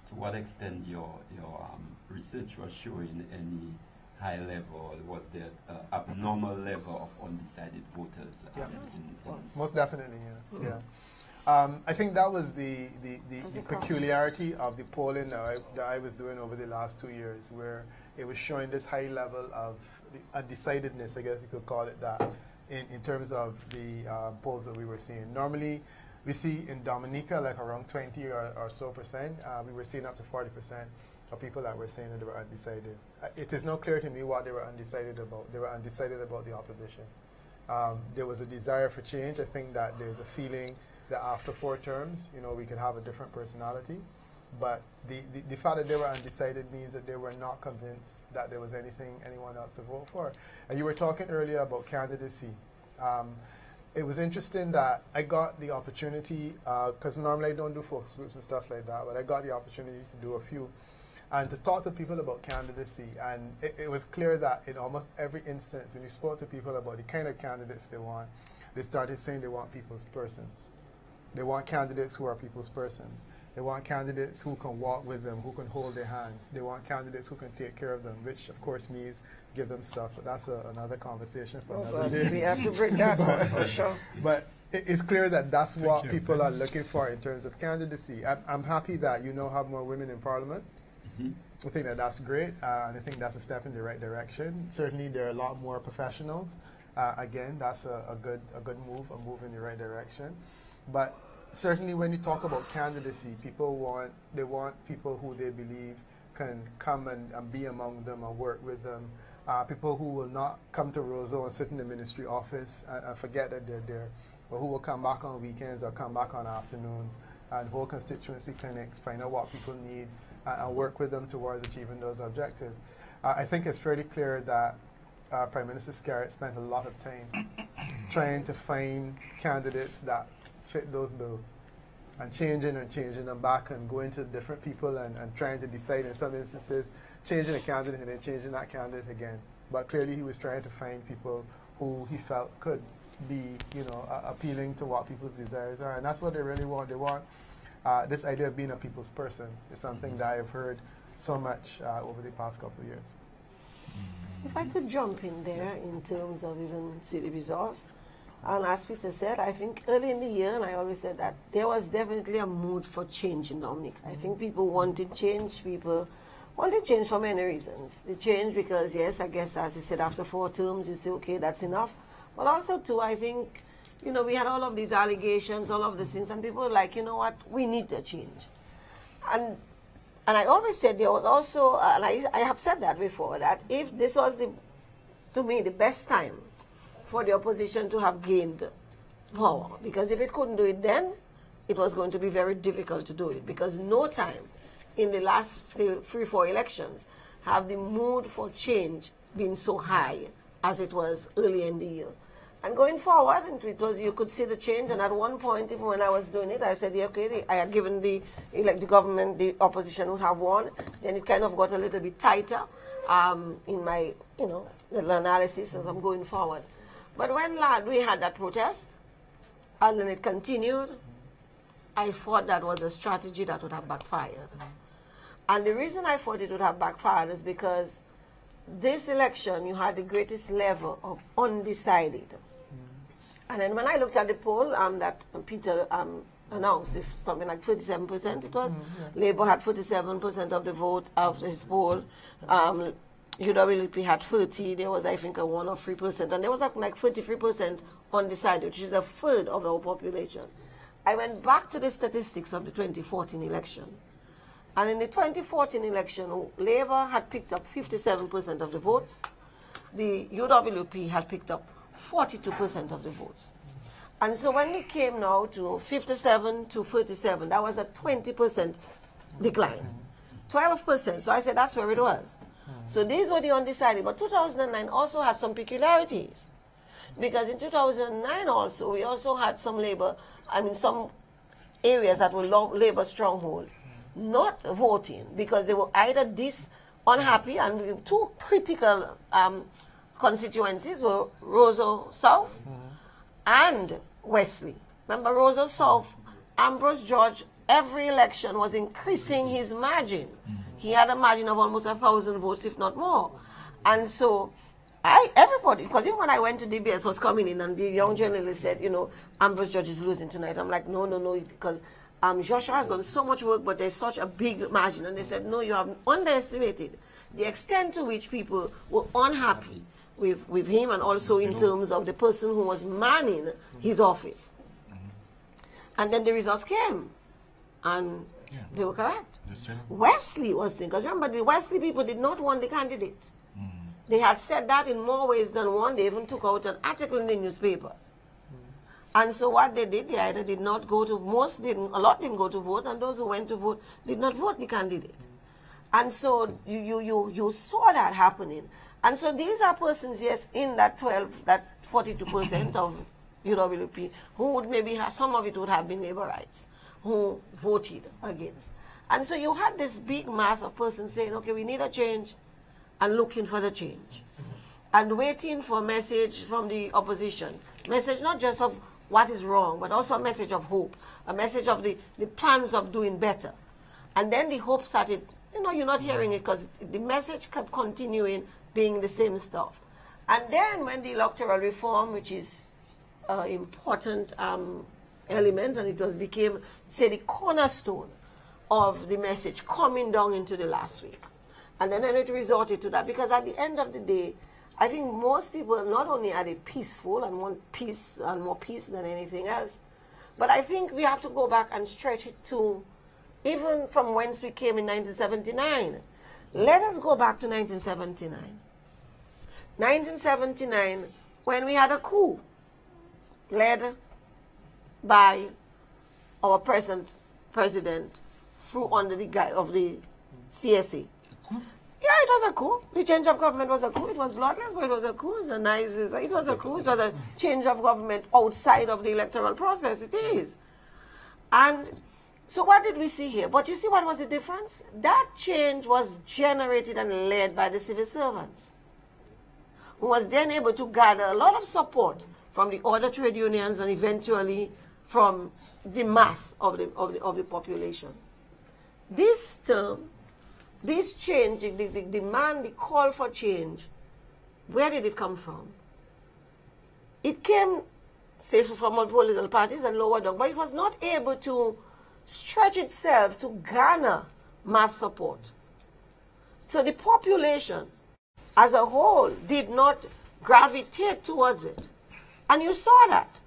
to what extent your, your um, research was showing any high level, was there uh, abnormal level of undecided voters? Yeah. Um, in, in Most definitely, yeah. yeah. Um, I think that was the, the, the, the peculiarity of the polling that I, that I was doing over the last two years, where it was showing this high level of undecidedness, I guess you could call it that, in, in terms of the uh, polls that we were seeing. Normally, we see in Dominica like around 20 or, or so percent. Uh, we were seeing up to 40 percent of people that were saying that they were undecided. It is not clear to me what they were undecided about. They were undecided about the opposition. Um, there was a desire for change. I think that there's a feeling that after four terms, you know, we could have a different personality. but the, the, the fact that they were undecided means that they were not convinced that there was anything anyone else to vote for. And you were talking earlier about candidacy. Um, it was interesting that I got the opportunity, because uh, normally I don't do focus groups and stuff like that, but I got the opportunity to do a few and to talk to people about candidacy. And it, it, was clear that in almost every instance, when you spoke to people about the kind of candidates they want, they started saying they want people's persons. They want candidates who are people's persons. They want candidates who can walk with them, who can hold their hand. They want candidates who can take care of them, which of course means give them stuff. But that's a, another conversation for oh another day. We have to break that but, for sure. But it, it's clear that that's take what people are looking for in terms of candidacy. I'm, I'm happy that you now have more women in parliament. Mm -hmm. I think that that's great, uh, and I think that's a step in the right direction. Certainly, there are a lot more professionals. Uh, again, that's a, a, good a good move, a move in the right direction. But certainly, when you talk about candidacy, people want they want people who they believe can come and, and be among them and work with them. Uh, people who will not come to Roseau and sit in the ministry office and, and forget that they're there, but who will come back on weekends or come back on afternoons and hold constituency clinics, find out what people need, and work with them towards achieving those objectives. I think it's fairly clear that uh, Prime Minister Skerrit spent a lot of time trying to find candidates that fit those bills and changing and changing them back and going to different people and, and trying to decide in some instances, changing a candidate and then changing that candidate again. But clearly he was trying to find people who he felt could be, you know, uh, appealing to what people's desires are. And that's what they really want. They want uh, this idea of being a people's person is something that I've heard so much uh, over the past couple of years. If I could jump in there in terms of even city resource, and as Peter said, I think early in the year, and I always said that there was definitely a mood for change in Dominic. I think people wanted change. People wanted change for many reasons. The change because, yes, I guess as you said, after four terms, you say, okay, that's enough. But also, too, I think you know, we had all of these allegations, all of these things, and people were like, you know what, we need to change. And and I always said there was also, uh, and I, I have said that before, that if this was the, to me, the best time for the opposition to have gained power, because if it couldn't do it then, it was going to be very difficult to do it, because no time in the last three, four elections have the mood for change been so high as it was early in the year. And going forward, it was you could see the change. And at one point, even when I was doing it, I said, yeah, okay, I had given the like the government, the opposition would have won. Then it kind of got a little bit tighter um, in my, you know, little analysis as I'm going forward. But when lad, we had that protest, and then it continued, I thought that was a strategy that would have backfired. And the reason I thought it would have backfired is because this election, you had the greatest level of undecided. And then when I looked at the poll um, that Peter um, announced, if something like 37% it was, mm -hmm. Labour had 47% of the vote of his poll. Um, UWP had 30, there was I think a 1 or 3%, and there was like 43% undecided, which is a third of our population. I went back to the statistics of the 2014 election. And in the 2014 election, Labour had picked up 57% of the votes. The UWP had picked up 42% of the votes. And so when we came now to 57 to 37, that was a 20% decline. 12%. So I said that's where it was. So these were the undecided. But 2009 also had some peculiarities. Because in 2009 also, we also had some labor, I mean, some areas that were labor stronghold not voting because they were either this unhappy and too critical um, constituencies were Roseau South mm -hmm. and Wesley. Remember Roseau South, Ambrose George, every election was increasing his margin. Mm -hmm. He had a margin of almost a thousand votes, if not more. And so I, everybody, because even when I went to DBS was coming in and the young journalist said, you know, Ambrose George is losing tonight. I'm like, no, no, no, because um, Joshua has done so much work, but there's such a big margin. And they said, no, you have underestimated the extent to which people were unhappy with, with him and also in terms of the person who was manning his office. And then the results came. And yeah. they were correct. Wesley was there. Because remember, the Wesley people did not want the candidate. Mm. They had said that in more ways than one. They even took out an article in the newspapers. Mm. And so what they did, they either did not go to, most didn't, a lot didn't go to vote, and those who went to vote did not vote the candidate. And so you, you, you, you saw that happening. And so these are persons, yes, in that 12, that 42% of UWP, who would maybe have, some of it would have been labor rights, who voted against. And so you had this big mass of persons saying, okay, we need a change, and looking for the change. And waiting for a message from the opposition. Message not just of what is wrong, but also a message of hope, a message of the, the plans of doing better. And then the hope started, you know, you're not hearing it because the message kept continuing being the same stuff. And then when the electoral reform, which is an important um, element, and it was became, say, the cornerstone of the message coming down into the last week. And then it resorted to that because at the end of the day, I think most people not only are they peaceful and want peace and more peace than anything else, but I think we have to go back and stretch it to even from whence we came in 1979. Let us go back to 1979. 1979, when we had a coup led by our present president through under the guy of the CSA. Yeah, it was a coup. The change of government was a coup. It was bloodless, but it was a coup. It was a nice, it was a coup. It was a change of government outside of the electoral process. It is. And so what did we see here? But you see what was the difference? That change was generated and led by the civil servants, who was then able to gather a lot of support from the other trade unions and eventually from the mass of the, of the, of the population. This term this change, the, the demand, the call for change, where did it come from? It came, say, from all political parties and lower down, but it was not able to stretch itself to garner mass support. So the population as a whole did not gravitate towards it. And you saw that.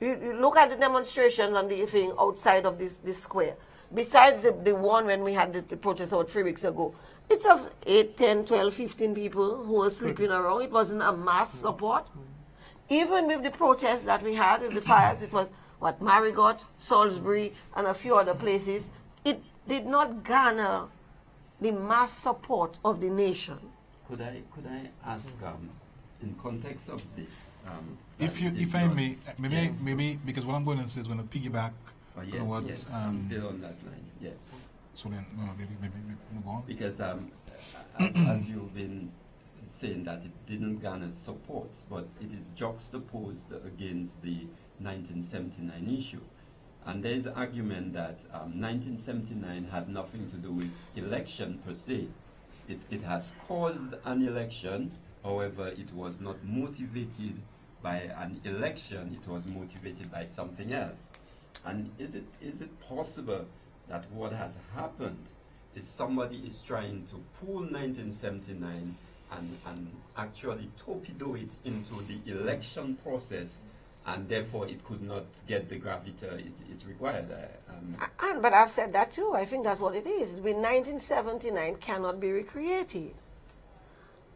You, you look at the demonstration and the thing outside of this, this square besides the, the one when we had the, the protest about three weeks ago, it's of 8, 10, 12, 15 people who were sleeping around. It wasn't a mass support. Even with the protests that we had, with the fires, it was what Marigot, Salisbury, and a few other places. It did not garner the mass support of the nation. Could I could I ask, um, in context of this? Um, if you, if I may, maybe, yeah. maybe because what I'm going to say is going to piggyback Oh, yes, what, yes. Um, I'm still on that line. Yeah. So then, no, maybe, maybe, maybe go on. Because um, as, as, you've been saying that it didn't garner support, but it is juxtaposed against the 1979 issue. And there is an argument that um, 1979 had nothing to do with election per se. It, it has caused an election, however, it was not motivated by an election, it was motivated by something else. And is it, is it possible that what has happened is somebody is trying to pull 1979 and, and actually torpedo it into the election process and therefore it could not get the gravity it, it required. Uh, um. and, but I've said that too. I think that's what it is. With 1979 cannot be recreated.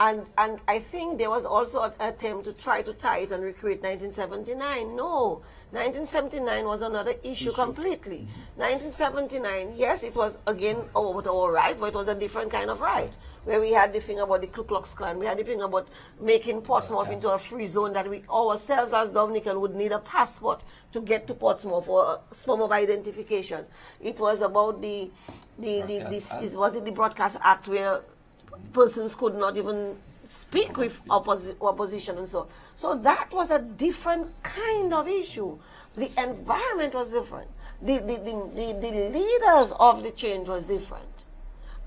And, and I think there was also an attempt to try to tie it and recreate 1979. No, 1979 was another issue, issue. completely. Mm -hmm. 1979, yes, it was again about our rights, but it was a different kind of right. Where we had the thing about the Ku Klux Klan, we had the thing about making Portsmouth yes. into a free zone that we ourselves as Dominican would need a passport to get to Portsmouth for a form of identification. It was about the the, the this is was it the Broadcast Act where persons could not even speak with opposi opposition and so on. So that was a different kind of issue. The environment was different. The, the, the, the, the leaders of the change was different.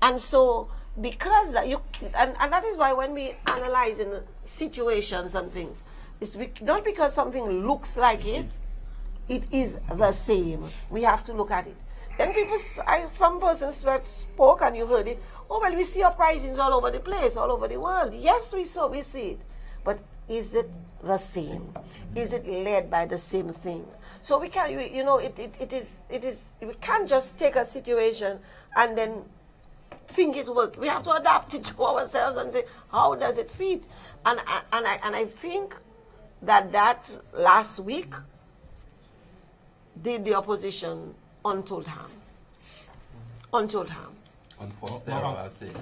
And so because you, and, and that is why when we analyze in situations and things, it's not because something looks like it, it is the same. We have to look at it. Then people, I, some persons spoke and you heard it. Oh, well, we see uprisings all over the place, all over the world. Yes, we saw, we see it. But is it the same? Is it led by the same thing? So we can, not you know, it, it, it is, it is, we can't just take a situation and then think it works. We have to adapt it to ourselves and say, how does it fit? And, and, I, and I think that that last week did the opposition untold harm. Untold harm. Unforced Well, error, well, I'd say. huh?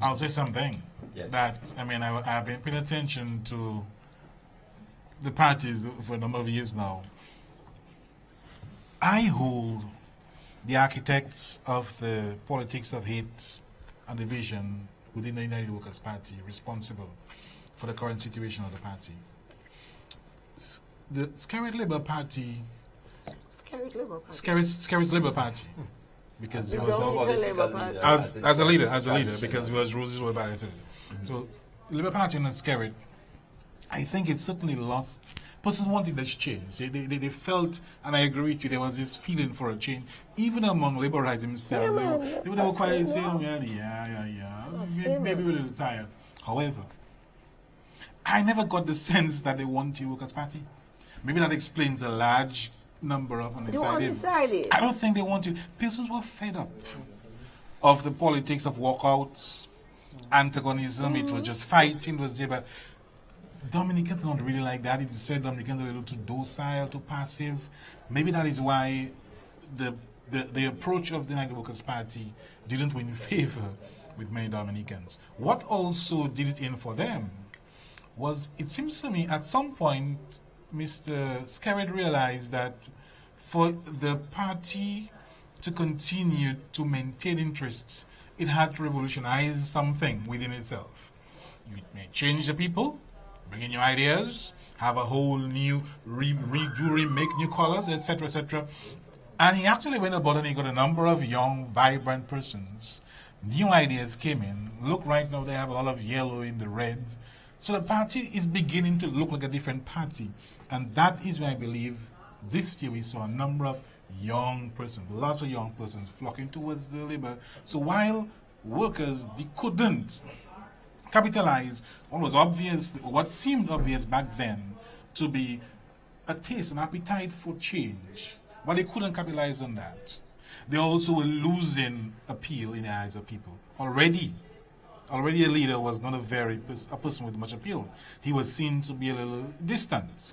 I'll say something Yes. that I mean I, have been paying attention to the parties for a number of years now. I hold the architects of the politics of hate and division within the United Workers' Party responsible for the current situation of the party. S- The Skerrit Labour Party, Scared Labour Party. Skerrit, Skerrit's Labour Party, because he was Dominican Labour Party. as, as a leader, as a leader, because he was Rose's way back. So, the Labour Party and Skerrit, I think it certainly lost. Persons wanted this change. They, they, they, they felt, and I agree with you, there was this feeling for a change, even among Labourites themselves. Yeah, they, were, they were quiet saying, well, yeah, yeah, yeah, Oh, maybe, maybe we're a little tired. However, I never got the sense that they want the Workers' Party. Maybe that explains the large number of undecided. undecided. I don't think they wanted. Persons were fed up of the politics of walkouts, antagonism. It was mm-hmm. just fighting. It was there, but Dominicans don't really like that. It is said Dominicans are a little too docile, too passive. Maybe that is why the the, the approach of the United Workers' Party didn't win favor with many Dominicans. What also did it in for them was, it seems to me, at some point, Mr. Skerrit realized that for the party to continue to maintain interests, it had to revolutionize something within itself. You may change the people, bring in new ideas, have a whole new re- redo, remake new colors, etc., etc. And he actually went about and he got a number of young, vibrant persons. New ideas came in. Look, right now they have a lot of yellow in the red. So the party is beginning to look like a different party. And that is why I believe this year we saw a number of young persons, lots of young persons flocking towards the labor. So while workers they couldn't capitalize what was obvious, what seemed obvious back then to be a taste, an appetite for change, but they couldn't capitalize on that. They also were losing appeal in the eyes of people. Already, already a leader was not a very a person with much appeal. He was seen to be a little distant.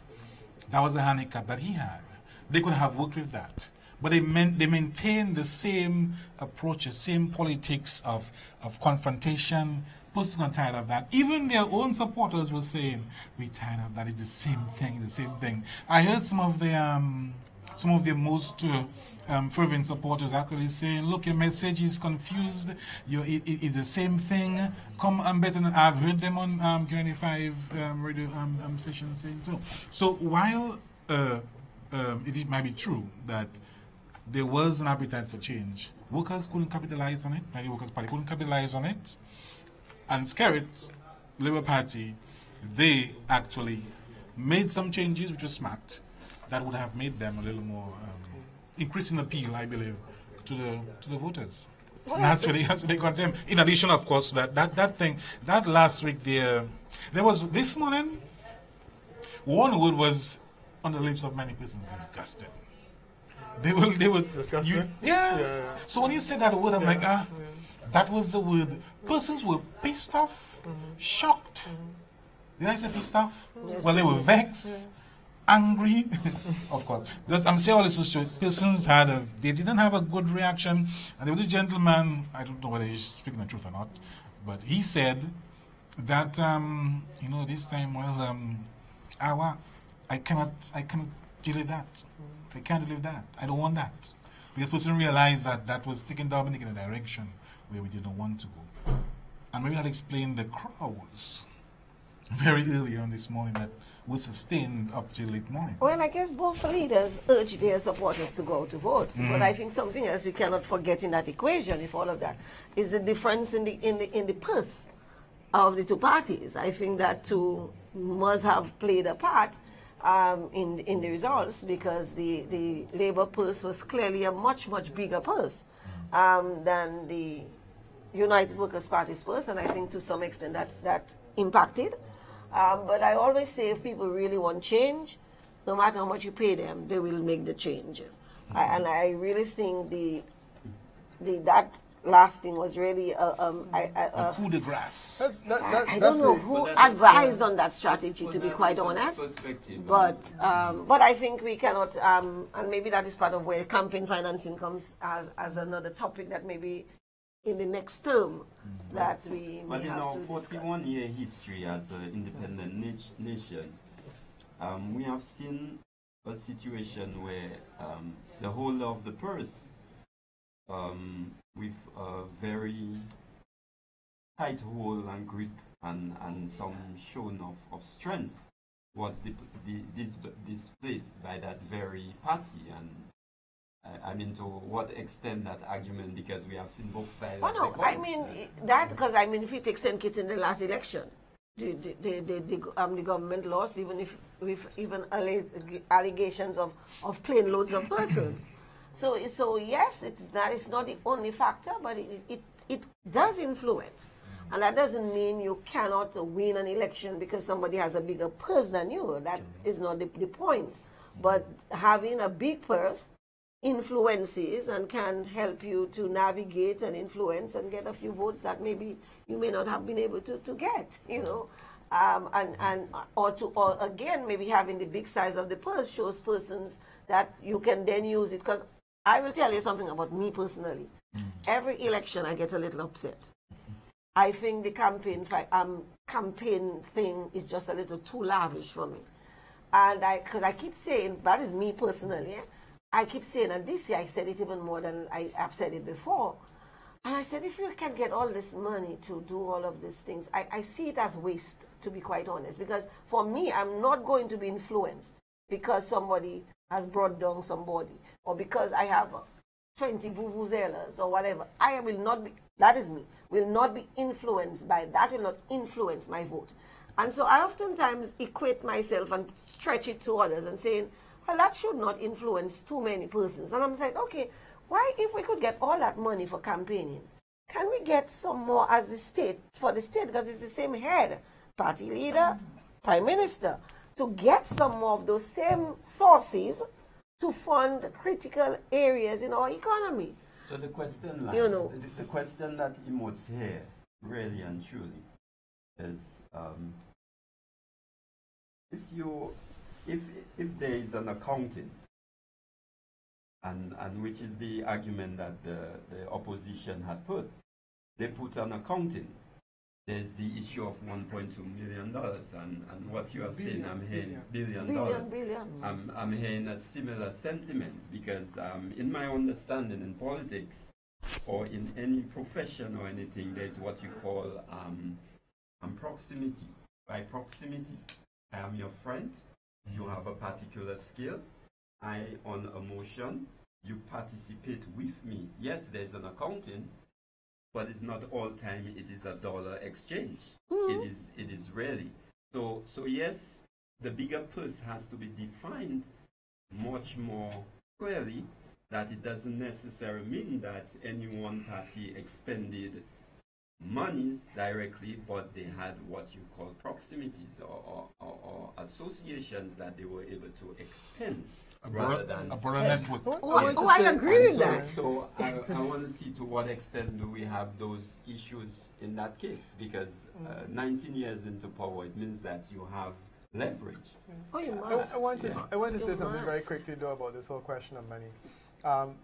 That was the handicap that he had. They could have worked with that. But they, meant, they maintained the same approach, the same politics of, of confrontation. Persons are tired of that. Even their own supporters were saying, we're tired of that. It's the same thing, the same thing. I heard some of the, um, some of the most uh, um, fervent supporters actually saying, look, your message is confused. You, it, it- it's the same thing. Come and better than I've heard them on um, Q95 um, radio um, um, session saying so. So while uh, um, it, it might be true that there was an appetite for change, workers couldn't capitalize on it. The Workers' Party couldn't capitalize on it. And Skerrit, Labour Party, they actually made some changes which were smart that would have made them a little more um, increasing appeal, I believe, to the to the voters. And that's where they, that's where they got them. In addition, of course, that that, that thing that last week there there was this morning one word was on the lips of many persons disgusted. They will they would you, yes. So when you said that word, I'm like ah, that was the word. Persons were pissed off, shocked. Did I say pissed off? Yes, well, they were you did. vexed, angry. of course, just I'm saying all this to persons had a they didn't have a good reaction. And there was a gentleman. I don't know whether he's speaking the truth or not, but he said that um, you know this time well um, our I cannot I cannot deal with that. I can't deal with that. I don't want that. Because person realized that that was taking Dominic in a direction where we didn't want to go. And maybe that explained the crowds very early on this morning that was sustained up till late morning. Well, I guess both leaders urged their supporters to go to vote. But Mm. I think something else we cannot forget in that equation, if all of that, is the difference in the in the in the purse of the two parties. I think that too must have played a part um, in in the results because the the Labour purse was clearly a much much bigger purse um, than the United Workers' Party's purse, and I think to some extent that that impacted. Um, but I always say if people really want change, no matter how much you pay them, they will make the change. I, and I really think the, the that lasting was really a, um, I, I, A a, coup de grace. That's, that, that, I that's don't know the- who advised on that strategy, to be quite honest. But um, but I think we cannot, um, and maybe that is part of where campaign financing comes as, as another topic that maybe in the next term that we may But in have our to 41 discuss. year history as an independent nat- nation, um, we have seen a situation where um, the whole of the purse, um, with a very tight hold and grip and, and some shown of, of strength, was di- di- dis- displaced by that very party. And I, mean, to what extent that argument, because we have seen both sides. Oh no, I mean that because I mean if you take St. Kitts in the last election, the the, the, the, um, the government lost even if with even alle- allegations of, of plane loads of persons. So so yes, it's that is not the only factor, but it, it it does influence. And that doesn't mean you cannot win an election because somebody has a bigger purse than you. That is not the, the point. But having a big purse influences and can help you to navigate and influence and get a few votes that maybe you may not have been able to, to get, you know. Um, and, and or to or again maybe having the big size of the purse shows persons that you can then use it because I will tell you something about me personally. Every election I get a little upset. I think the campaign fi- um, campaign thing is just a little too lavish for me. And I, because I keep saying, that is me personally, eh? I keep saying, and this year I said it even more than I have said it before. And I said, if you can get all this money to do all of these things, I, I see it as waste, to be quite honest. Because for me, I'm not going to be influenced because somebody has brought down somebody or because I have 20 vuvuzelas or whatever. I will not be, that is me, will not be influenced by that, will not influence my vote. And so I oftentimes equate myself and stretch it to others and saying, well, that should not influence too many persons. And I'm saying, okay, why, if we could get all that money for campaigning, can we get some more as the state, for the state, because it's the same head, party leader, prime minister, to get some more of those same sources to fund critical areas in our economy? So the question lies, You know. the, the question that emotes here, really and truly, is um, if you, if if there is an accounting, and and which is the argument that the the opposition had put, they put an accounting. There's the issue of 1.2 million dollars, and, and what you are saying, I'm hearing billion Billion, dollars. billion. I'm, I'm hearing a similar sentiment because, um, in my understanding in politics or in any profession or anything, there's what you call um, um, proximity. By proximity, I am your friend, you have a particular skill, I on emotion, you participate with me. Yes, there's an accounting, but it's not all time it is a dollar exchange. Mm-hmm. It is it is really. So so yes, the bigger purse has to be defined much more clearly that it doesn't necessarily mean that any one party expended monies directly, but they had what you call proximities or, or, or, or associations that they were able to expense A rather than a broader spend. network. Oh, I- oh, I agree with so, that. So I, I want to see to what extent do we have those issues in that case because uh, 19 years into power, it means that you have leverage. Oh, you I, must. I want to, Yeah. I want to You say something very must. quickly though about this whole question of money. Um,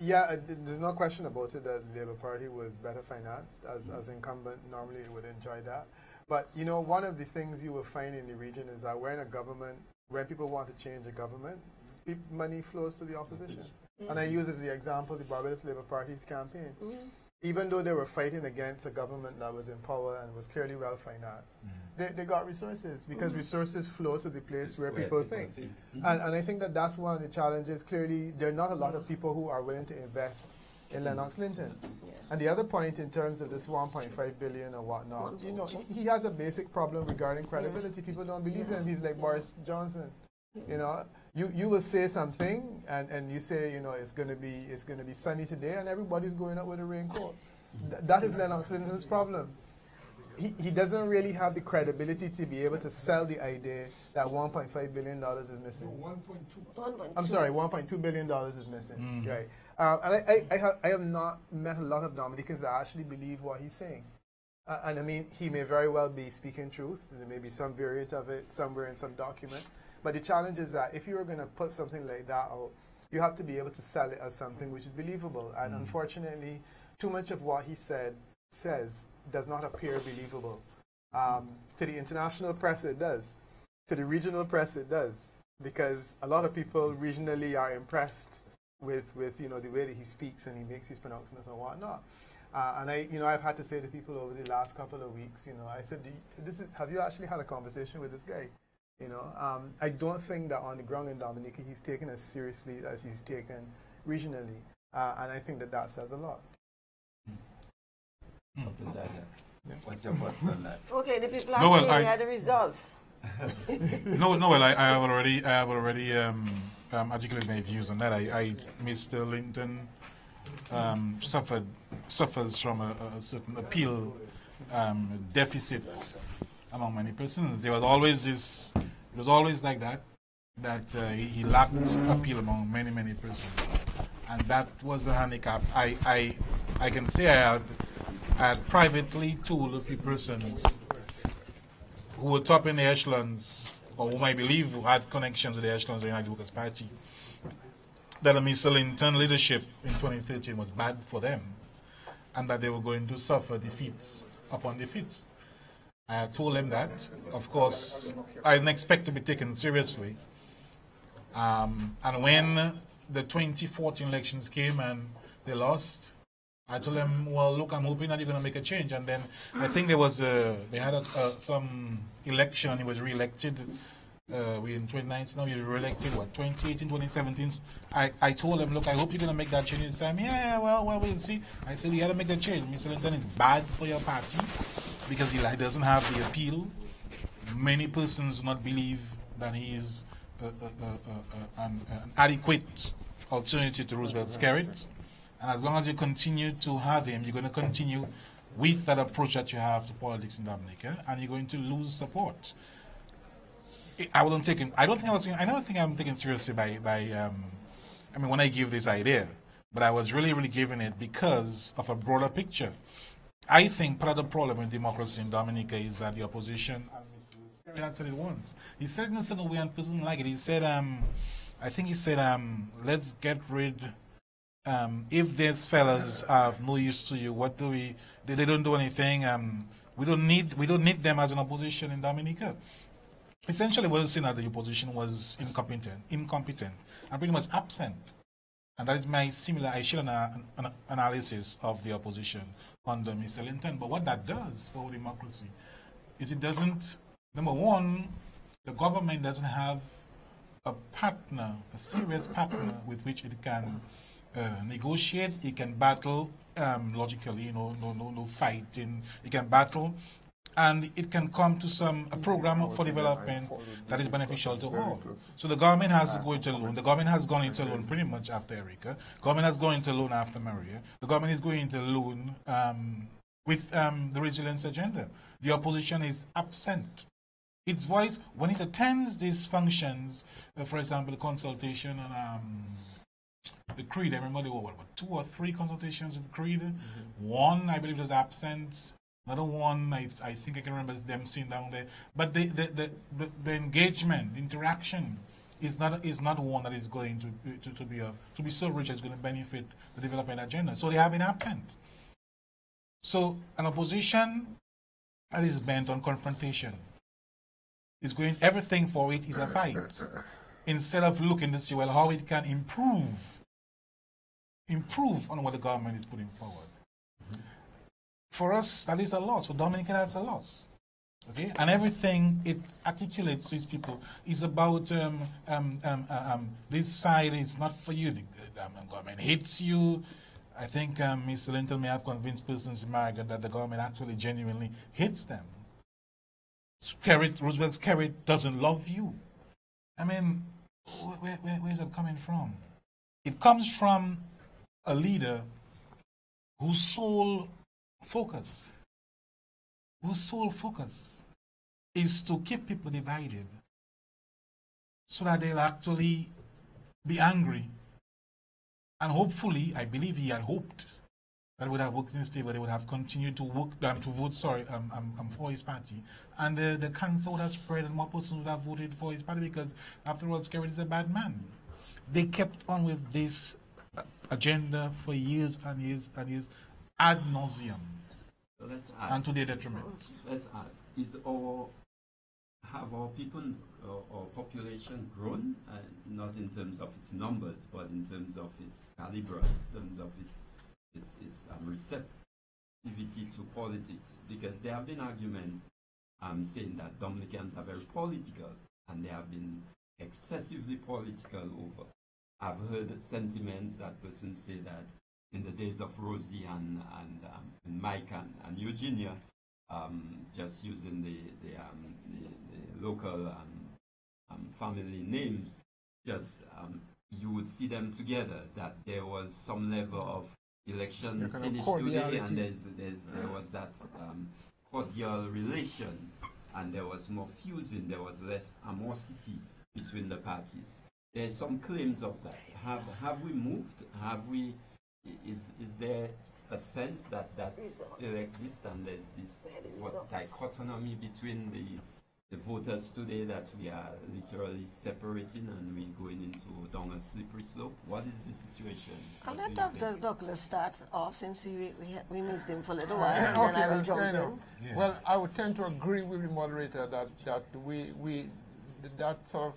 yeah, uh, there's no question about it that the Labour Party was better financed. As, as mm. incumbent, normally it would enjoy that. But you know, one of the things you will find in the region is that when a government, when people want to change a government, money flows to the opposition. And I mm. use as the example the Barbados Labour Party's campaign. Mm. Even though they were fighting against a government that was in power and was clearly well financed, mm-hmm. they, they got resources because Mhm. resources flow to the place where where people people think. think. Mm-hmm. And, and I think that that's one of the challenges. Clearly, there are not a lot of mm-hmm. people who are willing to invest in Lennox Linton. And the other point in terms of this 1.5 billion or whatnot, you know, he, he has a basic problem regarding credibility. People don't believe him. He's like Boris Johnson. You know, you, you will say something and, and you say, you know, it's gonna be it's gonna be sunny today and everybody's going out with a raincoat. Th- that is Lennox Linton's problem. he, he doesn't really have the credibility to be able to sell the idea that 1.5 billion dollars is missing. 1.2. I'm sorry, 1.2 billion dollars is missing. Mm. Right. Uh, and I, I, I, have, I have not met a lot of Dominicans that actually believe what he's saying. Uh, and I mean, he may very well be speaking truth. There may be some variant of it somewhere in some document. But the challenge is that if you were going to put something like that out, you have to be able to sell it as something which is believable. And Mm. unfortunately, too much of what he said says does not appear believable. Um, to the international press, it does. To the regional press, it does. Because a lot of people regionally are impressed with, with you know, the way that he speaks and he makes his pronouncements and whatnot. Uh, and I, you know, I've had to say to people over the last couple of weeks, you know, I said, "Do you- this is, have you actually had a conversation with this guy? You know, um, I don't think that on the ground in Dominica he's taken as seriously as he's taken regionally, uh, and I think that that says a lot. Dr. Zaja, What's your thoughts on that? Okay, the people are No, well, saying we I- had the results. no, no. Well, I, I have already, I have already um, um, articulated my views on that. I, I Mr. Linton um, suffered suffers from a, a certain appeal um, deficit among many persons. There was always this. It was always like that. That uh, he, lacked appeal among many, many persons, and that was a handicap. I, I, I can say I had, I had privately told a few persons who were top in the echelons, or whom I believe had connections with the echelons of the United Workers' Party, that the Mr. Linton leadership in 2013 was bad for them, and that they were going to suffer defeats upon defeats. I told them that. Of course, I didn't expect to be taken seriously. Um, and when the 2014 elections came and they lost, I told them, well, look, I'm hoping that you're going to make a change. And then I think there was a, they had a, a, some election, he was re-elected. Uh, in 2019 now, was re-elected, what, 2018, 2017. I, I told him, look, I hope you're going to make that change this time. Yeah, well, well, we'll see. I said, you got to make the change. Mr. Linton is bad for your party because he like, doesn't have the appeal. Many persons do not believe that he is a, a, a, an, an adequate alternative to Roosevelt Skerrit. And as long as you continue to have him, you're going to continue with that approach that you have to politics in Dominica, and you're going to lose support. I- wouldn't take him. I don't think I was. I never think I'm taken seriously by by. Um, I mean, when I give this idea, but I was really, really giving it because of a broader picture. I think part of the problem with democracy in Dominica is that the opposition. and Mr. Said it once. He said in a certain way, and like it. He said, um, I think he said, um, let's get rid um, if these fellas have no use to you, what do we? They, they don't do anything. Um, we don't need we don't need them as an opposition in Dominica. Essentially, what was saying that the opposition was incompetent, incompetent, and pretty much absent. And that is my similar. I share an, an, an analysis of the opposition under Mr. Linton. But what that does for democracy is it doesn't. Number one, the government doesn't have a partner, a serious partner with which it can uh, negotiate, it can battle um, logically, you know, no, no, no fighting, it can battle, and it can come to some a program for development that is beneficial to all. So the government has to go into loan. The government has gone into loan pretty much after Erika. Government has gone into loan after Maria. The government is going into loan um, with um, the resilience agenda. The opposition is absent its voice when it attends these functions, uh, for example, the consultation on um, the CREAD. I remember there were what, what, two or three consultations with the CREAD. One, I believe, was absent. Another one, I, I think I can remember is them sitting down there. But the the, the, the, the engagement, the interaction, is not is not one that is going to to, to be a, to be so rich as going to benefit the development agenda. So they have been absent. So an opposition that is bent on confrontation is going everything for it is a fight instead of looking to see well how it can improve improve on what the government is putting forward for us that is a loss for dominica that's a loss okay and everything it articulates to its people is about um, um, um, uh, um, this side is not for you the, um, government hates you I think um, Mr. Linton may have convinced persons in America that the government actually genuinely hates them. Skerrit, Roosevelt's Skerrit doesn't love you. I mean, where, where, where is that coming from? It comes from a leader whose sole focus whose sole focus is to keep people divided so that they'll actually be angry. And hopefully, I believe he had hoped that would have worked in his favor. They would have continued to work um, to vote. Sorry, um, um, um, for his party, and the the cancer would have spread, and more persons would have voted for his party because, after all, Skerrit is a bad man. They kept on with this uh, agenda for years and years and years, ad nauseum, So let's ask. and to their detriment. Let's ask: Is our have our people or, or population grown? Uh, not in terms of its numbers, but in terms of its caliber, in terms of its its, its um, receptivity to politics. Because there have been arguments um, saying that Dominicans are very political, and they have been excessively political over. I've heard sentiments that persons say that in the days of Rosie and and, um, and Mike and, and Eugenia, um, just using the the, um, the, the local um, um, family names, just um, you would see them together. That there was some level of election Yeah, kind of finished today, and there's, there's there was that um, cordial relation, and there was more fusing. There was less animosity between the parties. There's some claims of that. Have have we moved? Have we? I- Is is there a sense that that still exists, and there's this what dichotomy between the the voters today that we are literally separating and we're going into down a slippery slope? What is the situation? I'll let Dr. think? Douglas start off since we, we, we missed him for a little while, and okay, then I will that's jump in. enough. Well, I would tend to agree with the moderator that, that we, we that sort of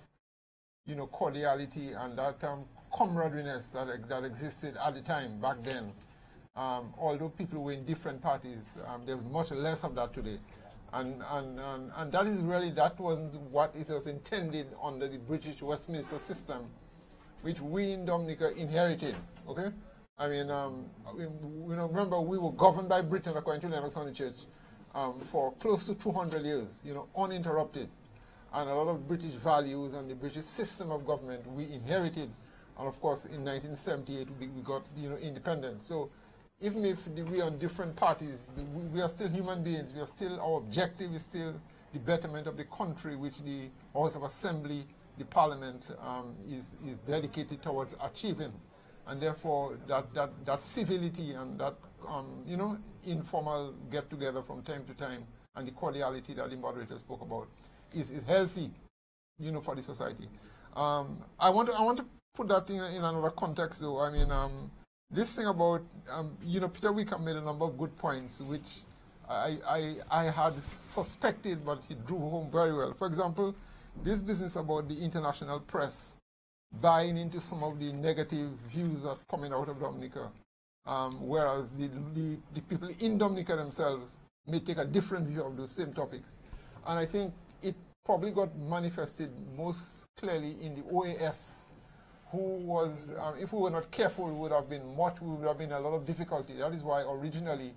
you know cordiality and that um, camaraderie that that existed at the time back then. Um, although people were in different parties, um, there's much less of that today. And, and, and, and that is really, that wasn't what it was intended under the British Westminster system, which we in Dominica inherited, okay? I mean, um, we, you know, remember we were governed by Britain according to Lennox Honychurch um, for close to 200 years, you know, uninterrupted. And a lot of British values and the British system of government we inherited. And of course, in 1978, we, we got, you know, independent. So even if we are on different parties, we, are still human beings. We are still, our objective is still the betterment of the country, which the House of Assembly, the Parliament, um, is, is dedicated towards achieving. And therefore, that, that, that civility and that, um, you know, informal get-together from time to time and the cordiality that the moderator spoke about is, is healthy, you know, for the society. Um, I want to I want to put that in, in another context, though. I mean, um, this thing about um, you know Peter Wickham made a number of good points, which I, I I had suspected, but he drew home very well. For example, this business about the international press buying into some of the negative views that are coming out of Dominica, um, whereas the, the the people in Dominica themselves may take a different view of those same topics, and I think it probably got manifested most clearly in the OAS who was, um, if we were not careful, would have been much, we would have been a lot of difficulty. That is why originally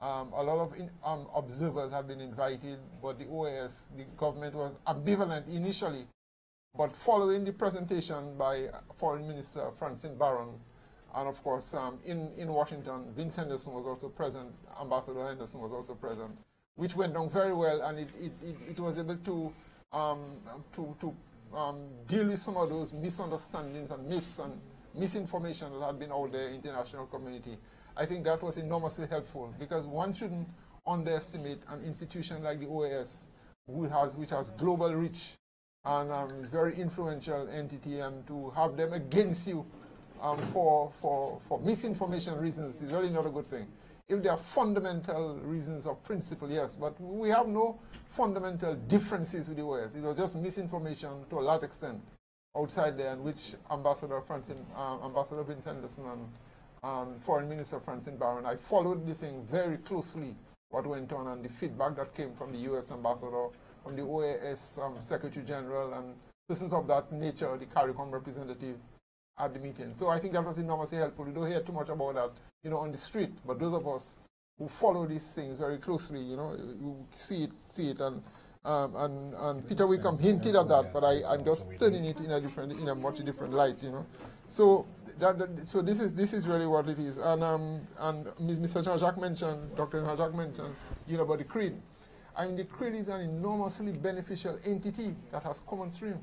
um, a lot of in, um, observers have been invited, but the OAS, the government was ambivalent initially. But following the presentation by Foreign Minister Francine Baron, and of course um, in, in Washington, Vince Henderson was also present, Ambassador Henderson was also present, which went down very well, and it, it, it, it was able to, um, to, to um, deal with some of those misunderstandings and myths and misinformation that had been out there in the international community. I think that was enormously helpful because one shouldn't underestimate an institution like the OAS, which has, which has global reach and um, very influential entity, and to have them against you um, for, for, for misinformation reasons is really not a good thing. If there are fundamental reasons of principle, yes, but we have no fundamental differences with the US. It was just misinformation to a large extent outside there, in which Ambassador Francine, um, Ambassador Vince Henderson and um, Foreign Minister Francine Baron, I followed the thing very closely, what went on, and the feedback that came from the U.S. Ambassador, from the OAS um, Secretary General, and persons of that nature, the CARICOM representative at the meeting. So I think that was enormously helpful. We don't hear too much about that, you know, on the street, but those of us who follow these things very closely, you know, you see it, see it, and um, and, and Peter Wickham hinted at that, but I, I'm just turning it in a different, in a much different light, you know. So that, that so this is this is really what it is, and um and Mr. Jacques mentioned, Dr. Jacques mentioned, you know, about the CREAD. I mean, the CREAD is an enormously beneficial entity that has come on stream.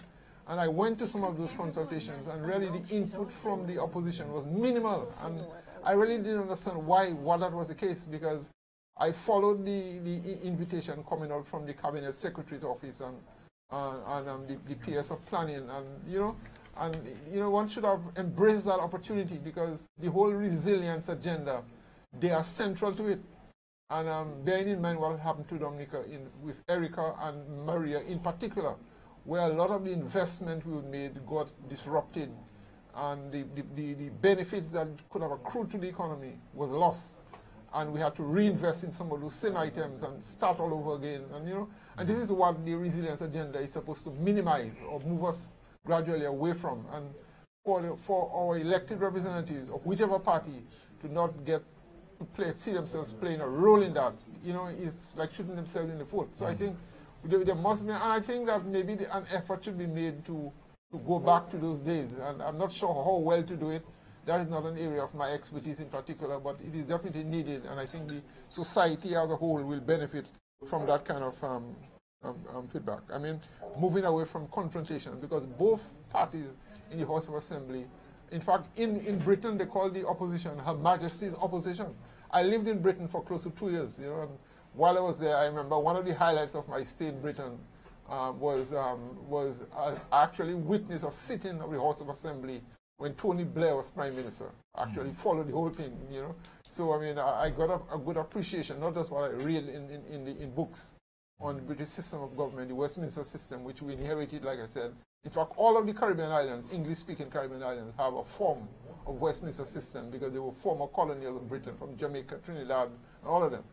And I went to some of those consultations, and really the input from the opposition was minimal. And I really didn't understand why, why that was the case, because I followed the, the invitation coming out from the cabinet secretary's office and, uh, and um, the, the PS of planning, and you know, and you know, one should have embraced that opportunity because the whole resilience agenda, they are central to it. And um, bearing in mind what happened to Dominica in, with Erika and Maria in particular, where a lot of the investment we made got disrupted and the, the, the, the benefits that could have accrued to the economy was lost and we had to reinvest in some of those same items and start all over again. And you know, and this is what the resilience agenda is supposed to minimize or move us gradually away from. And for the, for our elected representatives of whichever party to not get to play see themselves playing a role in that, you know, is like shooting themselves in the foot. So I mm. think there, there and I think that maybe the, an effort should be made to to go back to those days. And I'm not sure how well to do it that is not an area of my expertise in particular, but it is definitely needed, and I think the society as a whole will benefit from that kind of um, um, um, feedback. I mean, moving away from confrontation, because both parties in the House of Assembly, in fact, in, in Britain, they call the opposition Her Majesty's opposition. I lived in Britain for close to two years, you know, while I was there, I remember one of the highlights of my stay in Britain uh, was, um, was uh, actually witness a sitting of the House of Assembly when Tony Blair was prime minister. Actually mm. followed the whole thing, you know. So I mean, I, I got a, a, good appreciation, not just what I read in in, in, the, in books on the British system of government, the Westminster system, which we inherited, like I said. In fact, all of the Caribbean islands, English-speaking Caribbean islands, have a form of Westminster system because they were former colonies of Britain from Jamaica, Trinidad, and all of them.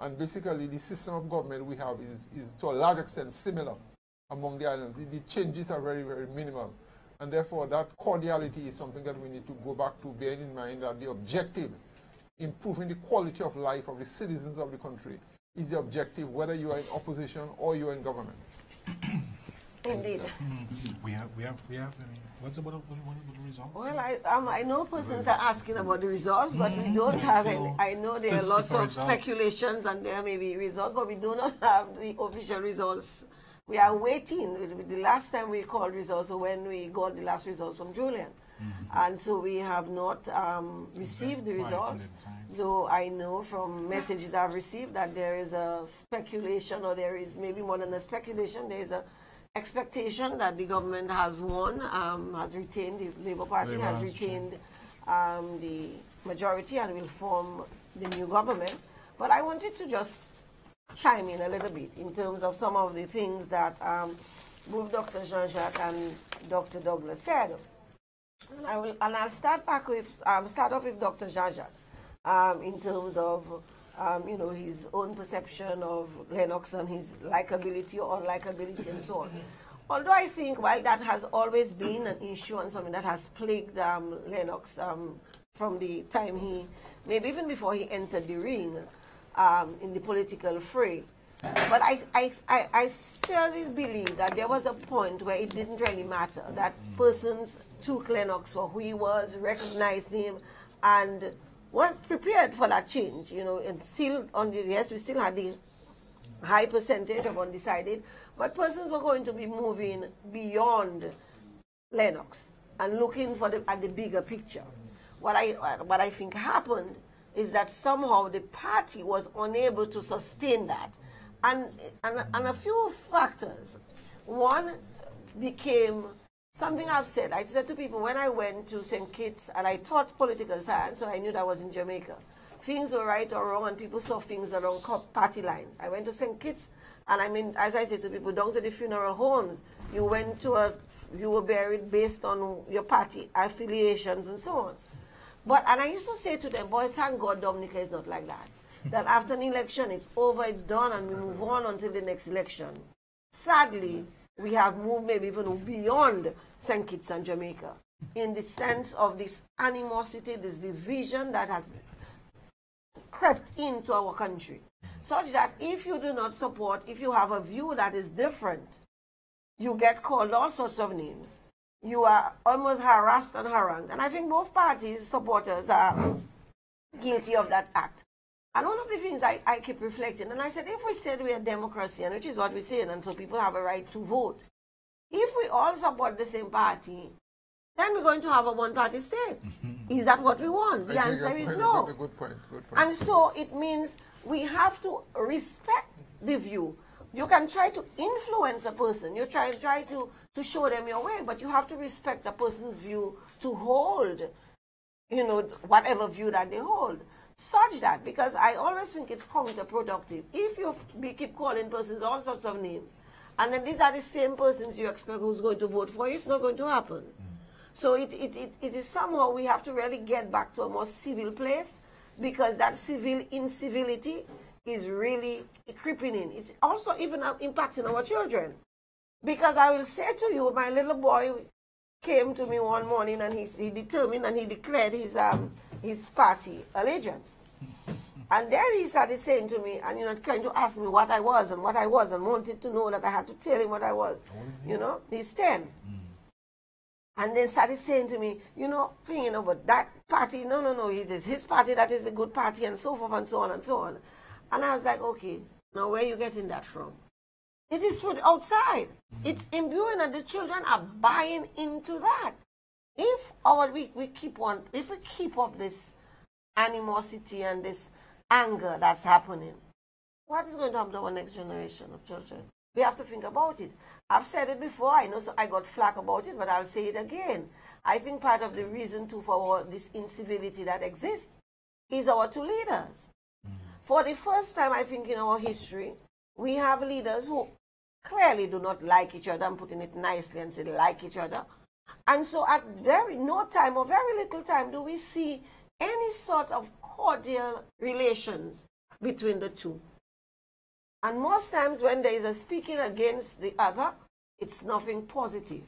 And basically, the system of government we have is, is to a large extent similar among the islands. The, the changes are very, very minimal. And therefore, that cordiality is something that we need to go back to, bearing in mind that the objective, improving the quality of life of the citizens of the country, is the objective, whether you are in opposition or you are in government. Indeed. We have, we have, we have. Any, what's about, what, what, what the results? Well, I, um, I know persons are asking about the results, but we don't have any. I know there are lots of results. speculations and there may be results, but we do not have the official results we are waiting. The last time we called results, when we got the last results from Julian. Mm -hmm. And so we have not um, received the results, though I know from messages I've received that there is a speculation, or there is maybe more than a speculation, there is a expectation that the government has won, um, has retained, the Labour Party Labour has retained um, the majority and will form the new government. But I wanted to just chime in a little bit in terms of some of the things that um, both Dr. Jean-Jacques and Dr. Douglas said. And, I will, and I'll start back with, um, start off with Dr. Jean-Jacques um, in terms of, um, you know, his own perception of Lennox and his likability or unlikability and so on. Although I think while that has always been an issue and something that has plagued um, Lennox um, from the time he, maybe even before he entered the ring, um, in the political fray. But I, I, I, I certainly believe that there was a point where it didn't really matter, that persons took Lennox for who he was, recognized him, and was prepared for that change, you know, and still, on the, yes, we still had the high percentage of undecided, but persons were going to be moving beyond Lennox and looking for the, at the bigger picture. What I, what I think happened is that somehow the party was unable to sustain that. And, and, and a few factors. One became something I've said. I said to people when I went to St. Kitts and I taught political science, so I knew that was in Jamaica. Things were right or wrong, and people saw things along party lines. I went to St. Kitts, and I mean, as I say to people, down to the funeral homes, you went to a, you were buried based on your party affiliations and so on. But, and I used to say to them, boy, thank God Dominica is not like that. that after an election, it's over, it's done, and we move on until the next election. Sadly, we have moved maybe even beyond St. Kitts and Jamaica in the sense of this animosity, this division that has crept into our country. Such that if you do not support, if you have a view that is different, you get called all sorts of names you are almost harassed and harangued. And I think both parties' supporters are guilty of that act. And one of the things I, I keep reflecting, and I said, if we said we're a democracy, and which is what we're saying, and so people have a right to vote, if we all support the same party, then we're going to have a one-party state. Mm-hmm. is that what we want? The I answer is no. Good point, good point. And so it means we have to respect the view. You can try to influence a person. You try to try to, to show them your way, but you have to respect a person's view to hold, you know, whatever view that they hold. Such that, because I always think it's counterproductive. If you we keep calling persons all sorts of names, and then these are the same persons you expect who's going to vote for you, it's not going to happen. So it, it, it, it is somehow we have to really get back to a more civil place because that civil incivility is really creeping in. It's also even uh, impacting our children. Because I will say to you, my little boy came to me one morning and he, he determined and he declared his, um, his party allegiance. And then he started saying to me, and you know, trying to ask me what I was and what I was, and wanted to know that I had to tell him what I was. You know, he's 10. And then started saying to me, you know, thinking about that party, no, no, no, it's his party, that is a good party, and so forth, and so on, and so on. And I was like, okay, now where are you getting that from? It is from the outside. It's imbuing, and the children are buying into that. If our we, we keep on, if we keep up this animosity and this anger that's happening, what is going to happen to our next generation of children? We have to think about it. I've said it before. I know so I got flack about it, but I'll say it again. I think part of the reason too for this incivility that exists is our two leaders. Mm. For the first time, I think in our history, we have leaders who clearly do not like each other. I'm putting it nicely and say they like each other. And so, at very no time or very little time, do we see any sort of cordial relations between the two. And most times, when there is a speaking against the other, it's nothing positive.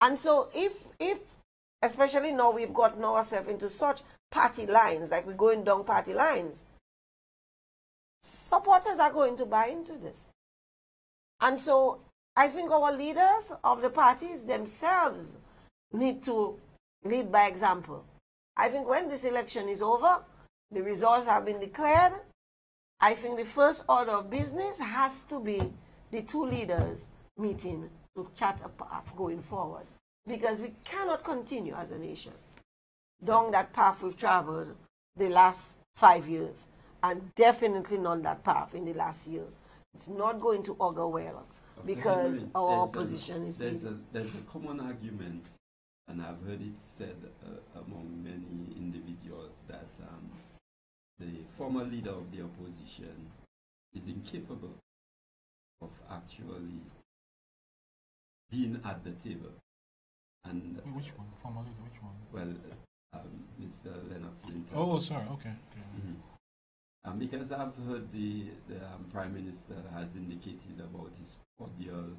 And so, if if especially now we've gotten ourselves into such party lines, like we're going down party lines, supporters are going to buy into this. And so I think our leaders of the parties themselves need to lead by example. I think when this election is over, the results have been declared. I think the first order of business has to be the two leaders meeting to chat a path going forward. Because we cannot continue as a nation down that path we've traveled the last five years, and definitely not that path in the last year. It's not going to augur well because Henry, our there's a- opposition is there's a, there's a common argument, and I've heard it said uh, among many individuals that um, the former leader of the opposition is incapable of actually being at the table. And Which one? Former leader, which one? well, um, Mr. Lennox Linton. Oh, sorry, okay. okay. Mhm. Um, because I've heard the, the um, Prime Minister has indicated about his cordial,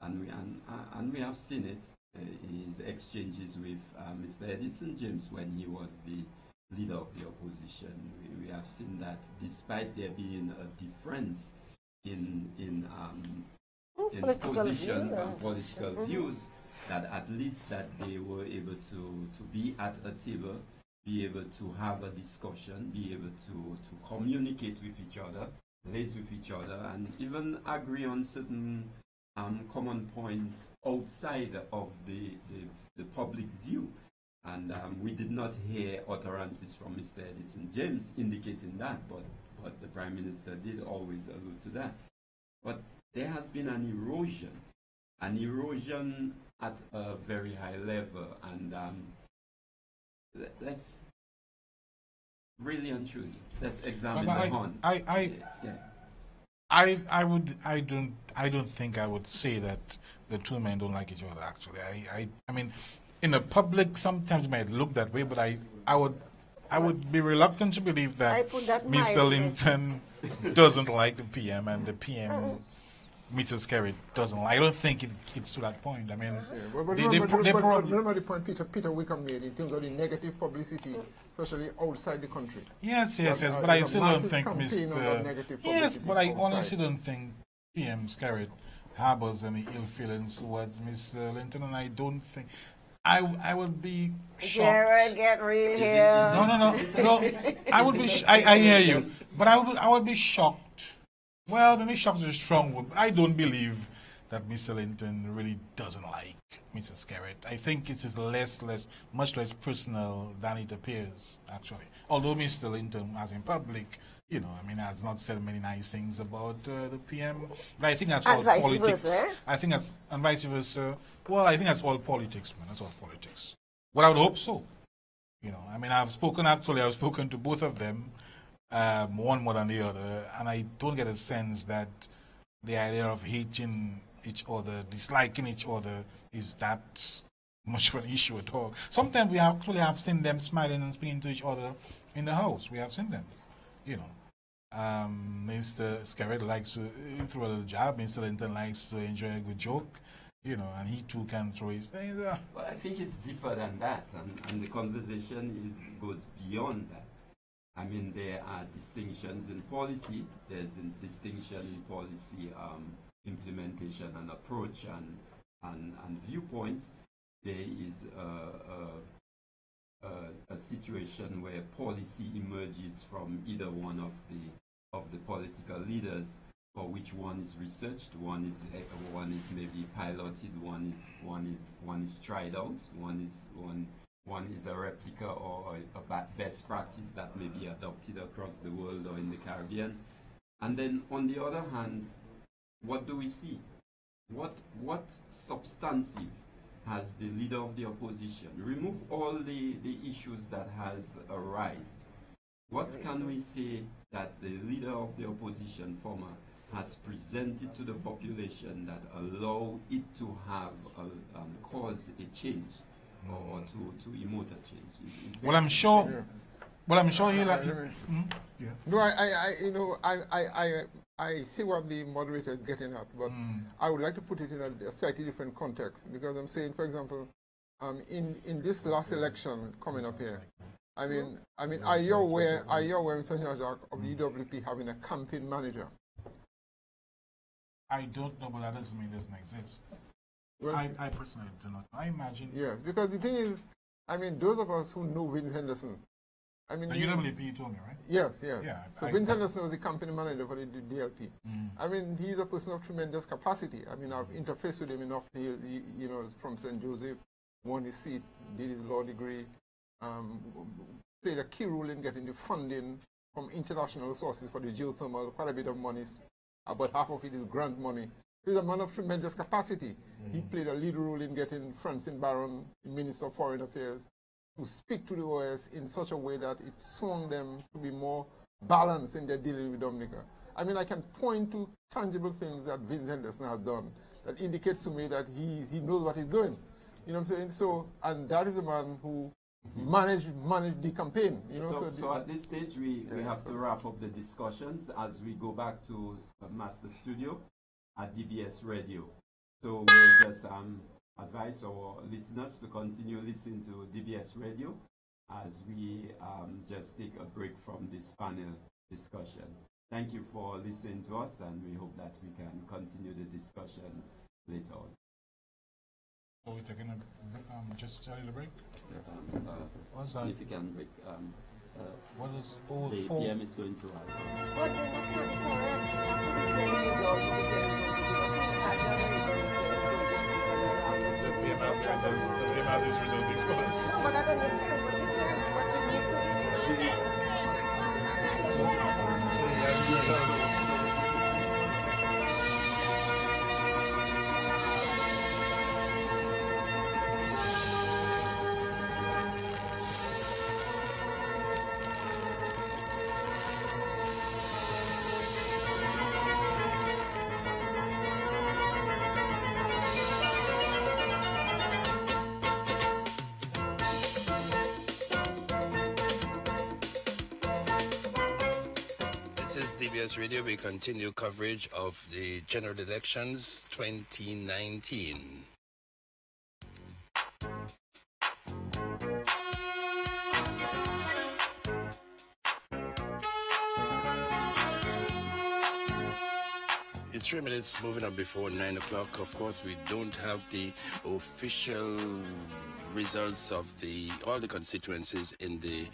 and we, and, uh, and we have seen it, uh, his exchanges with uh, Mr. Edison James when he was the leader of the opposition. We, we have seen that despite there being a difference in, in, um, in Political position view, and political Mhm. views, that at least that they were able to, to be at a table be able to have a discussion, be able to, to communicate with each other, liaise with each other, and even agree on certain um, common points outside of the, the, the public view. And um, we did not hear utterances from Mr. Edison James indicating that, but, but the Prime Minister did always allude to that. But there has been an erosion, an erosion at a very high level, and um, le- let's really and truly let's examine But the I- horns. I- I- yeah. I I would I don't I don't think I would say that the two men don't like each other. Actually, I I, I mean, in the public sometimes it might look that way, but I I would I would be reluctant to believe that that Mr. Linton doesn't like the PM and the PM. Mr. Skerrit doesn't. like I don't think it, it's to that point. I mean, Yeah, but, but, they- remember, they but- they but- but remember the point Peter, Peter Wickham made in terms of the negative publicity, especially outside the country. Yes, yes, That, yes. But I there's a still don't think campaign on that Mr. negative Yes, but I outside. honestly don't think PM Skerrit harbors any ill feelings towards Mr. Linton, and I don't think. I, I would be shocked. Jared, get real here. No, no, no, no. I would be. Sh- I, I hear you, but I would. I would be shocked. Well, maybe shocked is a strong word. I don't believe that Mr. Linton really doesn't like Mrs. Skerrit. I think it is less, less, much less personal than it appears. Actually, although Mr. Linton, as in public, you know, I mean, has not said many nice things about uh, the PM. But I think that's And all politics. versa? I think that's and vice versa. Well, I think that's all politics, man. That's all politics. Well, I would hope so. You know, I mean, I've spoken actually. I've spoken to both of them, um, one more than the other, and I don't get a sense that the idea of hating each other, disliking each other, is that much of an issue at all. Sometimes we actually have seen them smiling and speaking to each other in the house. We have seen them, you know. Um, Mr. Skerrit likes to throw a little jab. Mr. Linton likes to enjoy a good joke, you know, and he too can throw his things. Well, I think it's deeper than that, and, and the conversation is goes beyond that. I mean, there are distinctions in policy. There's a distinction in policy um, implementation and approach and, and, and viewpoint. There is a, a, a, a situation where policy emerges from either one of the of the political leaders for which one is researched, one is one is maybe piloted, one is one is one is tried out, one is one one is a replica or a, a best practice that may be adopted across the world or in the Caribbean. And then on the other hand, what do we see? What what substantive has the leader of the opposition? Remove all the, the issues that has arisen. What can we say that the leader of the opposition, former, has presented to the population that allow it to have a, um, cause a change or, or to, to emote a change? Is- is well, I'm sure. Well, I'm sure he like. Let Mm, yeah. No, I, I, I, you know, I, I, I, I see what the moderator is getting at, but I would like to put it in a, a slightly different context because I'm saying, for example, um, in in this last election coming up here, I mean, I mean, are you aware, are you aware, Mr. Jean-Jacques, of the UWP having a campaign manager? I don't know, but that doesn't mean it doesn't exist. Well- I, I personally do not. I imagine. Yes, because the thing is, I mean, those of us who know Vince Henderson, I mean, The he- UWP you told me, right? Yes, yes. Yeah, so I- Vince I- Henderson was the company manager for the D- DLP. Mm. I mean, he's a person of tremendous capacity. I mean, I've interfaced with him enough. He, he you know, from St. Joseph, won his seat, did his law degree, um, played a key role in getting the funding from international sources for the geothermal, quite a bit of money. About half of it is grant money. He's a man of tremendous capacity. He played a lead role in getting Francine Baron, the Minister of Foreign Affairs, to speak to the OAS in such a way that it swung them to be more balanced in their dealing with Dominica. I mean, I can point to tangible things that Vince Henderson has done that indicates to me that he, he knows what he's doing. You know what I'm saying? So, and that is a man who managed managed the campaign. You know, so, so, so at this stage, we, we Yeah. have to wrap up the discussions as we go back to uh, Master Studio at DBS Radio. So we'll just um, advise our listeners to continue listening to DBS Radio as we um, just take a break from this panel discussion. Thank you for listening to us, and we hope that we can continue the discussions later on. So we're taking a um, just a little break. Um, uh, significant break. Um, uh, What is oh, the four- PM is going to have. But then that can't be correct. We have to declare the results the PM is going to give us. We can't have any PM is going to DBS Radio. We continue coverage of the general elections 2019. It's three minutes moving up before nine o'clock. Of course, we don't have the official results of the all the constituencies in the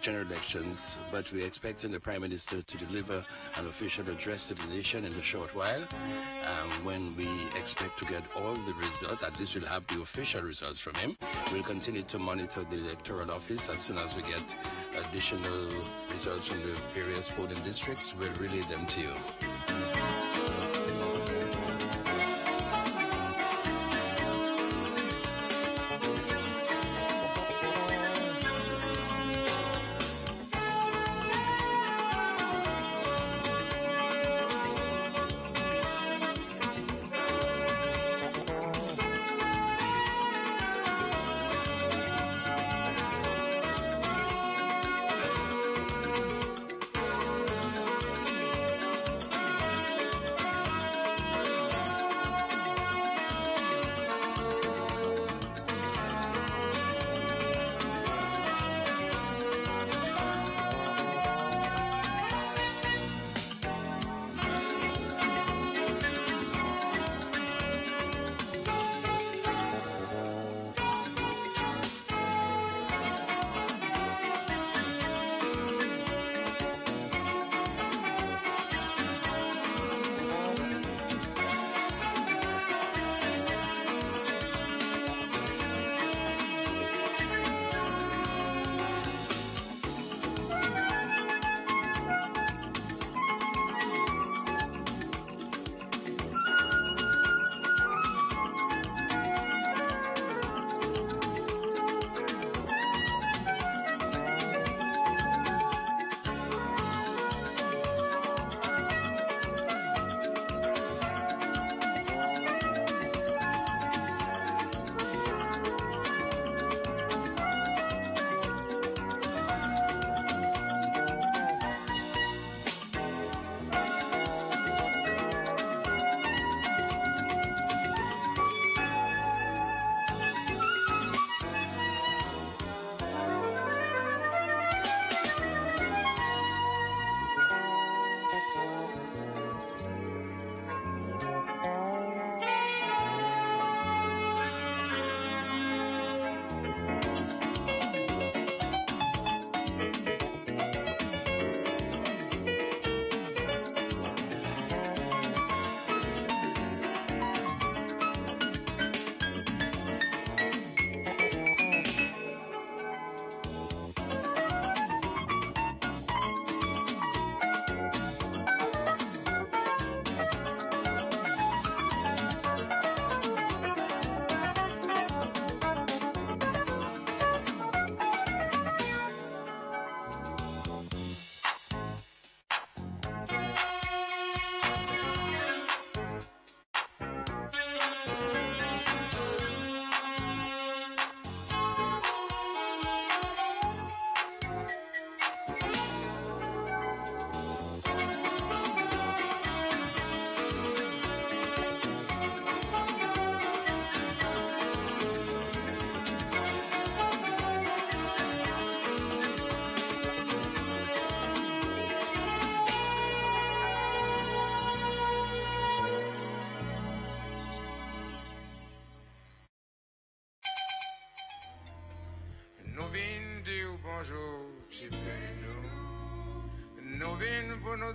general elections, but we're expecting the Prime Minister to deliver an official address to the nation in a short while. Um, when we expect to get all the results, at least we'll have the official results from him. We'll continue to monitor the electoral office as soon as we get additional results from the various polling districts. We'll relay them to you.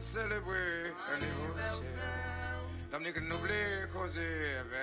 Célébrer anniversaire. L'homme que nous voulons causer avec,